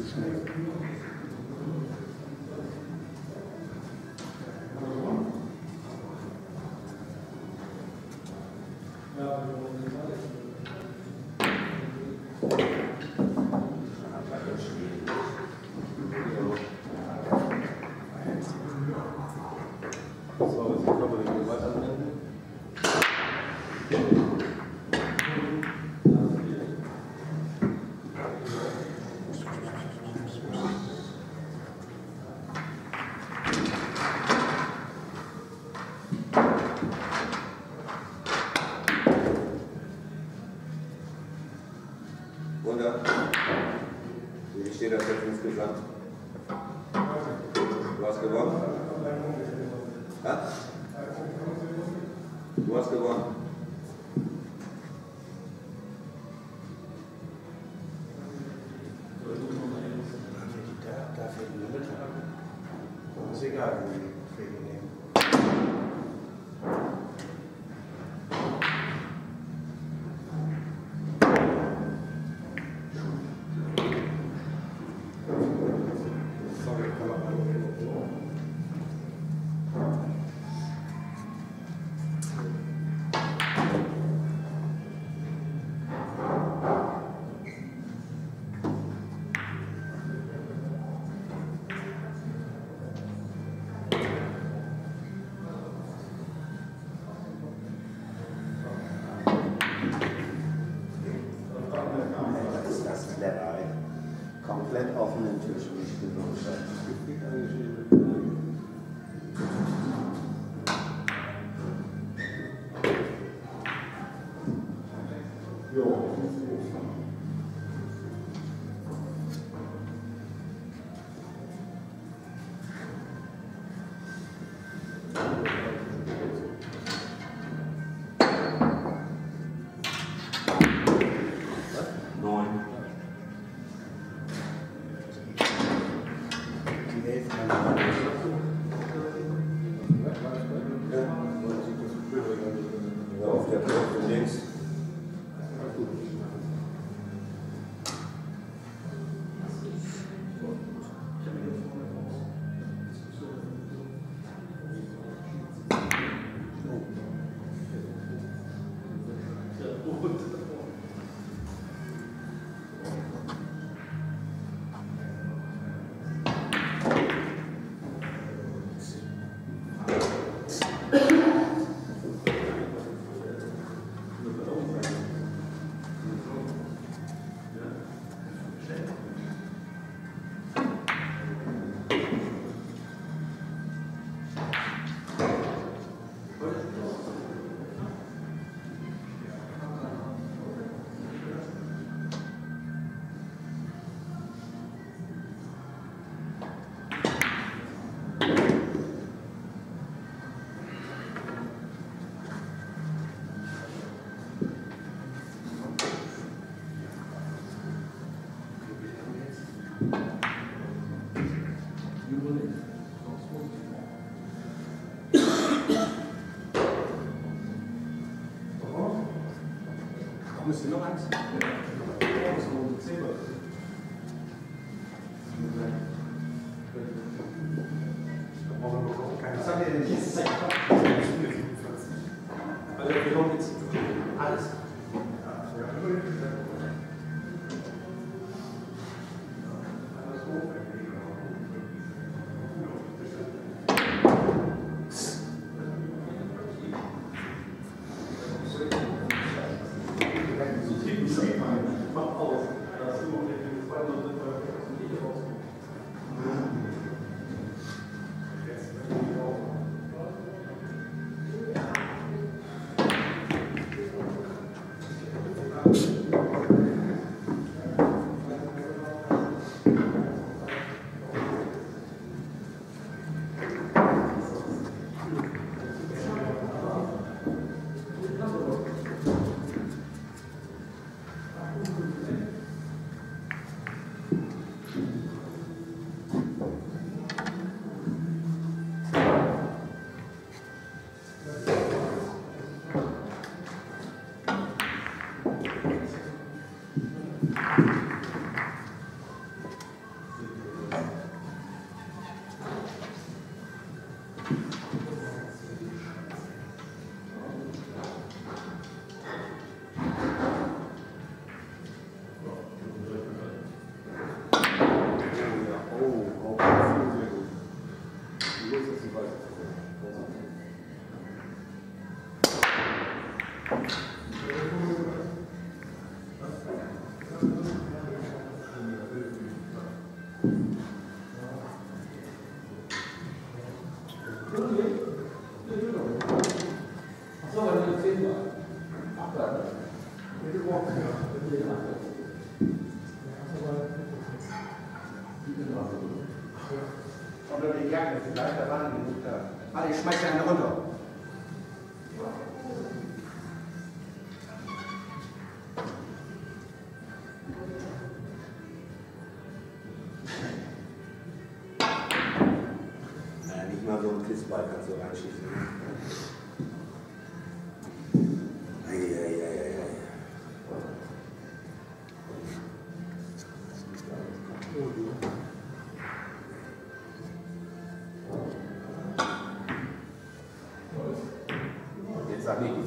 G: Viel zu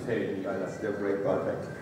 R: Jetzt
H: sag nicht, die fällt nicht,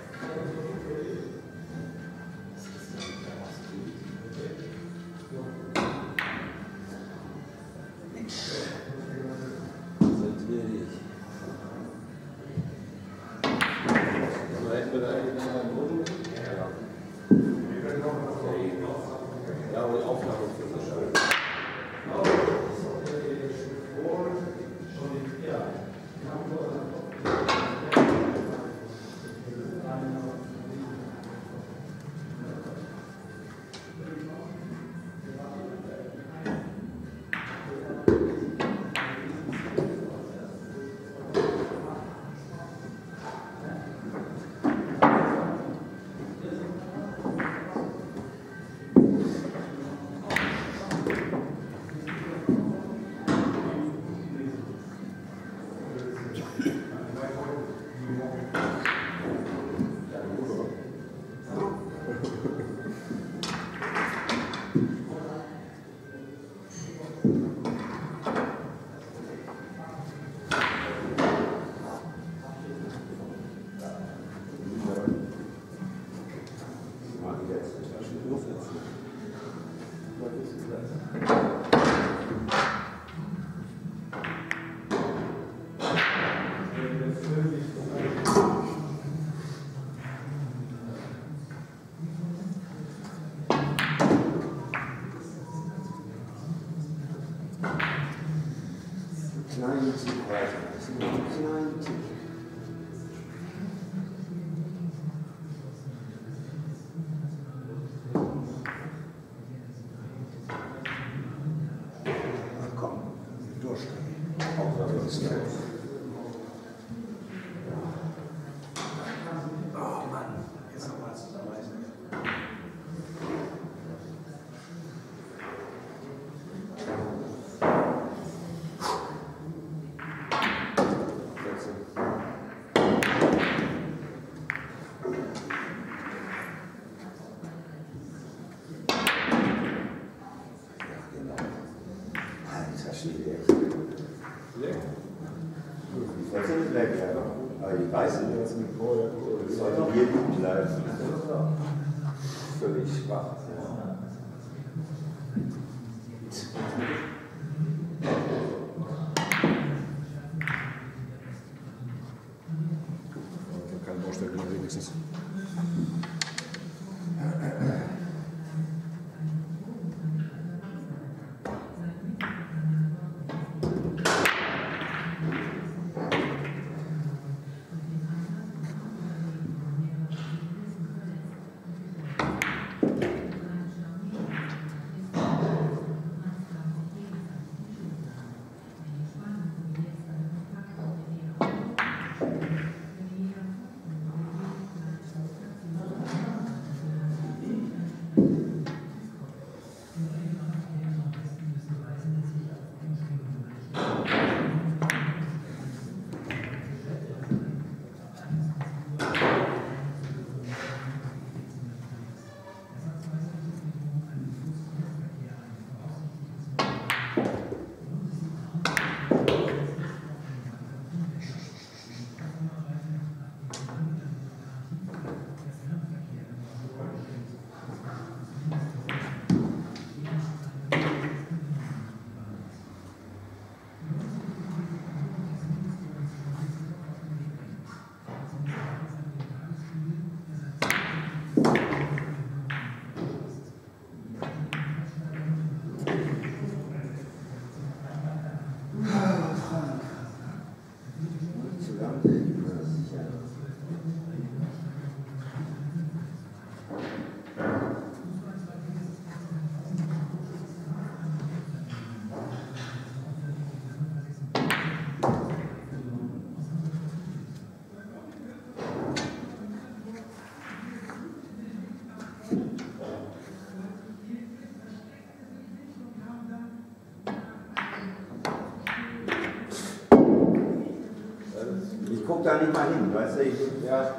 G: guck da nicht mal hin, weißt du? Ich, ja,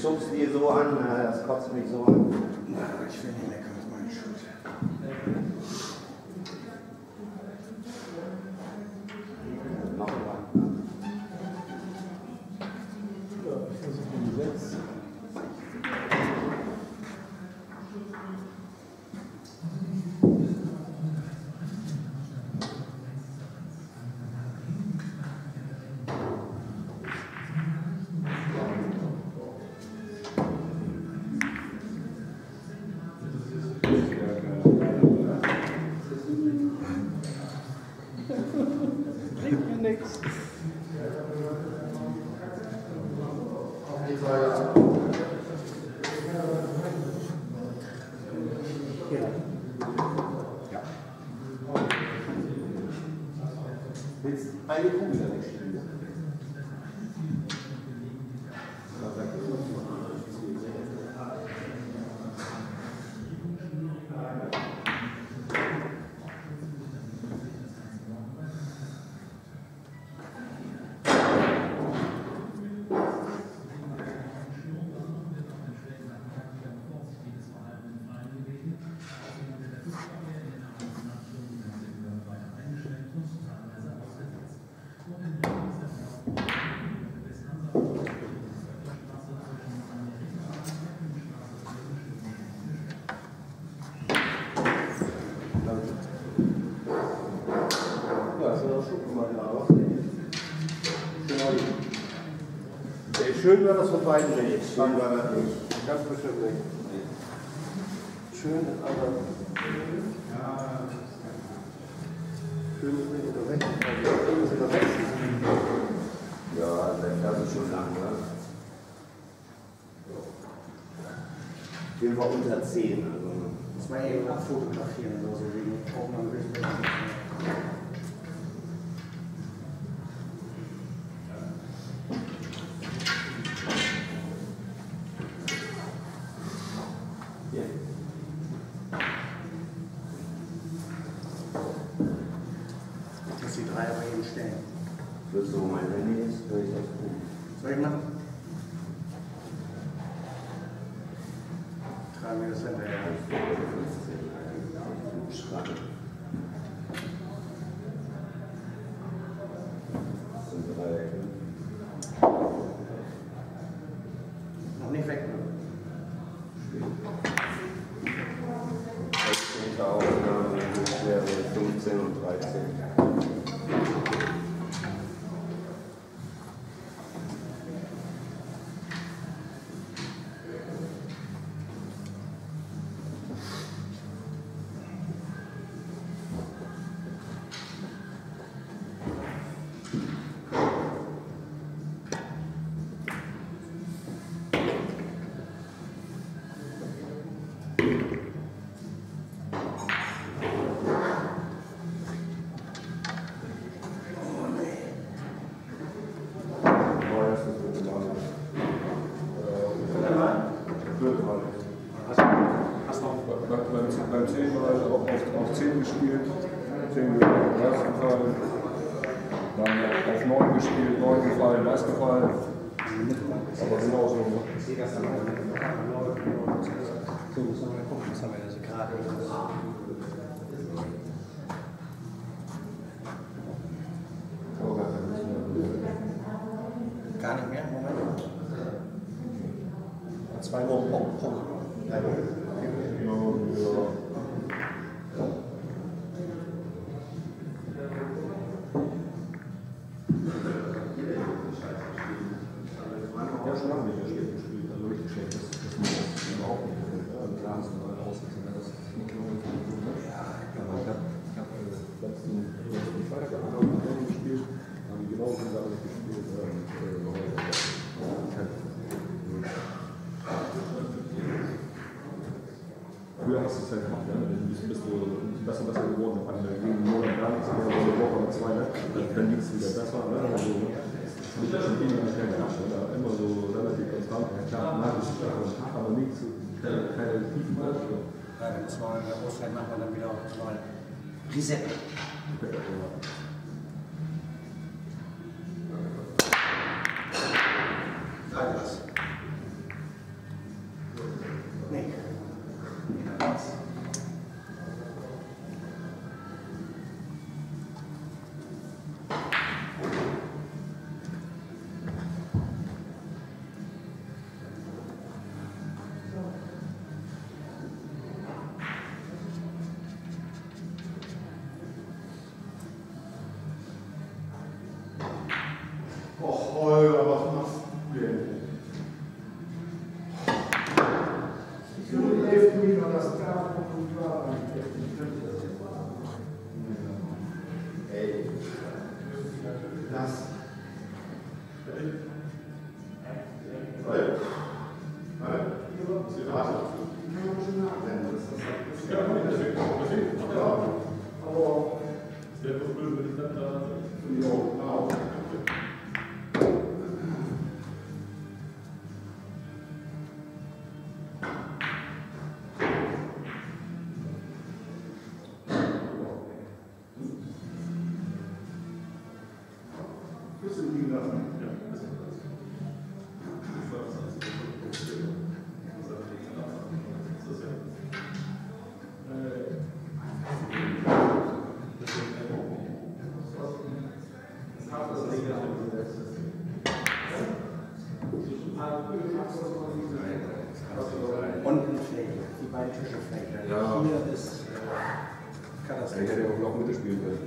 G: schubst die so an, das kotzt mich so
B: Schön wäre das von beiden nicht.
H: Schön wäre das nicht.
B: Ganz bestimmt nicht. Schön, aber. Schön ist nicht. Schön ist unter rechts.
H: Ja, das ist schon lang, ne?
S: Gehen wir
B: unter gespielt wird.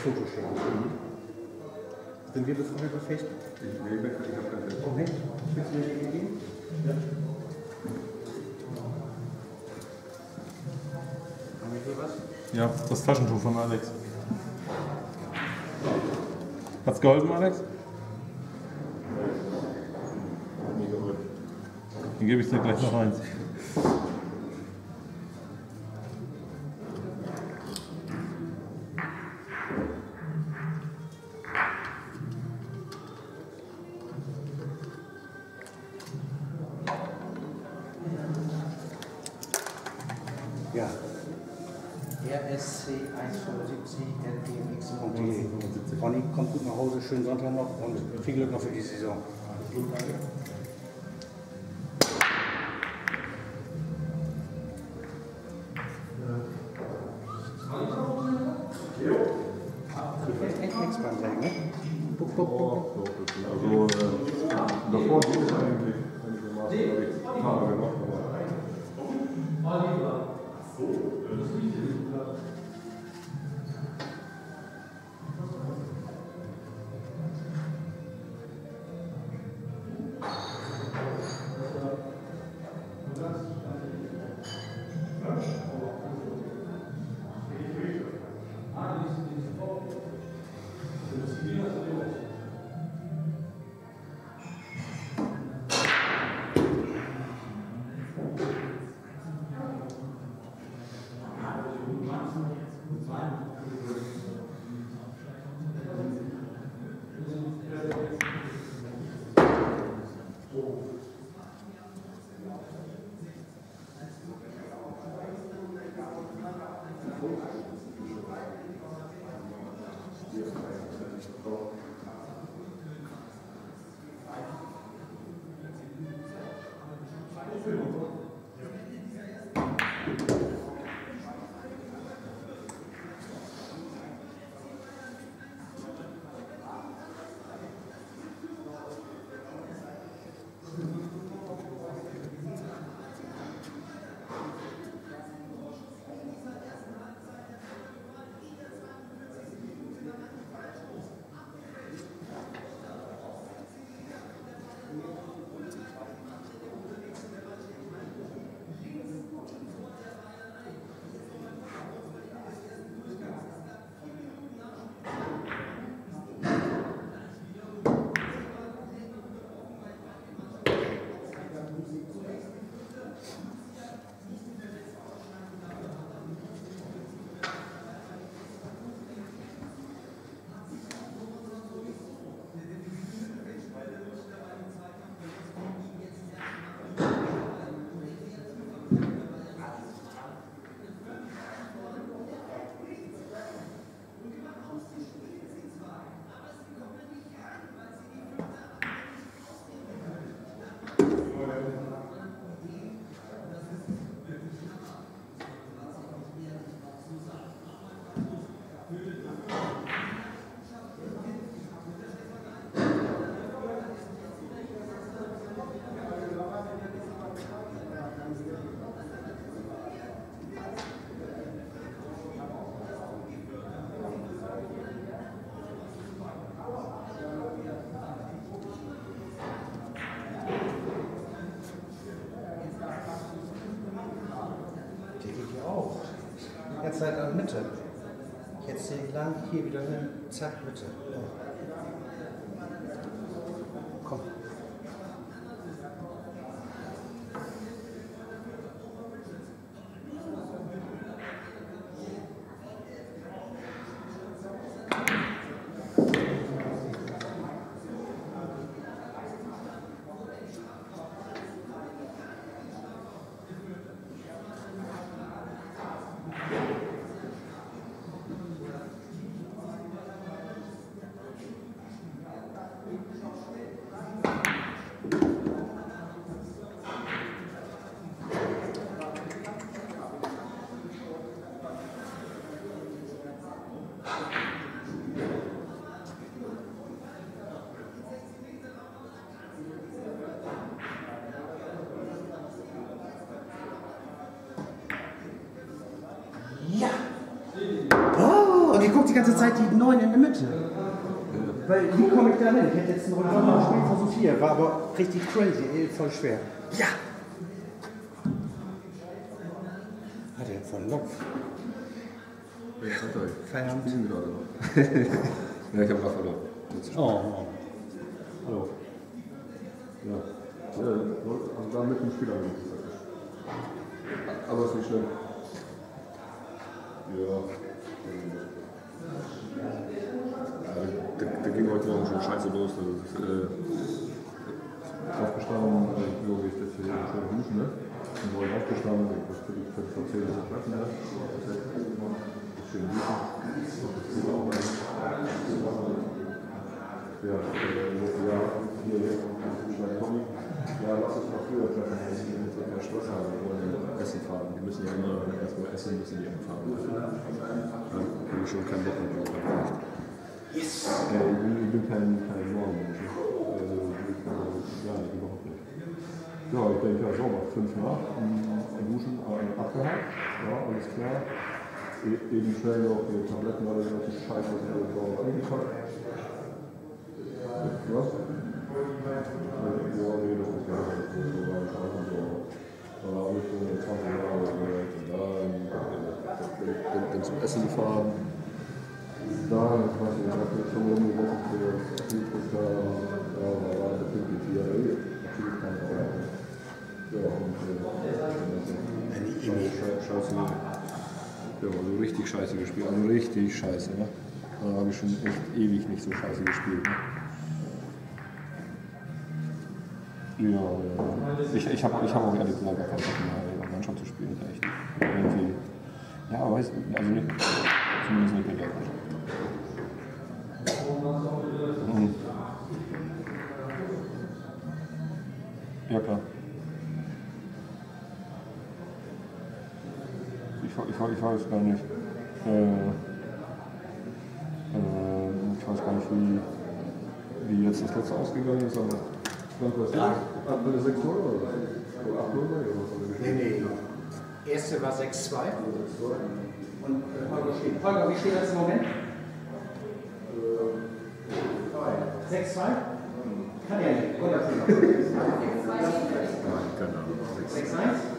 S: Ich das
A: Foto schicken? Sind wir befreundet bei Facebook?
B: Nee, ich habe kein Telefon.
A: Moment, willst du mir die geben? Ja. Haben wir hier was?
C: Ja, das Taschentuch von Alex. Hat's geholfen, Alex? Dann gebe ich dir gleich noch eins.
A: www.c175.de. Ronny, kommt gut nach Hause, schönen Sonntag noch und viel Glück noch für die Saison. Alles gut, danke.
B: Also davor ging es eigentlich einigermaßen, aber ich habe gemacht.
A: Aber... hier lang, hier die ganze Zeit die 9 in der Mitte. Weil, wie komme ich da hin? Ich hätte jetzt eine Runde noch gespielt, Versuch 4, war aber richtig crazy, ey, voll schwer. Ja! Hat er voll Lopf. Feierabend.
B: Gerade noch. ja, ich habe gerade verloren.
A: Oh, oh.
B: Hallo. Ja. ja also da mit dem Spieler. Aber ist nicht schlimm. Ja. ja der, der ging heute Morgen schon scheiße los. Also, das, äh, aufgestanden, äh, so wie ich das hier schön duschen, ne? Und morgen aufgestanden, das für die für die 10 Uhr treffen, ne? Schön duschen. Ja, äh, ja, hier, hier, Tommy. Ja, lass uns mal früher treffen, als wir mit der Schloss haben. Wir wollen Essen fahren. Die müssen ja immer erstmal essen, müssen die fahren. Da habe ich schon keinen Bock mehr. Yes! Ja, ich bin, ich kein, kein Morgenmensch. Also, ich, ja, überhaupt nicht. Ja, ich denke, ja, so, macht fünf nach. Duschen, äh, abgehakt. Ja, alles klar. E eben schnell noch die Tabletten, weil das ist scheiße, was ich alle angepackt. Was? Ja, nee, das ist das ist so scheiße. Da habe ich so 20 Jahre gehört und dann bin, bin zum Essen gefahren. Irgendwie Woche für das da, ja, da war der pünktlich hier, natürlich kein Auto. Ja, und äh, scheiße, ja, so richtig scheiße gespielt, also richtig scheiße, ne? Da habe ich schon echt ewig nicht so scheiße gespielt. Ne? Ja, ja. Ich, ich habe ich hab auch ehrlich gesagt gar keinen Bock mehr, Mannschaft zu spielen. Echt. Irgendwie. Ja, weiß also nicht. Zumindest nicht mit der Mannschaft. Mhm. Ja, klar. Ich, ich, ich weiß gar nicht. Äh, äh, ich weiß gar nicht, wie, wie jetzt das letzte ausgegangen ist, aber. Ja. Ab 6-0 oder was? Oder 8-0 oder was?
A: Nee, nee. Erste war 6-2. Und äh, Holger wie steht das im Moment? 6-2? Kann ja nicht. Oder? 6-1?
B: Keine Ahnung.
A: 6-1?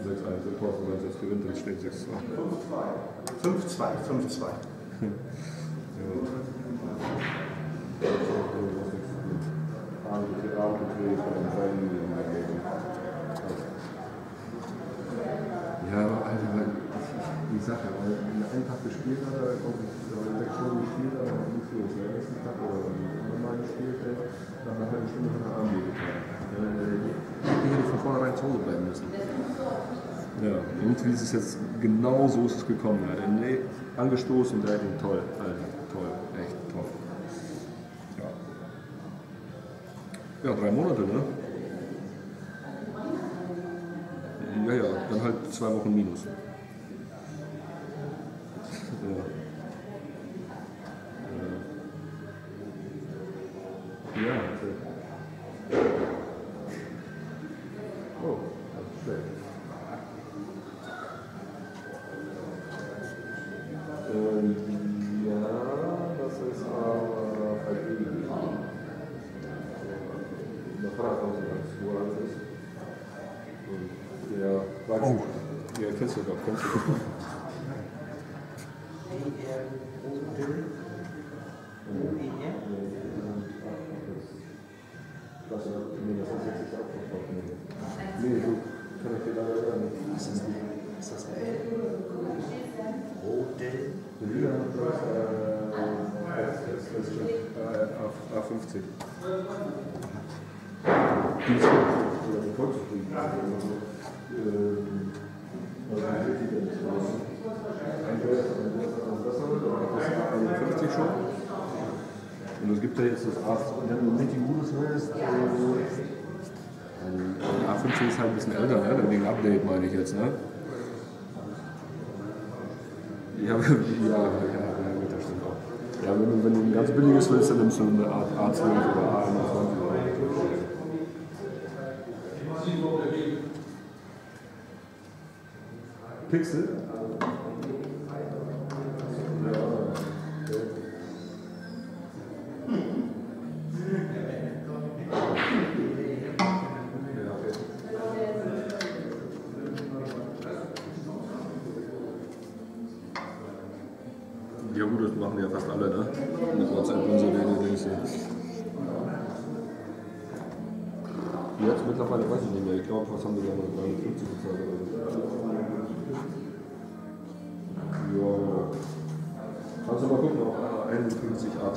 B: 6-1, der Thorsten weiß, jetzt gewinnt, dann steht 6-2.
A: 5-2, 5-2.
B: Ja, aber also, ich sag ja, weil einen Tag gespielt hat, er kommt sechs Stunden Und wie ist es jetzt, genau so ist es gekommen. Er hat ihn angestoßen und hat ihn toll, Alter, toll, echt toll. Ja. Ja, drei Monate, ne? Ja, ja, dann halt zwei Wochen minus. 功夫。A50 ist halt ein bisschen älter, ne? wegen Update meine ich jetzt. Ne? Ja, ja, ja, ja, gut, das stimmt auch. Ja, wenn du, wenn du ein ganz billiges willst, dann nimmst du eine A, A12 oder A21. Pixel?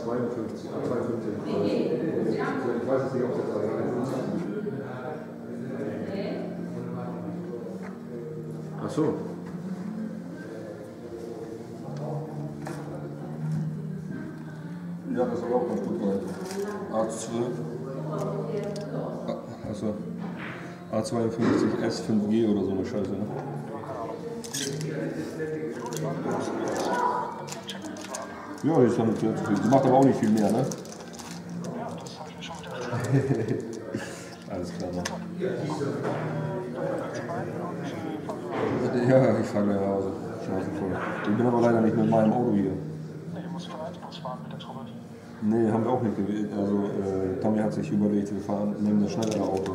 B: A51, A52, A52. Ich weiß es nicht, ob es jetzt A51 ist. Ach so. Ja, das ist aber auch ganz gut gemeint. A12. Ah, Achso. A52 S5G oder so eine Scheiße, ne? Ja, die ist damit sehr zufrieden. Die macht aber auch nicht viel mehr, ne? Alles klar, Mann. Ja, ich fahre gleich nach Hause. Schnauze voll. Ich bin aber leider nicht mit meinem Auto hier. Nee, haben wir auch nicht gewählt. Also, äh, Tommy hat sich überlegt, wir fahren, nehmen das schnellere Auto.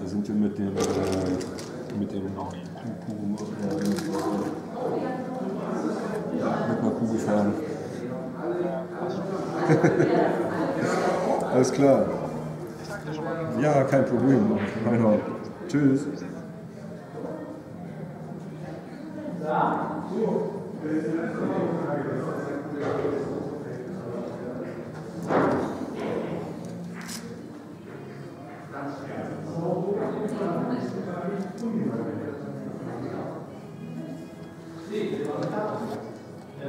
B: Da sind wir mit dem, äh, mit dem Kuh, äh, mit einer Kuh gefahren. Alles klar. Ja, kein Problem. Reinhold. Tschüss.
A: Ich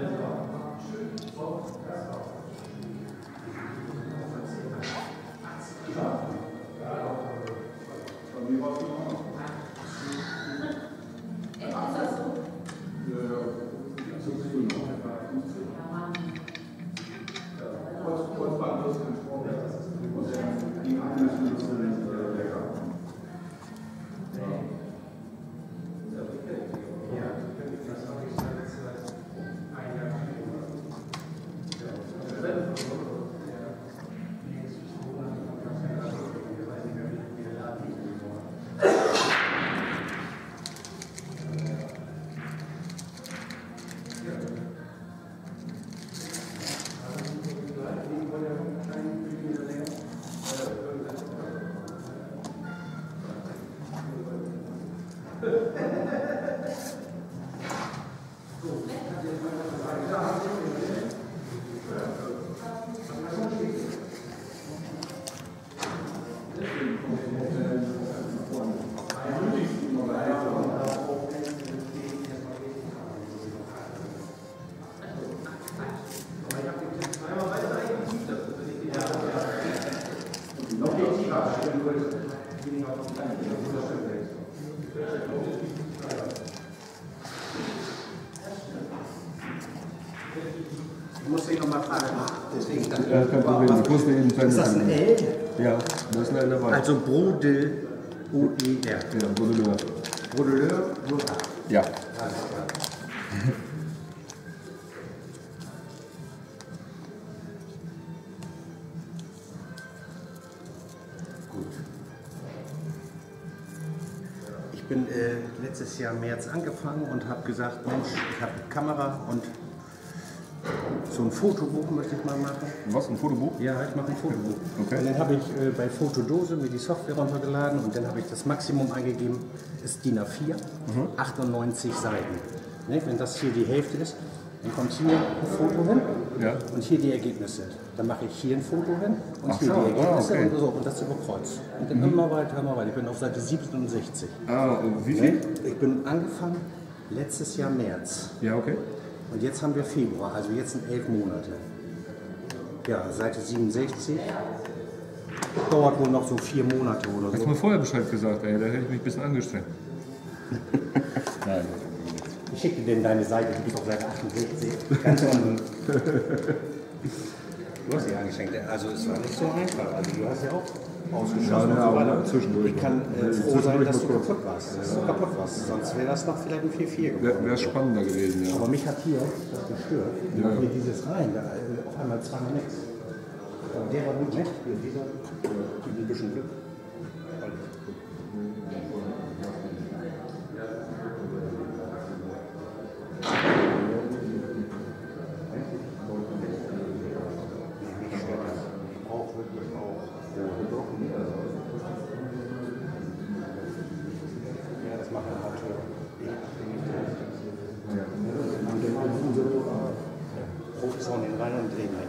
A: Ist das ein L?
B: Ja, da ist ein L dabei.
A: Also Brodel O-E-R.
B: Ja, Baudelaire.
A: Brodelleur, Brodel.
B: Ja.
A: Alles klar. Gut. Ich bin äh, letztes Jahr im März angefangen und habe gesagt, Mensch, ich habe eine Kamera und so ein Fotobuch möchte ich mal machen.
B: Was, ein Fotobuch?
A: Ja, ich mache ein Fotobuch.
B: Okay.
A: Und dann habe ich äh, bei Fotodose mir die Software runtergeladen und dann habe ich das Maximum eingegeben, ist DIN A4, 98 Seiten. Ne? Wenn das hier die Hälfte ist, dann kommt hier ein Foto hin
B: Ja.
A: und hier die Ergebnisse. Dann mache ich hier ein Foto hin und
B: Ach
A: hier
B: so,
A: die Ergebnisse
B: ah, okay.
A: und, so, und das überkreuzt. Und dann immer weiter, immer weiter. Ich bin auf Seite 67.
B: Ah, wie
A: Ne?
B: viel?
A: Ich bin angefangen letztes Jahr März.
B: Ja, okay.
A: Und jetzt haben wir Februar, also jetzt sind elf Monate. Ja, Seite 67. Dauert wohl noch so vier Monate oder
B: Hast du
A: so.
B: mir vorher Bescheid gesagt, ey, da hätte ich mich ein bisschen angestrengt. Nein.
A: Ich schicke dir denn deine Seite, du bist auf Seite 68. Ganz unten. Du hast dich angeschenkt, also es war nicht so einfach. Also du hast ja auch ausgeschossen
B: Ja,
A: und so weiter.
B: zwischendurch
A: Ich kann äh, froh sein, dass du kaputt warst. Dass du kaputt warst. Sonst wäre das noch vielleicht ein 4-4 geworden.
B: Wäre wär spannender gewesen, ja.
A: Aber mich hat hier das gestört.
B: Ja.
A: Hier dieses rein, da äh, auf einmal zweimal nichts. Der war gut? Hier, dieser, mit ein bisschen Glück. Alles gut. Zorn in rein und drehen weg.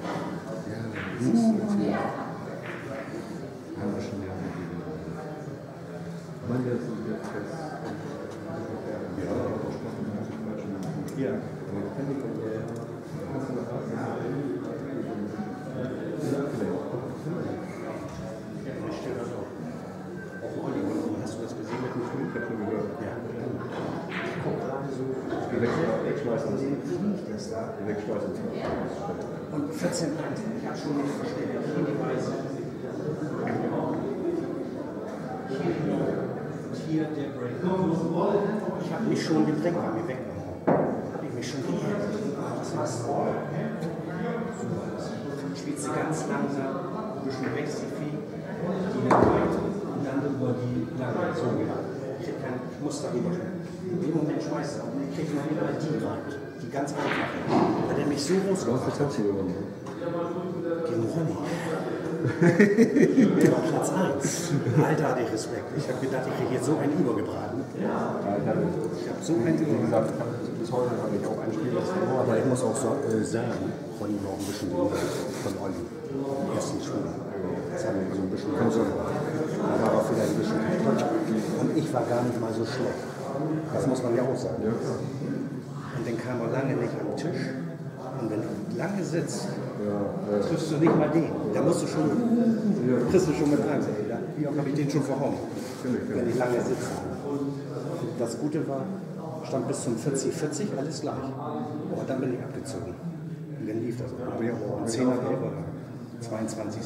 B: Ja, das ist jetzt hier. Haben wir schon mehr gegeben. Mann, der ist jetzt fest. Ja,
A: Ja. Mir steht das auch. Auch Olli, hast du das gesehen mit dem Flug?
B: Ich hab schon gehört.
A: Ja.
B: Die weg- wegschmeißen das. Die wegschmeißen das.
A: Und 14 ich habe schon nicht verstehen. Hier die Weiße. Hier der Break. Ich habe mich schon den Break bei mir weggenommen. Habe ich mich schon geärgert. Was machst du? Spielst du ganz langsam, ein bisschen rechts die Vieh, die dann weit und dann über die lange Zone. Ich, krieg kein, ich muss darüber spielen. In dem Moment schmeißt er und ich kriege noch wieder die rein. Die ganz einfache. Hat er mich so
B: Gewonnen?
A: Gegen Ronny. Der war Platz 1. Alter, hatte ich Respekt. Ich habe gedacht, ich kriege jetzt so einen übergebraten.
B: Ja, ich
A: habe so einen
B: wie
A: übergebraten.
B: gesagt, bis heute habe ich auch ein Spiel, das verloren.
A: Aber ich muss auch so, äh, sagen, Ronny war auch ein bisschen von Olli. Ersten Spiel. Das haben wir so ein bisschen konsumiert. Da war er vielleicht ein bisschen. Und ich war gar nicht mal so schlecht. Das muss man ja auch sagen. Und dann kam er lange nicht am Tisch. Und wenn du lange sitzt, triffst du nicht mal den. Da musst du schon, kriegst du schon mit. Da- Wie oft habe ich den schon verhauen, wenn ich lange sitze. Das Gute war, stand bis zum 40-40, alles gleich. Aber dann bin ich abgezogen. Und dann lief das. Dann bin ich auch um 10 oder 11 oder 22.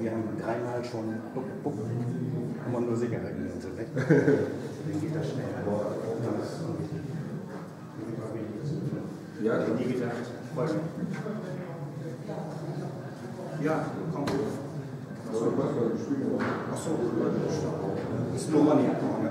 A: Wir haben dreimal schon, bupp, bupp, haben wir nur Sicherheiten und so weg. Dann geht das schnell.
B: Ja,
A: Ich nie gedacht, freut mich. Ja, komm. Achso, ist nur Ronny abgehauen, ne?